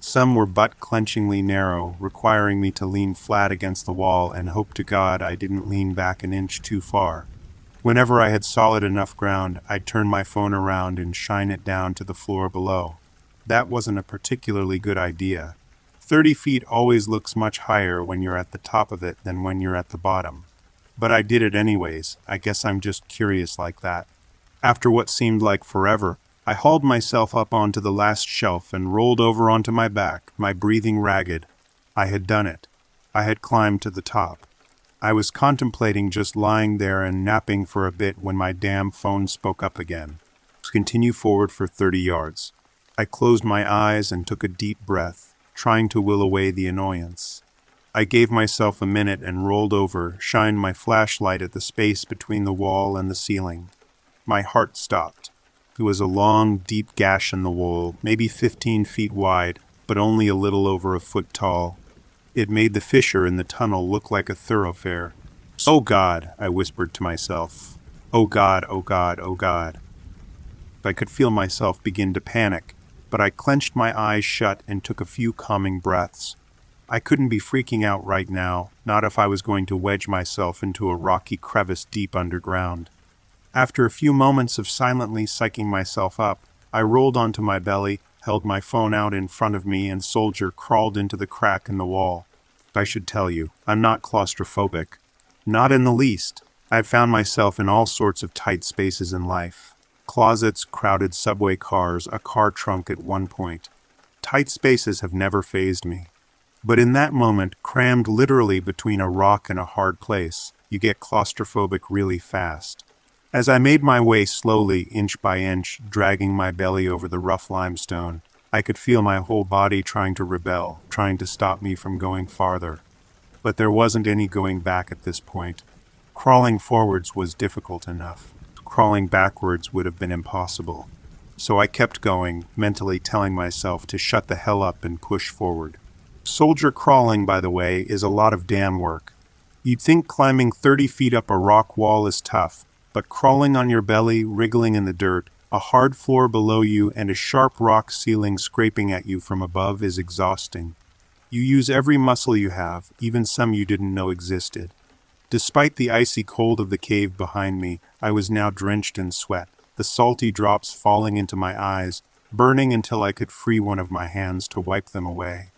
Some were butt-clenchingly narrow, requiring me to lean flat against the wall and hope to God I didn't lean back an inch too far. Whenever I had solid enough ground, I'd turn my phone around and shine it down to the floor below. That wasn't a particularly good idea. 30 feet always looks much higher when you're at the top of it than when you're at the bottom. But I did it anyways. I guess I'm just curious like that. After what seemed like forever, I hauled myself up onto the last shelf and rolled over onto my back, my breathing ragged. I had done it. I had climbed to the top. I was contemplating just lying there and napping for a bit when my damn phone spoke up again. Continue forward for 30 yards. I closed my eyes and took a deep breath, trying to will away the annoyance. I gave myself a minute and rolled over, shined my flashlight at the space between the wall and the ceiling. My heart stopped. It was a long, deep gash in the wall, maybe 15 feet wide, but only a little over a foot tall. It made the fissure in the tunnel look like a thoroughfare. Oh God, I whispered to myself. Oh God, oh God, oh God. I could feel myself begin to panic, but I clenched my eyes shut and took a few calming breaths. I couldn't be freaking out right now, not if I was going to wedge myself into a rocky crevice deep underground. After a few moments of silently psyching myself up, I rolled onto my belly held my phone out in front of me, and Soldier crawled into the crack in the wall. I should tell you, I'm not claustrophobic. Not in the least. I've found myself in all sorts of tight spaces in life. Closets, crowded subway cars, a car trunk at one point. Tight spaces have never phased me. But in that moment, crammed literally between a rock and a hard place, you get claustrophobic really fast. As I made my way slowly, inch by inch, dragging my belly over the rough limestone, I could feel my whole body trying to rebel, trying to stop me from going farther. But there wasn't any going back at this point. Crawling forwards was difficult enough. Crawling backwards would have been impossible. So I kept going, mentally telling myself to shut the hell up and push forward. Soldier crawling, by the way, is a lot of damn work. You'd think climbing 30 feet up a rock wall is tough, but crawling on your belly, wriggling in the dirt, a hard floor below you, and a sharp rock ceiling scraping at you from above is exhausting. You use every muscle you have, even some you didn't know existed. Despite the icy cold of the cave behind me, I was now drenched in sweat, the salty drops falling into my eyes, burning until I could free one of my hands to wipe them away.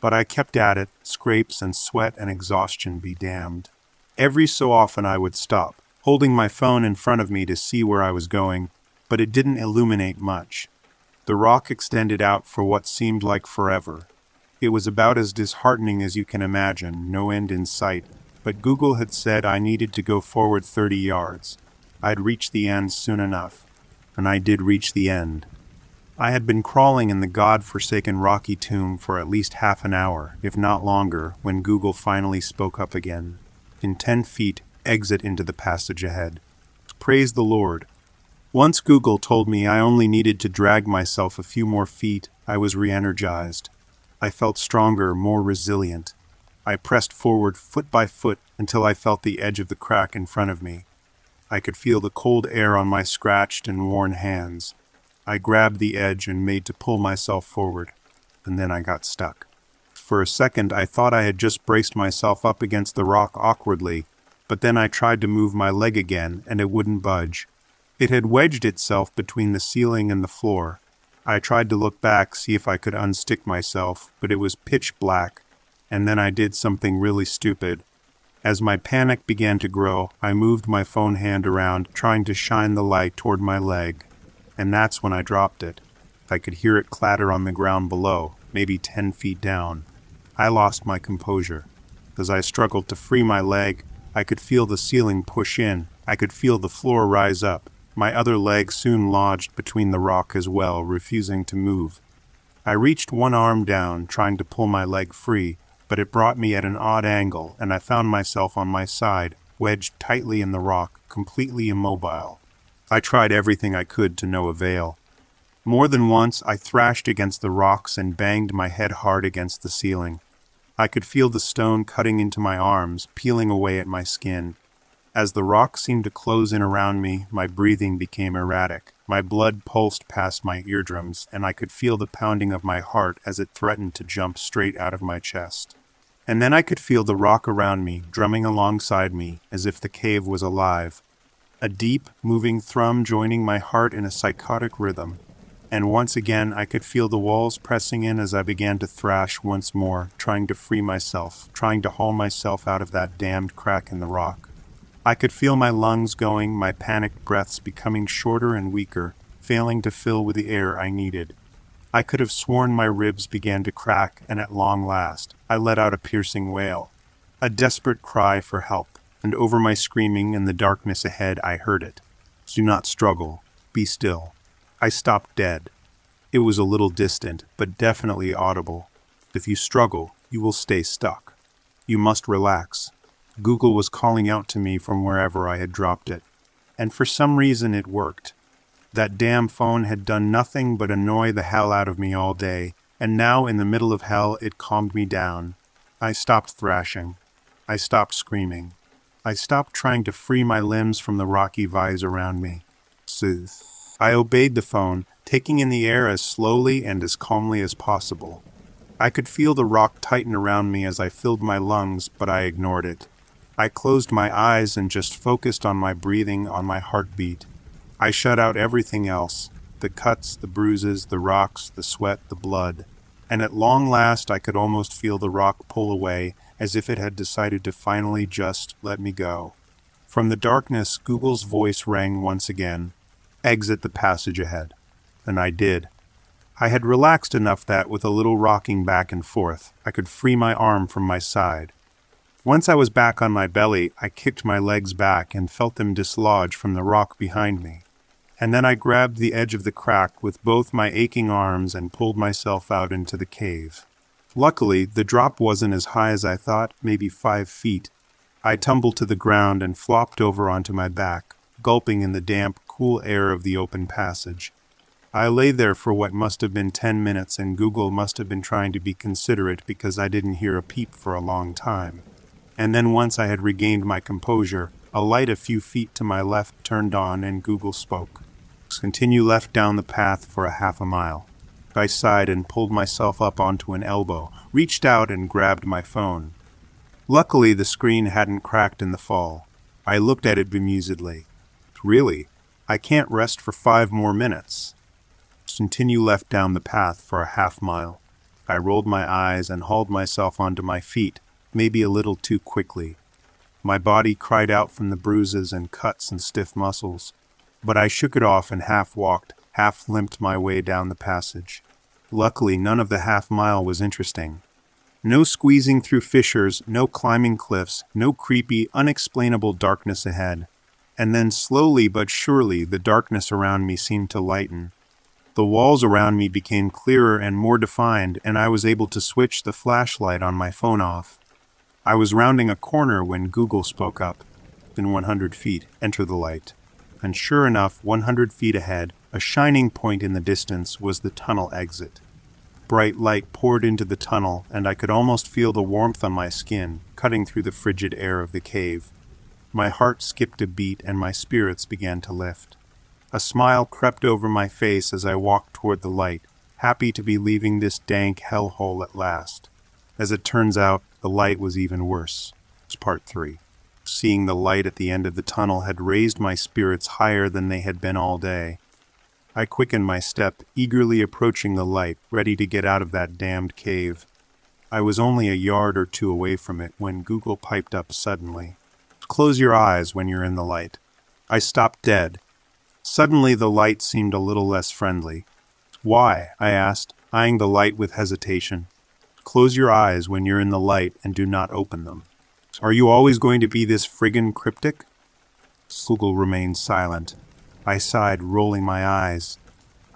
But I kept at it, scrapes and sweat and exhaustion be damned. Every so often I would stop, holding my phone in front of me to see where I was going, but it didn't illuminate much. The rock extended out for what seemed like forever. It was about as disheartening as you can imagine, no end in sight, but Google had said I needed to go forward 30 yards. I'd reach the end soon enough, and I did reach the end. I had been crawling in the god-forsaken rocky tomb for at least half an hour, if not longer, when Google finally spoke up again. In ten feet, exit into the passage ahead. Praise the Lord. Once Google told me I only needed to drag myself a few more feet, I was re-energized. I felt stronger, more resilient. I pressed forward foot by foot until I felt the edge of the crack in front of me. I could feel the cold air on my scratched and worn hands. I grabbed the edge and made to pull myself forward, and then I got stuck. For a second, I thought I had just braced myself up against the rock awkwardly, but then I tried to move my leg again, and it wouldn't budge. It had wedged itself between the ceiling and the floor. I tried to look back, see if I could unstick myself, but it was pitch black, and then I did something really stupid. As my panic began to grow, I moved my phone hand around, trying to shine the light toward my leg and that's when I dropped it. I could hear it clatter on the ground below, maybe ten feet down. I lost my composure. As I struggled to free my leg, I could feel the ceiling push in. I could feel the floor rise up. My other leg soon lodged between the rock as well, refusing to move. I reached one arm down, trying to pull my leg free, but it brought me at an odd angle, and I found myself on my side, wedged tightly in the rock, completely immobile. I tried everything I could to no avail. More than once I thrashed against the rocks and banged my head hard against the ceiling. I could feel the stone cutting into my arms, peeling away at my skin. As the rock seemed to close in around me, my breathing became erratic. My blood pulsed past my eardrums, and I could feel the pounding of my heart as it threatened to jump straight out of my chest. And then I could feel the rock around me, drumming alongside me, as if the cave was alive a deep, moving thrum joining my heart in a psychotic rhythm. And once again I could feel the walls pressing in as I began to thrash once more, trying to free myself, trying to haul myself out of that damned crack in the rock. I could feel my lungs going, my panicked breaths becoming shorter and weaker, failing to fill with the air I needed. I could have sworn my ribs began to crack, and at long last, I let out a piercing wail, a desperate cry for help and over my screaming in the darkness ahead I heard it. Do not struggle. Be still. I stopped dead. It was a little distant, but definitely audible. If you struggle, you will stay stuck. You must relax. Google was calling out to me from wherever I had dropped it. And for some reason it worked. That damn phone had done nothing but annoy the hell out of me all day, and now in the middle of hell it calmed me down. I stopped thrashing. I stopped screaming. I stopped trying to free my limbs from the rocky vise around me. Soothe. I obeyed the phone, taking in the air as slowly and as calmly as possible. I could feel the rock tighten around me as I filled my lungs, but I ignored it. I closed my eyes and just focused on my breathing, on my heartbeat. I shut out everything else the cuts, the bruises, the rocks, the sweat, the blood. And at long last I could almost feel the rock pull away as if it had decided to finally just let me go. From the darkness, Google's voice rang once again Exit the passage ahead. And I did. I had relaxed enough that, with a little rocking back and forth, I could free my arm from my side. Once I was back on my belly, I kicked my legs back and felt them dislodge from the rock behind me. And then I grabbed the edge of the crack with both my aching arms and pulled myself out into the cave. Luckily, the drop wasn't as high as I thought, maybe five feet. I tumbled to the ground and flopped over onto my back, gulping in the damp, cool air of the open passage. I lay there for what must have been ten minutes, and Google must have been trying to be considerate because I didn't hear a peep for a long time. And then once I had regained my composure, a light a few feet to my left turned on and Google spoke. Continue left down the path for a half a mile. I sighed and pulled myself up onto an elbow, reached out and grabbed my phone. Luckily, the screen hadn't cracked in the fall. I looked at it bemusedly. Really, I can't rest for five more minutes. Continue left down the path for a half mile. I rolled my eyes and hauled myself onto my feet, maybe a little too quickly. My body cried out from the bruises and cuts and stiff muscles, but I shook it off and half walked, half limped my way down the passage. Luckily, none of the half mile was interesting. No squeezing through fissures, no climbing cliffs, no creepy, unexplainable darkness ahead. And then slowly but surely the darkness around me seemed to lighten. The walls around me became clearer and more defined, and I was able to switch the flashlight on my phone off. I was rounding a corner when Google spoke up. In 100 feet, enter the light. And sure enough, 100 feet ahead, a shining point in the distance was the tunnel exit. Bright light poured into the tunnel, and I could almost feel the warmth on my skin, cutting through the frigid air of the cave. My heart skipped a beat, and my spirits began to lift. A smile crept over my face as I walked toward the light, happy to be leaving this dank hellhole at last. As it turns out, the light was even worse. It's part three. Seeing the light at the end of the tunnel had raised my spirits higher than they had been all day. I quickened my step, eagerly approaching the light, ready to get out of that damned cave. I was only a yard or two away from it when Google piped up suddenly. Close your eyes when you're in the light. I stopped dead, Suddenly the light seemed a little less friendly. Why? I asked, eyeing the light with hesitation. Close your eyes when you're in the light and do not open them. Are you always going to be this friggin' cryptic? Google remained silent. I sighed, rolling my eyes.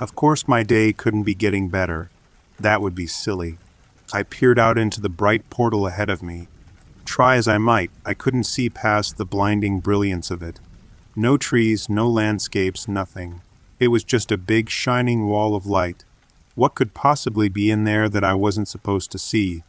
Of course my day couldn't be getting better. That would be silly. I peered out into the bright portal ahead of me. Try as I might, I couldn't see past the blinding brilliance of it. No trees, no landscapes, nothing. It was just a big shining wall of light. What could possibly be in there that I wasn't supposed to see?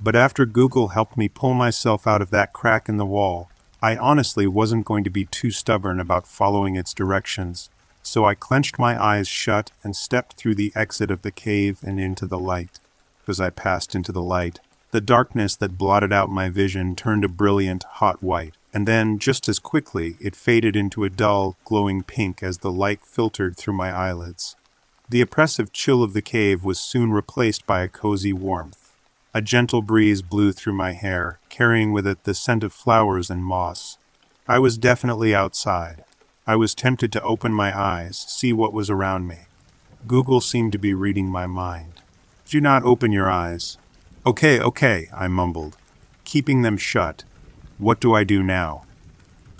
But after Google helped me pull myself out of that crack in the wall, I honestly wasn't going to be too stubborn about following its directions. So I clenched my eyes shut and stepped through the exit of the cave and into the light. As I passed into the light, the darkness that blotted out my vision turned a brilliant, hot white and then, just as quickly, it faded into a dull, glowing pink as the light filtered through my eyelids. The oppressive chill of the cave was soon replaced by a cozy warmth. A gentle breeze blew through my hair, carrying with it the scent of flowers and moss. I was definitely outside. I was tempted to open my eyes, see what was around me. Google seemed to be reading my mind. Do not open your eyes. Okay, okay, I mumbled, keeping them shut, what do I do now?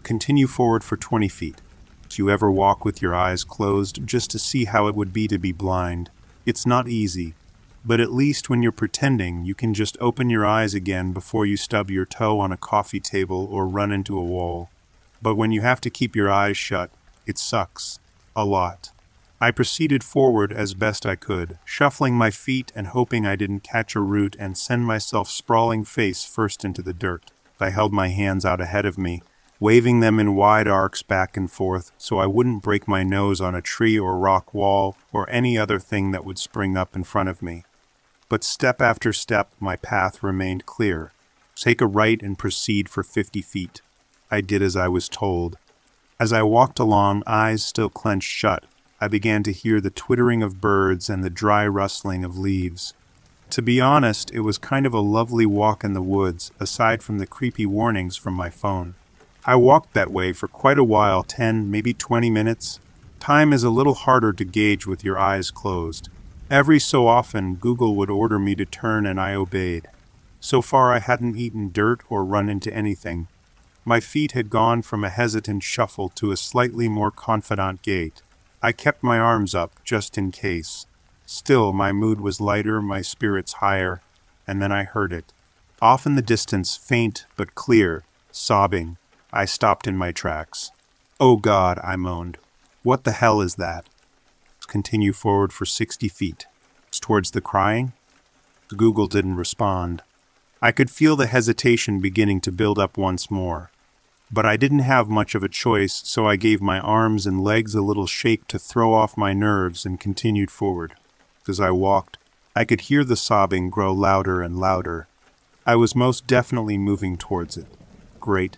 Continue forward for 20 feet. You ever walk with your eyes closed just to see how it would be to be blind? It's not easy, but at least when you're pretending, you can just open your eyes again before you stub your toe on a coffee table or run into a wall. But when you have to keep your eyes shut, it sucks. A lot. I proceeded forward as best I could, shuffling my feet and hoping I didn't catch a root and send myself sprawling face first into the dirt. I held my hands out ahead of me, waving them in wide arcs back and forth so I wouldn't break my nose on a tree or rock wall or any other thing that would spring up in front of me. But step after step, my path remained clear. Take a right and proceed for fifty feet. I did as I was told. As I walked along, eyes still clenched shut, I began to hear the twittering of birds and the dry rustling of leaves. To be honest, it was kind of a lovely walk in the woods, aside from the creepy warnings from my phone. I walked that way for quite a while 10, maybe 20 minutes. Time is a little harder to gauge with your eyes closed. Every so often, Google would order me to turn, and I obeyed. So far, I hadn't eaten dirt or run into anything. My feet had gone from a hesitant shuffle to a slightly more confident gait. I kept my arms up just in case. Still, my mood was lighter, my spirits higher, and then I heard it. Off in the distance, faint but clear, sobbing, I stopped in my tracks. Oh God, I moaned. What the hell is that? Continue forward for 60 feet. Towards the crying? Google didn't respond. I could feel the hesitation beginning to build up once more. But I didn't have much of a choice, so I gave my arms and legs a little shake to throw off my nerves and continued forward. As I walked, I could hear the sobbing grow louder and louder. I was most definitely moving towards it. Great.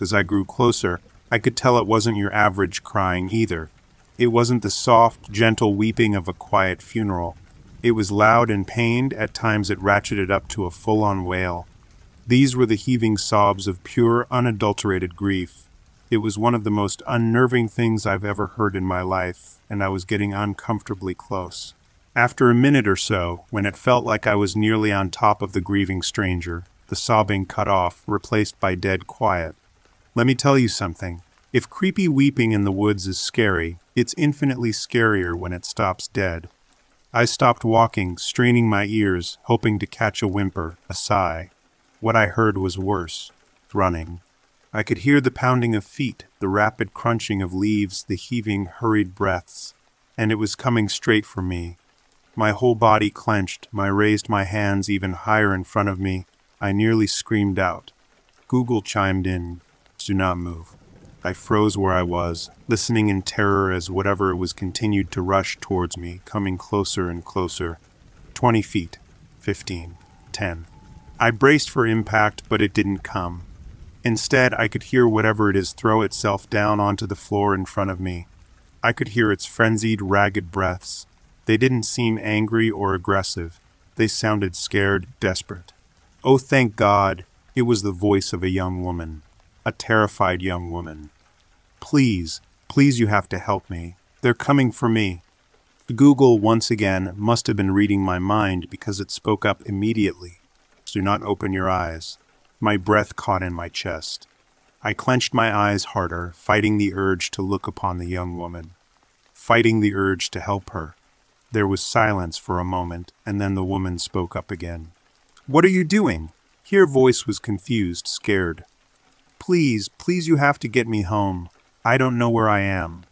As I grew closer, I could tell it wasn't your average crying either. It wasn't the soft, gentle weeping of a quiet funeral. It was loud and pained, at times it ratcheted up to a full on wail. These were the heaving sobs of pure, unadulterated grief. It was one of the most unnerving things I've ever heard in my life, and I was getting uncomfortably close. After a minute or so, when it felt like I was nearly on top of the grieving stranger, the sobbing cut off, replaced by dead quiet. Let me tell you something. If creepy weeping in the woods is scary, it's infinitely scarier when it stops dead. I stopped walking, straining my ears, hoping to catch a whimper, a sigh. What I heard was worse running. I could hear the pounding of feet, the rapid crunching of leaves, the heaving, hurried breaths, and it was coming straight for me. My whole body clenched, I raised my hands even higher in front of me. I nearly screamed out. Google chimed in, Do not move. I froze where I was, listening in terror as whatever it was continued to rush towards me, coming closer and closer. Twenty feet, fifteen, ten. I braced for impact, but it didn't come. Instead, I could hear whatever it is throw itself down onto the floor in front of me. I could hear its frenzied, ragged breaths. They didn't seem angry or aggressive. They sounded scared, desperate. Oh, thank God, it was the voice of a young woman, a terrified young woman. Please, please, you have to help me. They're coming for me. Google, once again, must have been reading my mind because it spoke up immediately. Do not open your eyes. My breath caught in my chest. I clenched my eyes harder, fighting the urge to look upon the young woman, fighting the urge to help her. There was silence for a moment, and then the woman spoke up again. What are you doing? Her voice was confused, scared. Please, please, you have to get me home. I don't know where I am.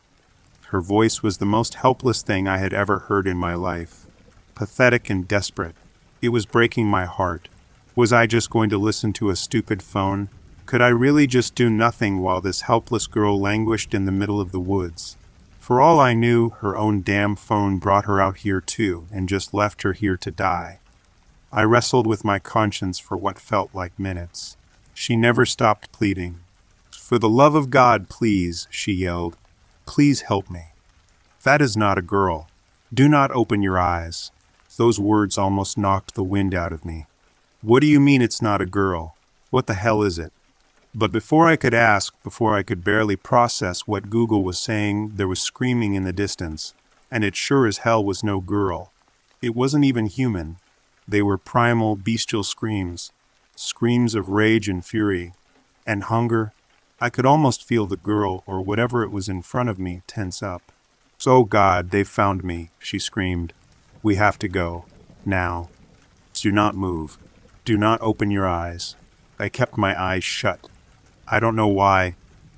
Her voice was the most helpless thing I had ever heard in my life. Pathetic and desperate. It was breaking my heart. Was I just going to listen to a stupid phone? Could I really just do nothing while this helpless girl languished in the middle of the woods? For all I knew, her own damn phone brought her out here too, and just left her here to die. I wrestled with my conscience for what felt like minutes. She never stopped pleading. For the love of God, please, she yelled. Please help me. That is not a girl. Do not open your eyes. Those words almost knocked the wind out of me. What do you mean it's not a girl? What the hell is it? But before I could ask, before I could barely process what Google was saying, there was screaming in the distance, and it sure as hell was no girl. It wasn't even human. They were primal, bestial screams, screams of rage and fury, and hunger. I could almost feel the girl, or whatever it was in front of me, tense up. So, God, they've found me, she screamed. We have to go. Now. Do not move. Do not open your eyes. I kept my eyes shut. I don't know why.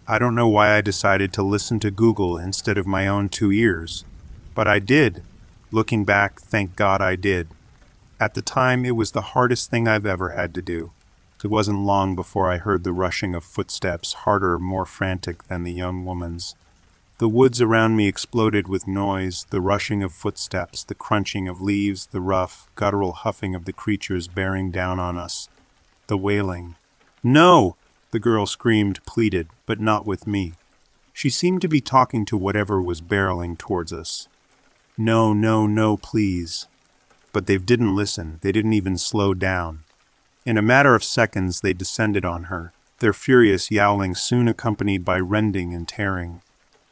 I don't know why I decided to listen to Google instead of my own two ears. But I did. Looking back, thank God I did. At the time, it was the hardest thing I've ever had to do. It wasn't long before I heard the rushing of footsteps, harder, more frantic than the young woman's. The woods around me exploded with noise, the rushing of footsteps, the crunching of leaves, the rough, guttural huffing of the creatures bearing down on us, the wailing. No! The girl screamed, pleaded, but not with me. She seemed to be talking to whatever was barreling towards us. No, no, no, please. But they didn't listen. They didn't even slow down. In a matter of seconds, they descended on her, their furious yowling soon accompanied by rending and tearing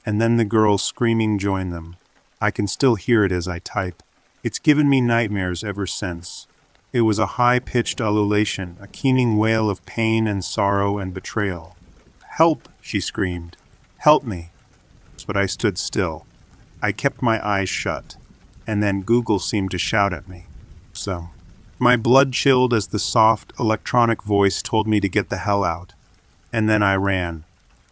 and then the girl screaming joined them. I can still hear it as I type. It's given me nightmares ever since. It was a high-pitched ululation, a keening wail of pain and sorrow and betrayal. Help, she screamed. Help me. But I stood still. I kept my eyes shut. And then Google seemed to shout at me. So, my blood chilled as the soft, electronic voice told me to get the hell out. And then I ran.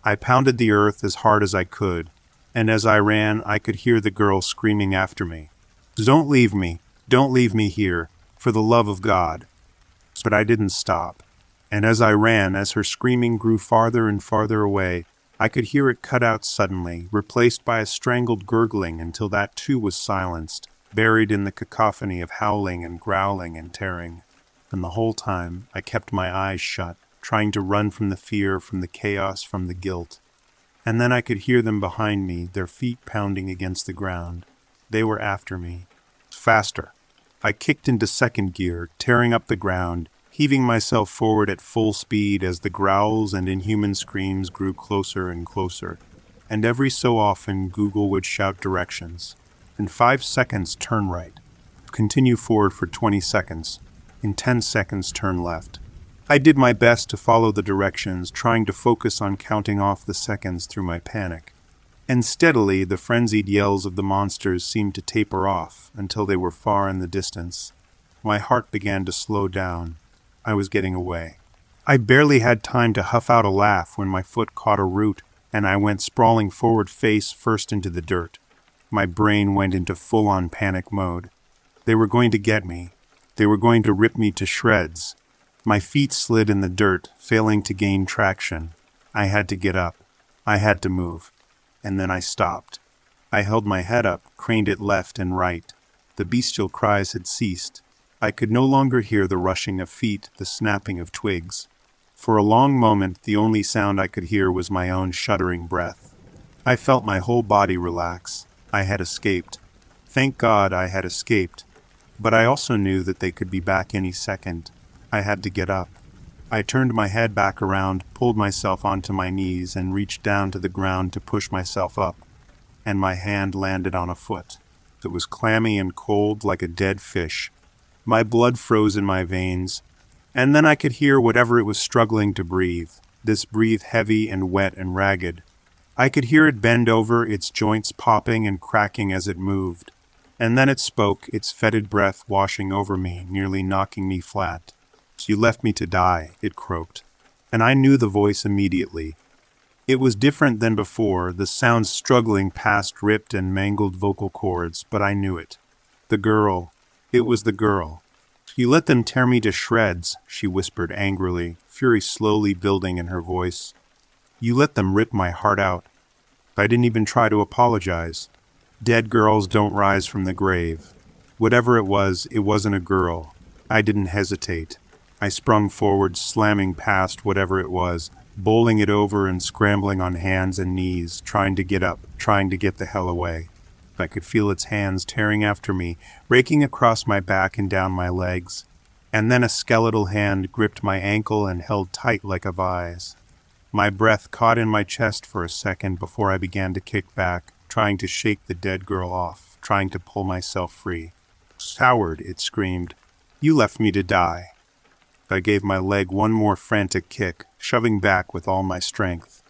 I pounded the earth as hard as I could, and as I ran, I could hear the girl screaming after me. Don't leave me. Don't leave me here. For the love of God. But I didn't stop. And as I ran, as her screaming grew farther and farther away, I could hear it cut out suddenly, replaced by a strangled gurgling until that too was silenced, buried in the cacophony of howling and growling and tearing. And the whole time I kept my eyes shut, trying to run from the fear, from the chaos, from the guilt. And then I could hear them behind me, their feet pounding against the ground. They were after me. Faster. I kicked into second gear, tearing up the ground, heaving myself forward at full speed as the growls and inhuman screams grew closer and closer. And every so often, Google would shout directions. In five seconds, turn right. Continue forward for 20 seconds. In 10 seconds, turn left. I did my best to follow the directions, trying to focus on counting off the seconds through my panic. And steadily, the frenzied yells of the monsters seemed to taper off until they were far in the distance. My heart began to slow down. I was getting away. I barely had time to huff out a laugh when my foot caught a root and I went sprawling forward face first into the dirt. My brain went into full on panic mode. They were going to get me. They were going to rip me to shreds. My feet slid in the dirt, failing to gain traction. I had to get up. I had to move. And then I stopped. I held my head up, craned it left and right. The bestial cries had ceased. I could no longer hear the rushing of feet, the snapping of twigs. For a long moment, the only sound I could hear was my own shuddering breath. I felt my whole body relax. I had escaped. Thank God I had escaped. But I also knew that they could be back any second. I had to get up. I turned my head back around, pulled myself onto my knees, and reached down to the ground to push myself up. And my hand landed on a foot. It was clammy and cold like a dead fish. My blood froze in my veins, and then I could hear whatever it was struggling to breathe, this breathe heavy and wet and ragged. I could hear it bend over, its joints popping and cracking as it moved. And then it spoke, its fetid breath washing over me, nearly knocking me flat. You left me to die, it croaked. And I knew the voice immediately. It was different than before, the sound struggling past ripped and mangled vocal cords, but I knew it. The girl, it was the girl. You let them tear me to shreds, she whispered angrily, fury slowly building in her voice. You let them rip my heart out. I didn't even try to apologize. Dead girls don't rise from the grave. Whatever it was, it wasn't a girl. I didn't hesitate. I sprung forward, slamming past whatever it was, bowling it over and scrambling on hands and knees, trying to get up, trying to get the hell away. I could feel its hands tearing after me, raking across my back and down my legs. And then a skeletal hand gripped my ankle and held tight like a vise. My breath caught in my chest for a second before I began to kick back, trying to shake the dead girl off, trying to pull myself free. Coward, it screamed. You left me to die. I gave my leg one more frantic kick, shoving back with all my strength.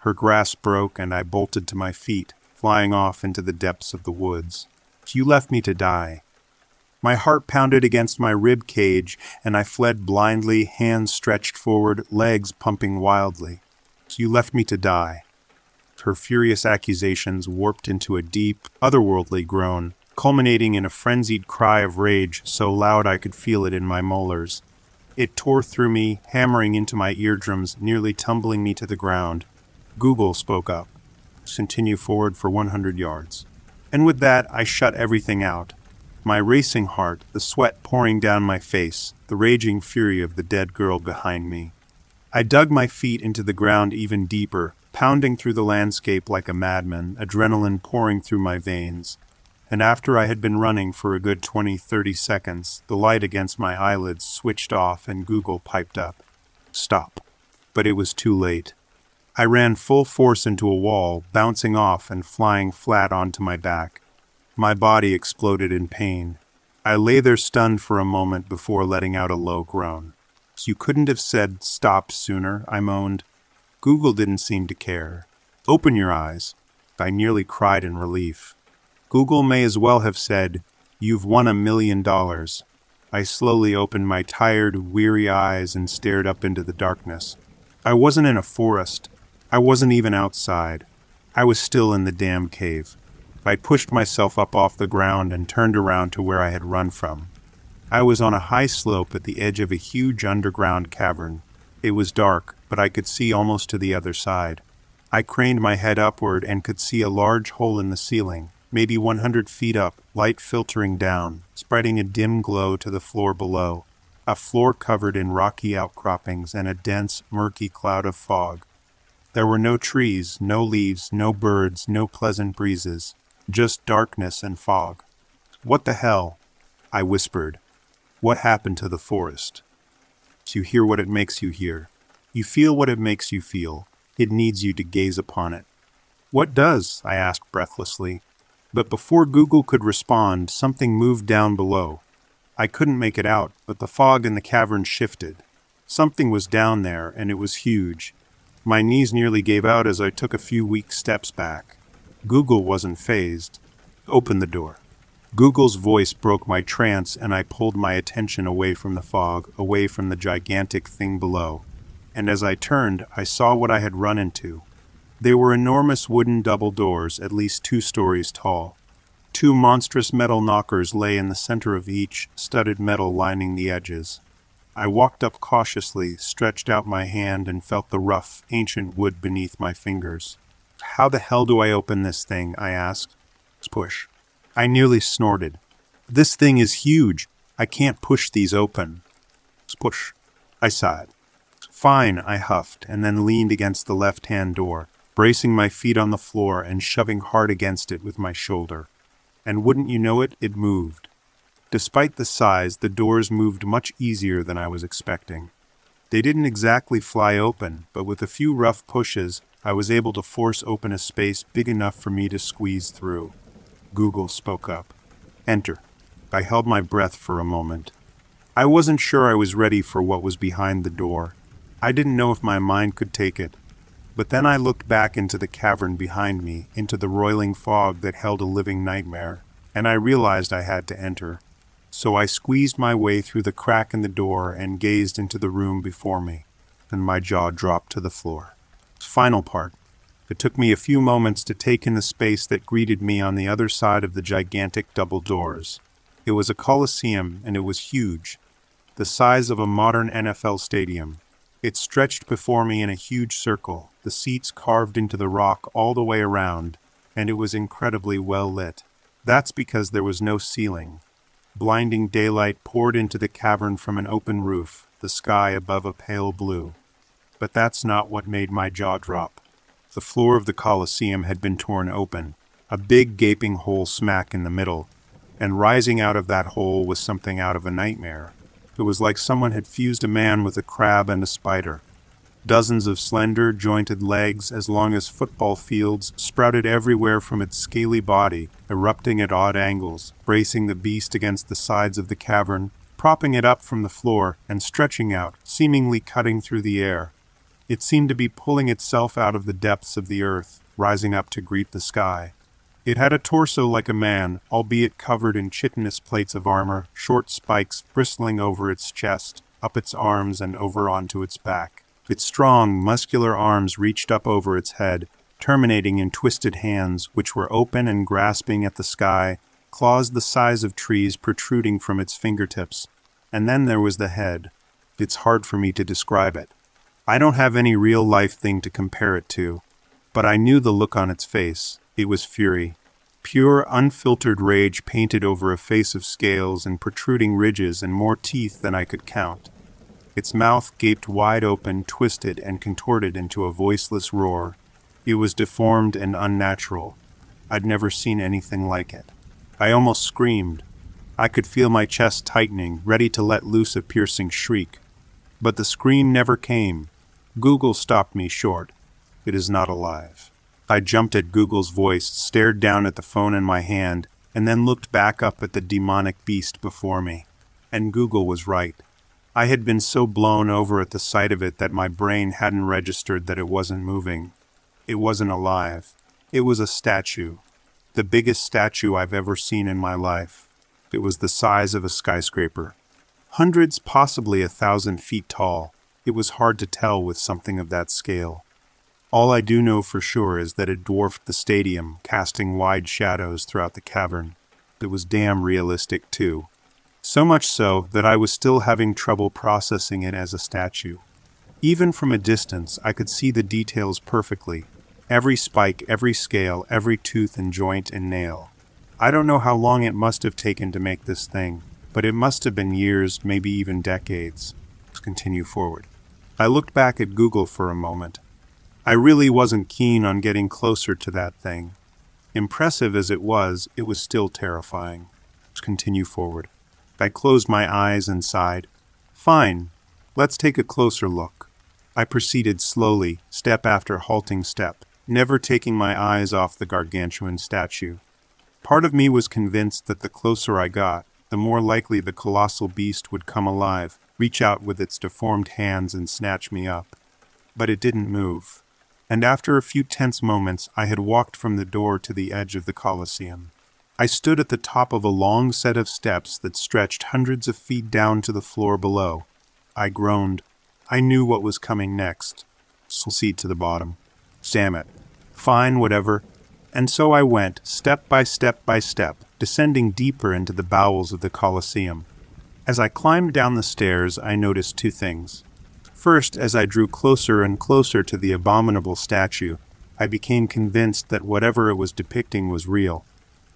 Her grasp broke, and I bolted to my feet, flying off into the depths of the woods. You left me to die. My heart pounded against my rib cage, and I fled blindly, hands stretched forward, legs pumping wildly. You left me to die. Her furious accusations warped into a deep, otherworldly groan, culminating in a frenzied cry of rage so loud I could feel it in my molars. It tore through me, hammering into my eardrums, nearly tumbling me to the ground. Google spoke up continue forward for 100 yards. And with that, I shut everything out. My racing heart, the sweat pouring down my face, the raging fury of the dead girl behind me. I dug my feet into the ground even deeper, pounding through the landscape like a madman, adrenaline pouring through my veins. And after I had been running for a good 20, 30 seconds, the light against my eyelids switched off and Google piped up. Stop. But it was too late. I ran full force into a wall, bouncing off and flying flat onto my back. My body exploded in pain. I lay there stunned for a moment before letting out a low groan. You couldn't have said stop sooner, I moaned. Google didn't seem to care. Open your eyes. I nearly cried in relief. Google may as well have said, You've won a million dollars. I slowly opened my tired, weary eyes and stared up into the darkness. I wasn't in a forest. I wasn't even outside. I was still in the damn cave. I pushed myself up off the ground and turned around to where I had run from. I was on a high slope at the edge of a huge underground cavern. It was dark, but I could see almost to the other side. I craned my head upward and could see a large hole in the ceiling, maybe 100 feet up, light filtering down, spreading a dim glow to the floor below. A floor covered in rocky outcroppings and a dense, murky cloud of fog. There were no trees, no leaves, no birds, no pleasant breezes, just darkness and fog. What the hell? I whispered. What happened to the forest? You hear what it makes you hear. You feel what it makes you feel. It needs you to gaze upon it. What does? I asked breathlessly. But before Google could respond, something moved down below. I couldn't make it out, but the fog in the cavern shifted. Something was down there, and it was huge. My knees nearly gave out as I took a few weak steps back. Google wasn't fazed. Open the door. Google's voice broke my trance, and I pulled my attention away from the fog, away from the gigantic thing below. And as I turned, I saw what I had run into. They were enormous wooden double doors, at least two stories tall. Two monstrous metal knockers lay in the center of each, studded metal lining the edges. I walked up cautiously, stretched out my hand, and felt the rough, ancient wood beneath my fingers. How the hell do I open this thing? I asked. Push. I nearly snorted. This thing is huge. I can't push these open. Push. I sighed. Fine, I huffed, and then leaned against the left hand door bracing my feet on the floor and shoving hard against it with my shoulder. And wouldn't you know it, it moved. Despite the size, the doors moved much easier than I was expecting. They didn't exactly fly open, but with a few rough pushes, I was able to force open a space big enough for me to squeeze through. Google spoke up. Enter. I held my breath for a moment. I wasn't sure I was ready for what was behind the door. I didn't know if my mind could take it, but then I looked back into the cavern behind me, into the roiling fog that held a living nightmare, and I realized I had to enter. So I squeezed my way through the crack in the door and gazed into the room before me. Then my jaw dropped to the floor. Final part. It took me a few moments to take in the space that greeted me on the other side of the gigantic double doors. It was a coliseum, and it was huge, the size of a modern NFL stadium. It stretched before me in a huge circle, the seats carved into the rock all the way around, and it was incredibly well lit. That's because there was no ceiling. Blinding daylight poured into the cavern from an open roof, the sky above a pale blue. But that's not what made my jaw drop. The floor of the Colosseum had been torn open, a big gaping hole smack in the middle, and rising out of that hole was something out of a nightmare. It was like someone had fused a man with a crab and a spider. Dozens of slender, jointed legs, as long as football fields, sprouted everywhere from its scaly body, erupting at odd angles, bracing the beast against the sides of the cavern, propping it up from the floor, and stretching out, seemingly cutting through the air. It seemed to be pulling itself out of the depths of the earth, rising up to greet the sky. It had a torso like a man, albeit covered in chitinous plates of armor, short spikes bristling over its chest, up its arms and over onto its back. Its strong, muscular arms reached up over its head, terminating in twisted hands which were open and grasping at the sky, claws the size of trees protruding from its fingertips. And then there was the head. It's hard for me to describe it. I don't have any real life thing to compare it to, but I knew the look on its face. It was fury. Pure, unfiltered rage painted over a face of scales and protruding ridges and more teeth than I could count. Its mouth gaped wide open, twisted, and contorted into a voiceless roar. It was deformed and unnatural. I'd never seen anything like it. I almost screamed. I could feel my chest tightening, ready to let loose a piercing shriek. But the scream never came. Google stopped me short. It is not alive. I jumped at Google's voice, stared down at the phone in my hand, and then looked back up at the demonic beast before me. And Google was right. I had been so blown over at the sight of it that my brain hadn't registered that it wasn't moving. It wasn't alive. It was a statue. The biggest statue I've ever seen in my life. It was the size of a skyscraper. Hundreds, possibly a thousand feet tall. It was hard to tell with something of that scale. All I do know for sure is that it dwarfed the stadium, casting wide shadows throughout the cavern. It was damn realistic, too. So much so that I was still having trouble processing it as a statue. Even from a distance, I could see the details perfectly every spike, every scale, every tooth and joint and nail. I don't know how long it must have taken to make this thing, but it must have been years, maybe even decades. Let's continue forward. I looked back at Google for a moment, I really wasn't keen on getting closer to that thing. Impressive as it was, it was still terrifying. Let's continue forward. I closed my eyes and sighed. Fine. Let's take a closer look. I proceeded slowly, step after halting step, never taking my eyes off the gargantuan statue. Part of me was convinced that the closer I got, the more likely the colossal beast would come alive, reach out with its deformed hands and snatch me up. But it didn't move. And after a few tense moments, I had walked from the door to the edge of the Colosseum. I stood at the top of a long set of steps that stretched hundreds of feet down to the floor below. I groaned. I knew what was coming next. Proceed to the bottom. Damn it. Fine, whatever. And so I went, step by step by step, descending deeper into the bowels of the Colosseum. As I climbed down the stairs, I noticed two things. First, as I drew closer and closer to the abominable statue, I became convinced that whatever it was depicting was real.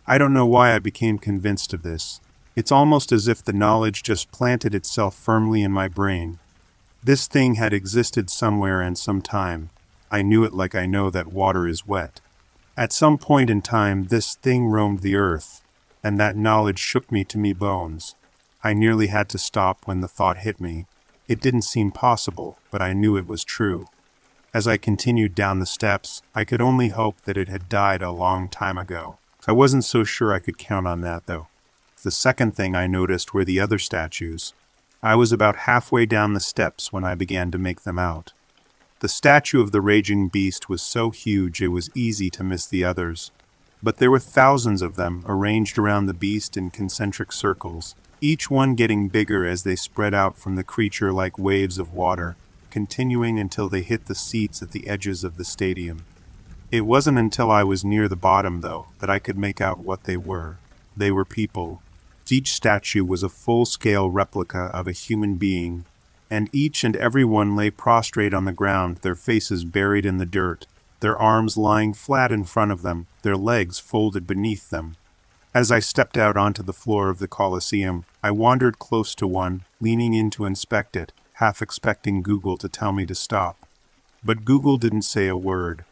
I don't know why I became convinced of this. It's almost as if the knowledge just planted itself firmly in my brain. This thing had existed somewhere and some time. I knew it like I know that water is wet. At some point in time, this thing roamed the earth, and that knowledge shook me to me bones. I nearly had to stop when the thought hit me. It didn't seem possible, but I knew it was true. As I continued down the steps, I could only hope that it had died a long time ago. I wasn't so sure I could count on that, though. The second thing I noticed were the other statues. I was about halfway down the steps when I began to make them out. The statue of the raging beast was so huge it was easy to miss the others. But there were thousands of them arranged around the beast in concentric circles, each one getting bigger as they spread out from the creature like waves of water, continuing until they hit the seats at the edges of the stadium. It wasn't until I was near the bottom, though, that I could make out what they were. They were people. Each statue was a full scale replica of a human being, and each and every one lay prostrate on the ground, their faces buried in the dirt, their arms lying flat in front of them, their legs folded beneath them. As I stepped out onto the floor of the Colosseum, I wandered close to one, leaning in to inspect it, half expecting Google to tell me to stop. But Google didn't say a word.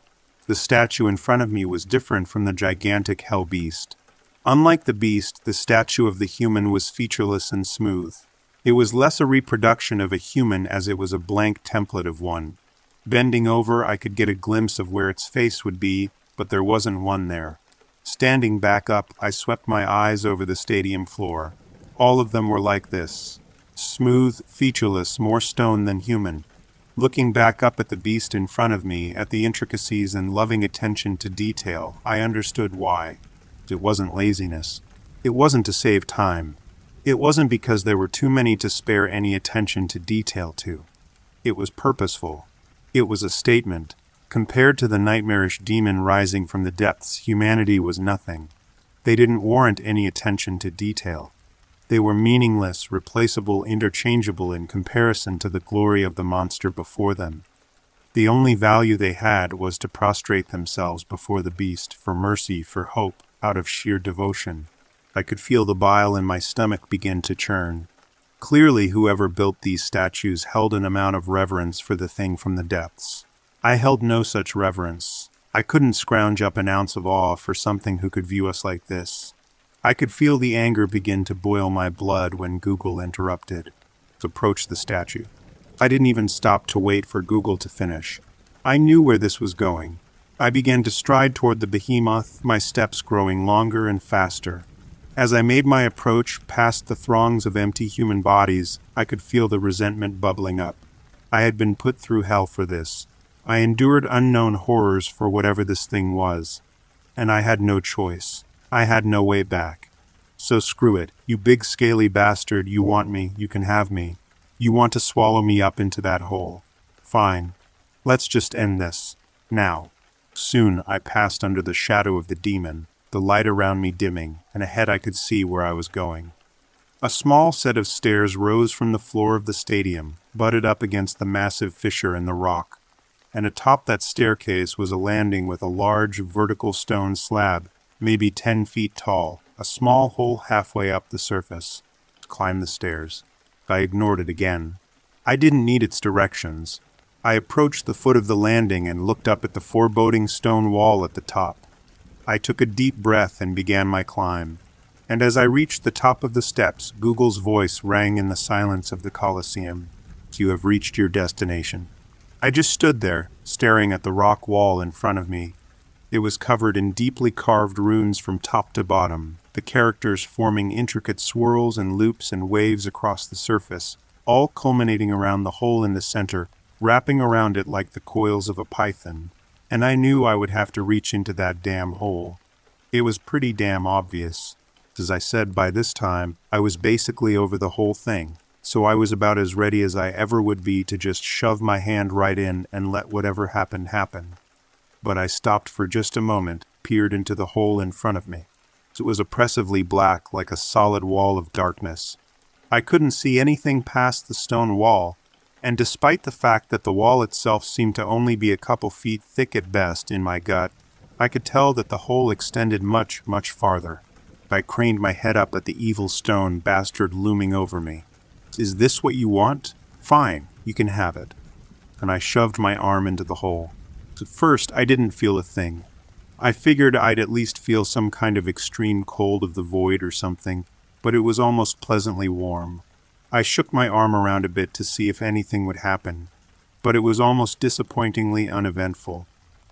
The statue in front of me was different from the gigantic hell beast. Unlike the beast, the statue of the human was featureless and smooth. It was less a reproduction of a human as it was a blank template of one. Bending over, I could get a glimpse of where its face would be, but there wasn't one there. Standing back up, I swept my eyes over the stadium floor. All of them were like this smooth, featureless, more stone than human. Looking back up at the beast in front of me, at the intricacies and loving attention to detail, I understood why. It wasn't laziness. It wasn't to save time. It wasn't because there were too many to spare any attention to detail to. It was purposeful. It was a statement. Compared to the nightmarish demon rising from the depths, humanity was nothing. They didn't warrant any attention to detail. They were meaningless, replaceable, interchangeable in comparison to the glory of the monster before them. The only value they had was to prostrate themselves before the beast for mercy, for hope, out of sheer devotion. I could feel the bile in my stomach begin to churn. Clearly, whoever built these statues held an amount of reverence for the thing from the depths. I held no such reverence. I couldn't scrounge up an ounce of awe for something who could view us like this. I could feel the anger begin to boil my blood when Google interrupted. Approached the statue. I didn't even stop to wait for Google to finish. I knew where this was going. I began to stride toward the behemoth, my steps growing longer and faster. As I made my approach past the throngs of empty human bodies, I could feel the resentment bubbling up. I had been put through hell for this. I endured unknown horrors for whatever this thing was. And I had no choice. I had no way back. So screw it. You big scaly bastard, you want me, you can have me. You want to swallow me up into that hole. Fine. Let's just end this. Now. Soon I passed under the shadow of the demon, the light around me dimming, and ahead I could see where I was going. A small set of stairs rose from the floor of the stadium, butted up against the massive fissure in the rock, and atop that staircase was a landing with a large vertical stone slab maybe 10 feet tall, a small hole halfway up the surface. Climb the stairs. I ignored it again. I didn't need its directions. I approached the foot of the landing and looked up at the foreboding stone wall at the top. I took a deep breath and began my climb. And as I reached the top of the steps, Google's voice rang in the silence of the Colosseum. You have reached your destination. I just stood there, staring at the rock wall in front of me. It was covered in deeply carved runes from top to bottom, the characters forming intricate swirls and loops and waves across the surface, all culminating around the hole in the center, wrapping around it like the coils of a python. And I knew I would have to reach into that damn hole. It was pretty damn obvious. As I said, by this time, I was basically over the whole thing, so I was about as ready as I ever would be to just shove my hand right in and let whatever happened happen. But I stopped for just a moment, peered into the hole in front of me. It was oppressively black, like a solid wall of darkness. I couldn't see anything past the stone wall, and despite the fact that the wall itself seemed to only be a couple feet thick at best in my gut, I could tell that the hole extended much, much farther. I craned my head up at the evil stone bastard looming over me. Is this what you want? Fine, you can have it. And I shoved my arm into the hole. At first, I didn't feel a thing. I figured I'd at least feel some kind of extreme cold of the void or something, but it was almost pleasantly warm. I shook my arm around a bit to see if anything would happen, but it was almost disappointingly uneventful.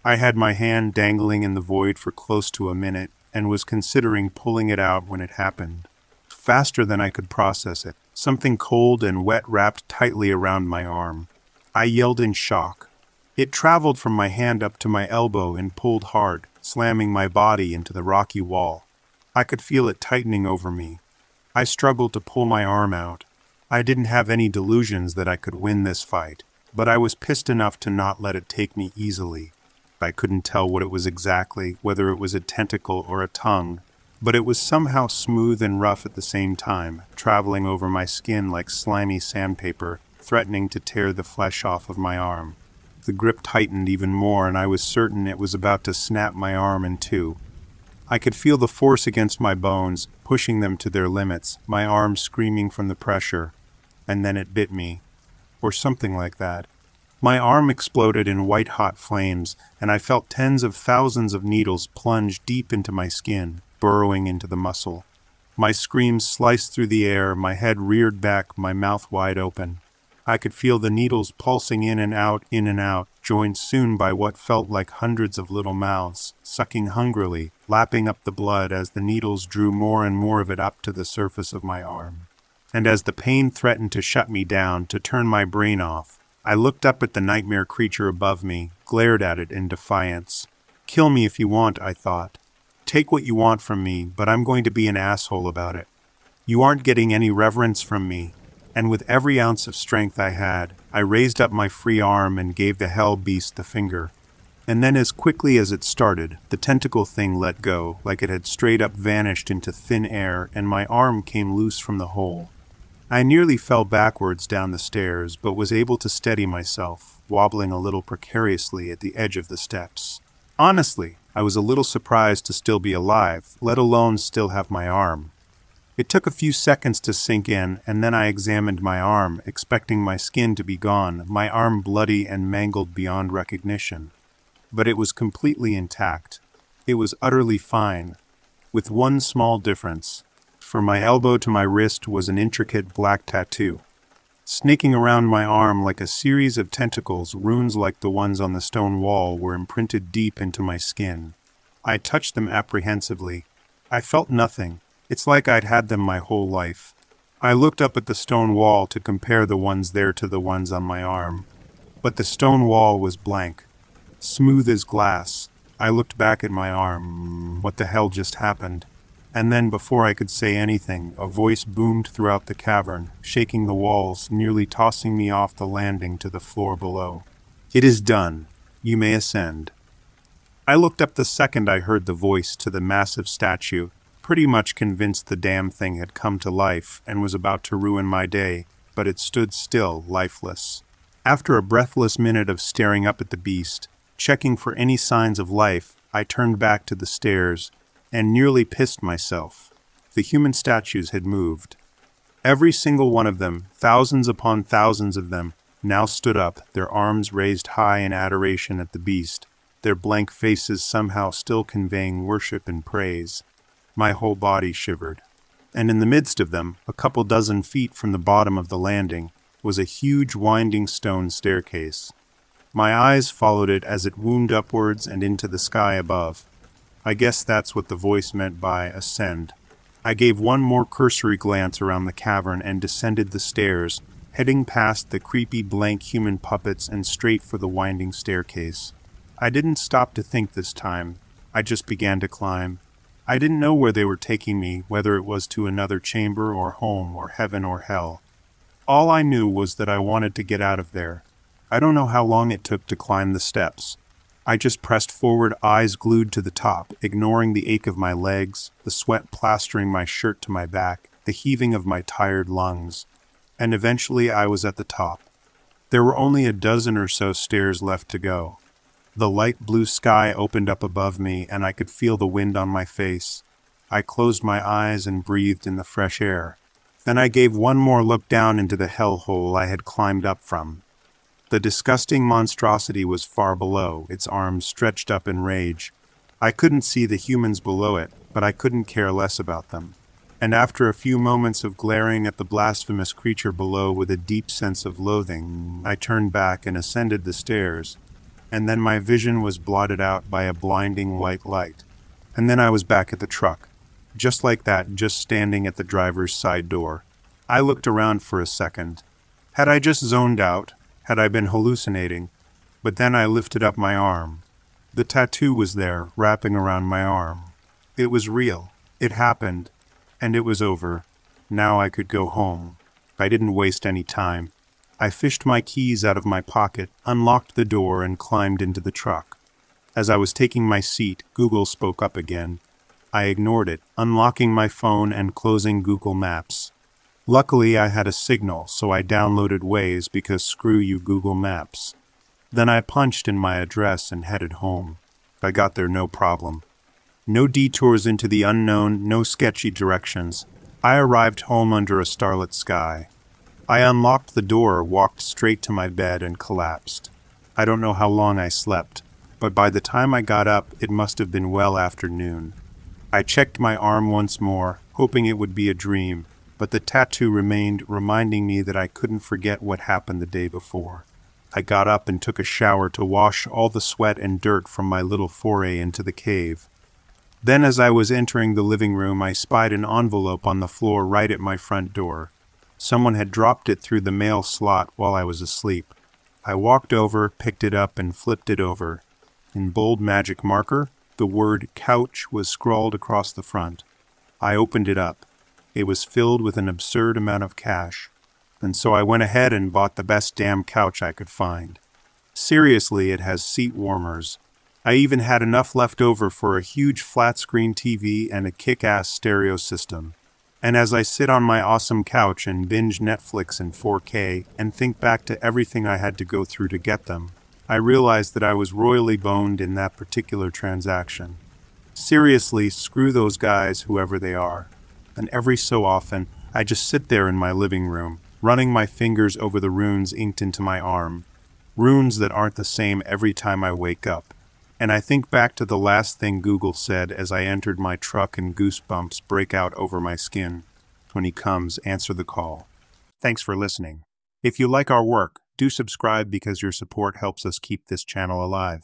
I had my hand dangling in the void for close to a minute and was considering pulling it out when it happened. Faster than I could process it, something cold and wet wrapped tightly around my arm. I yelled in shock. It traveled from my hand up to my elbow and pulled hard, slamming my body into the rocky wall. I could feel it tightening over me. I struggled to pull my arm out. I didn't have any delusions that I could win this fight, but I was pissed enough to not let it take me easily. I couldn't tell what it was exactly, whether it was a tentacle or a tongue, but it was somehow smooth and rough at the same time, traveling over my skin like slimy sandpaper, threatening to tear the flesh off of my arm. The grip tightened even more, and I was certain it was about to snap my arm in two. I could feel the force against my bones, pushing them to their limits, my arm screaming from the pressure. And then it bit me. Or something like that. My arm exploded in white hot flames, and I felt tens of thousands of needles plunge deep into my skin, burrowing into the muscle. My screams sliced through the air, my head reared back, my mouth wide open. I could feel the needles pulsing in and out, in and out, joined soon by what felt like hundreds of little mouths, sucking hungrily, lapping up the blood as the needles drew more and more of it up to the surface of my arm. And as the pain threatened to shut me down, to turn my brain off, I looked up at the nightmare creature above me, glared at it in defiance. Kill me if you want, I thought. Take what you want from me, but I'm going to be an asshole about it. You aren't getting any reverence from me. And with every ounce of strength I had, I raised up my free arm and gave the hell beast the finger. And then, as quickly as it started, the tentacle thing let go, like it had straight up vanished into thin air, and my arm came loose from the hole. I nearly fell backwards down the stairs, but was able to steady myself, wobbling a little precariously at the edge of the steps. Honestly, I was a little surprised to still be alive, let alone still have my arm. It took a few seconds to sink in, and then I examined my arm, expecting my skin to be gone, my arm bloody and mangled beyond recognition. But it was completely intact. It was utterly fine, with one small difference. From my elbow to my wrist was an intricate black tattoo. Snaking around my arm like a series of tentacles, runes like the ones on the stone wall were imprinted deep into my skin. I touched them apprehensively. I felt nothing. It's like I'd had them my whole life. I looked up at the stone wall to compare the ones there to the ones on my arm. But the stone wall was blank, smooth as glass. I looked back at my arm. What the hell just happened? And then, before I could say anything, a voice boomed throughout the cavern, shaking the walls, nearly tossing me off the landing to the floor below. It is done. You may ascend. I looked up the second I heard the voice to the massive statue, pretty much convinced the damn thing had come to life and was about to ruin my day, but it stood still, lifeless. After a breathless minute of staring up at the beast, checking for any signs of life, I turned back to the stairs and nearly pissed myself. The human statues had moved. Every single one of them, thousands upon thousands of them, now stood up, their arms raised high in adoration at the beast, their blank faces somehow still conveying worship and praise. My whole body shivered. And in the midst of them, a couple dozen feet from the bottom of the landing, was a huge winding stone staircase. My eyes followed it as it wound upwards and into the sky above. I guess that's what the voice meant by ascend. I gave one more cursory glance around the cavern and descended the stairs, heading past the creepy blank human puppets and straight for the winding staircase. I didn't stop to think this time. I just began to climb. I didn't know where they were taking me, whether it was to another chamber or home or heaven or hell. All I knew was that I wanted to get out of there. I don't know how long it took to climb the steps. I just pressed forward, eyes glued to the top, ignoring the ache of my legs, the sweat plastering my shirt to my back, the heaving of my tired lungs and eventually I was at the top. There were only a dozen or so stairs left to go. The light blue sky opened up above me, and I could feel the wind on my face. I closed my eyes and breathed in the fresh air. Then I gave one more look down into the hellhole I had climbed up from. The disgusting monstrosity was far below, its arms stretched up in rage. I couldn't see the humans below it, but I couldn't care less about them and after a few moments of glaring at the blasphemous creature below with a deep sense of loathing, I turned back and ascended the stairs, and then my vision was blotted out by a blinding white light. And then I was back at the truck, just like that, just standing at the driver's side door. I looked around for a second. Had I just zoned out? Had I been hallucinating? But then I lifted up my arm. The tattoo was there, wrapping around my arm. It was real. It happened and it was over. Now I could go home. I didn't waste any time. I fished my keys out of my pocket, unlocked the door, and climbed into the truck. As I was taking my seat, Google spoke up again. I ignored it, unlocking my phone and closing Google Maps. Luckily, I had a signal, so I downloaded Waze because screw you, Google Maps. Then I punched in my address and headed home. I got there no problem. No detours into the unknown, no sketchy directions. I arrived home under a starlit sky. I unlocked the door, walked straight to my bed, and collapsed. I don't know how long I slept, but by the time I got up, it must have been well after noon. I checked my arm once more, hoping it would be a dream, but the tattoo remained, reminding me that I couldn't forget what happened the day before. I got up and took a shower to wash all the sweat and dirt from my little foray into the cave. Then, as I was entering the living room, I spied an envelope on the floor right at my front door. Someone had dropped it through the mail slot while I was asleep. I walked over, picked it up, and flipped it over. In bold magic marker, the word couch was scrawled across the front. I opened it up. It was filled with an absurd amount of cash. And so I went ahead and bought the best damn couch I could find. Seriously, it has seat warmers, I even had enough left over for a huge flat screen TV and a kick ass stereo system. And as I sit on my awesome couch and binge Netflix in 4K and think back to everything I had to go through to get them, I realize that I was royally boned in that particular transaction. Seriously, screw those guys, whoever they are. And every so often, I just sit there in my living room, running my fingers over the runes inked into my arm. Runes that aren't the same every time I wake up and I think back to the last thing Google said as I entered my truck and goosebumps break out over my skin. When he comes, answer the call. Thanks for listening. If you like our work, do subscribe because your support helps us keep this channel alive.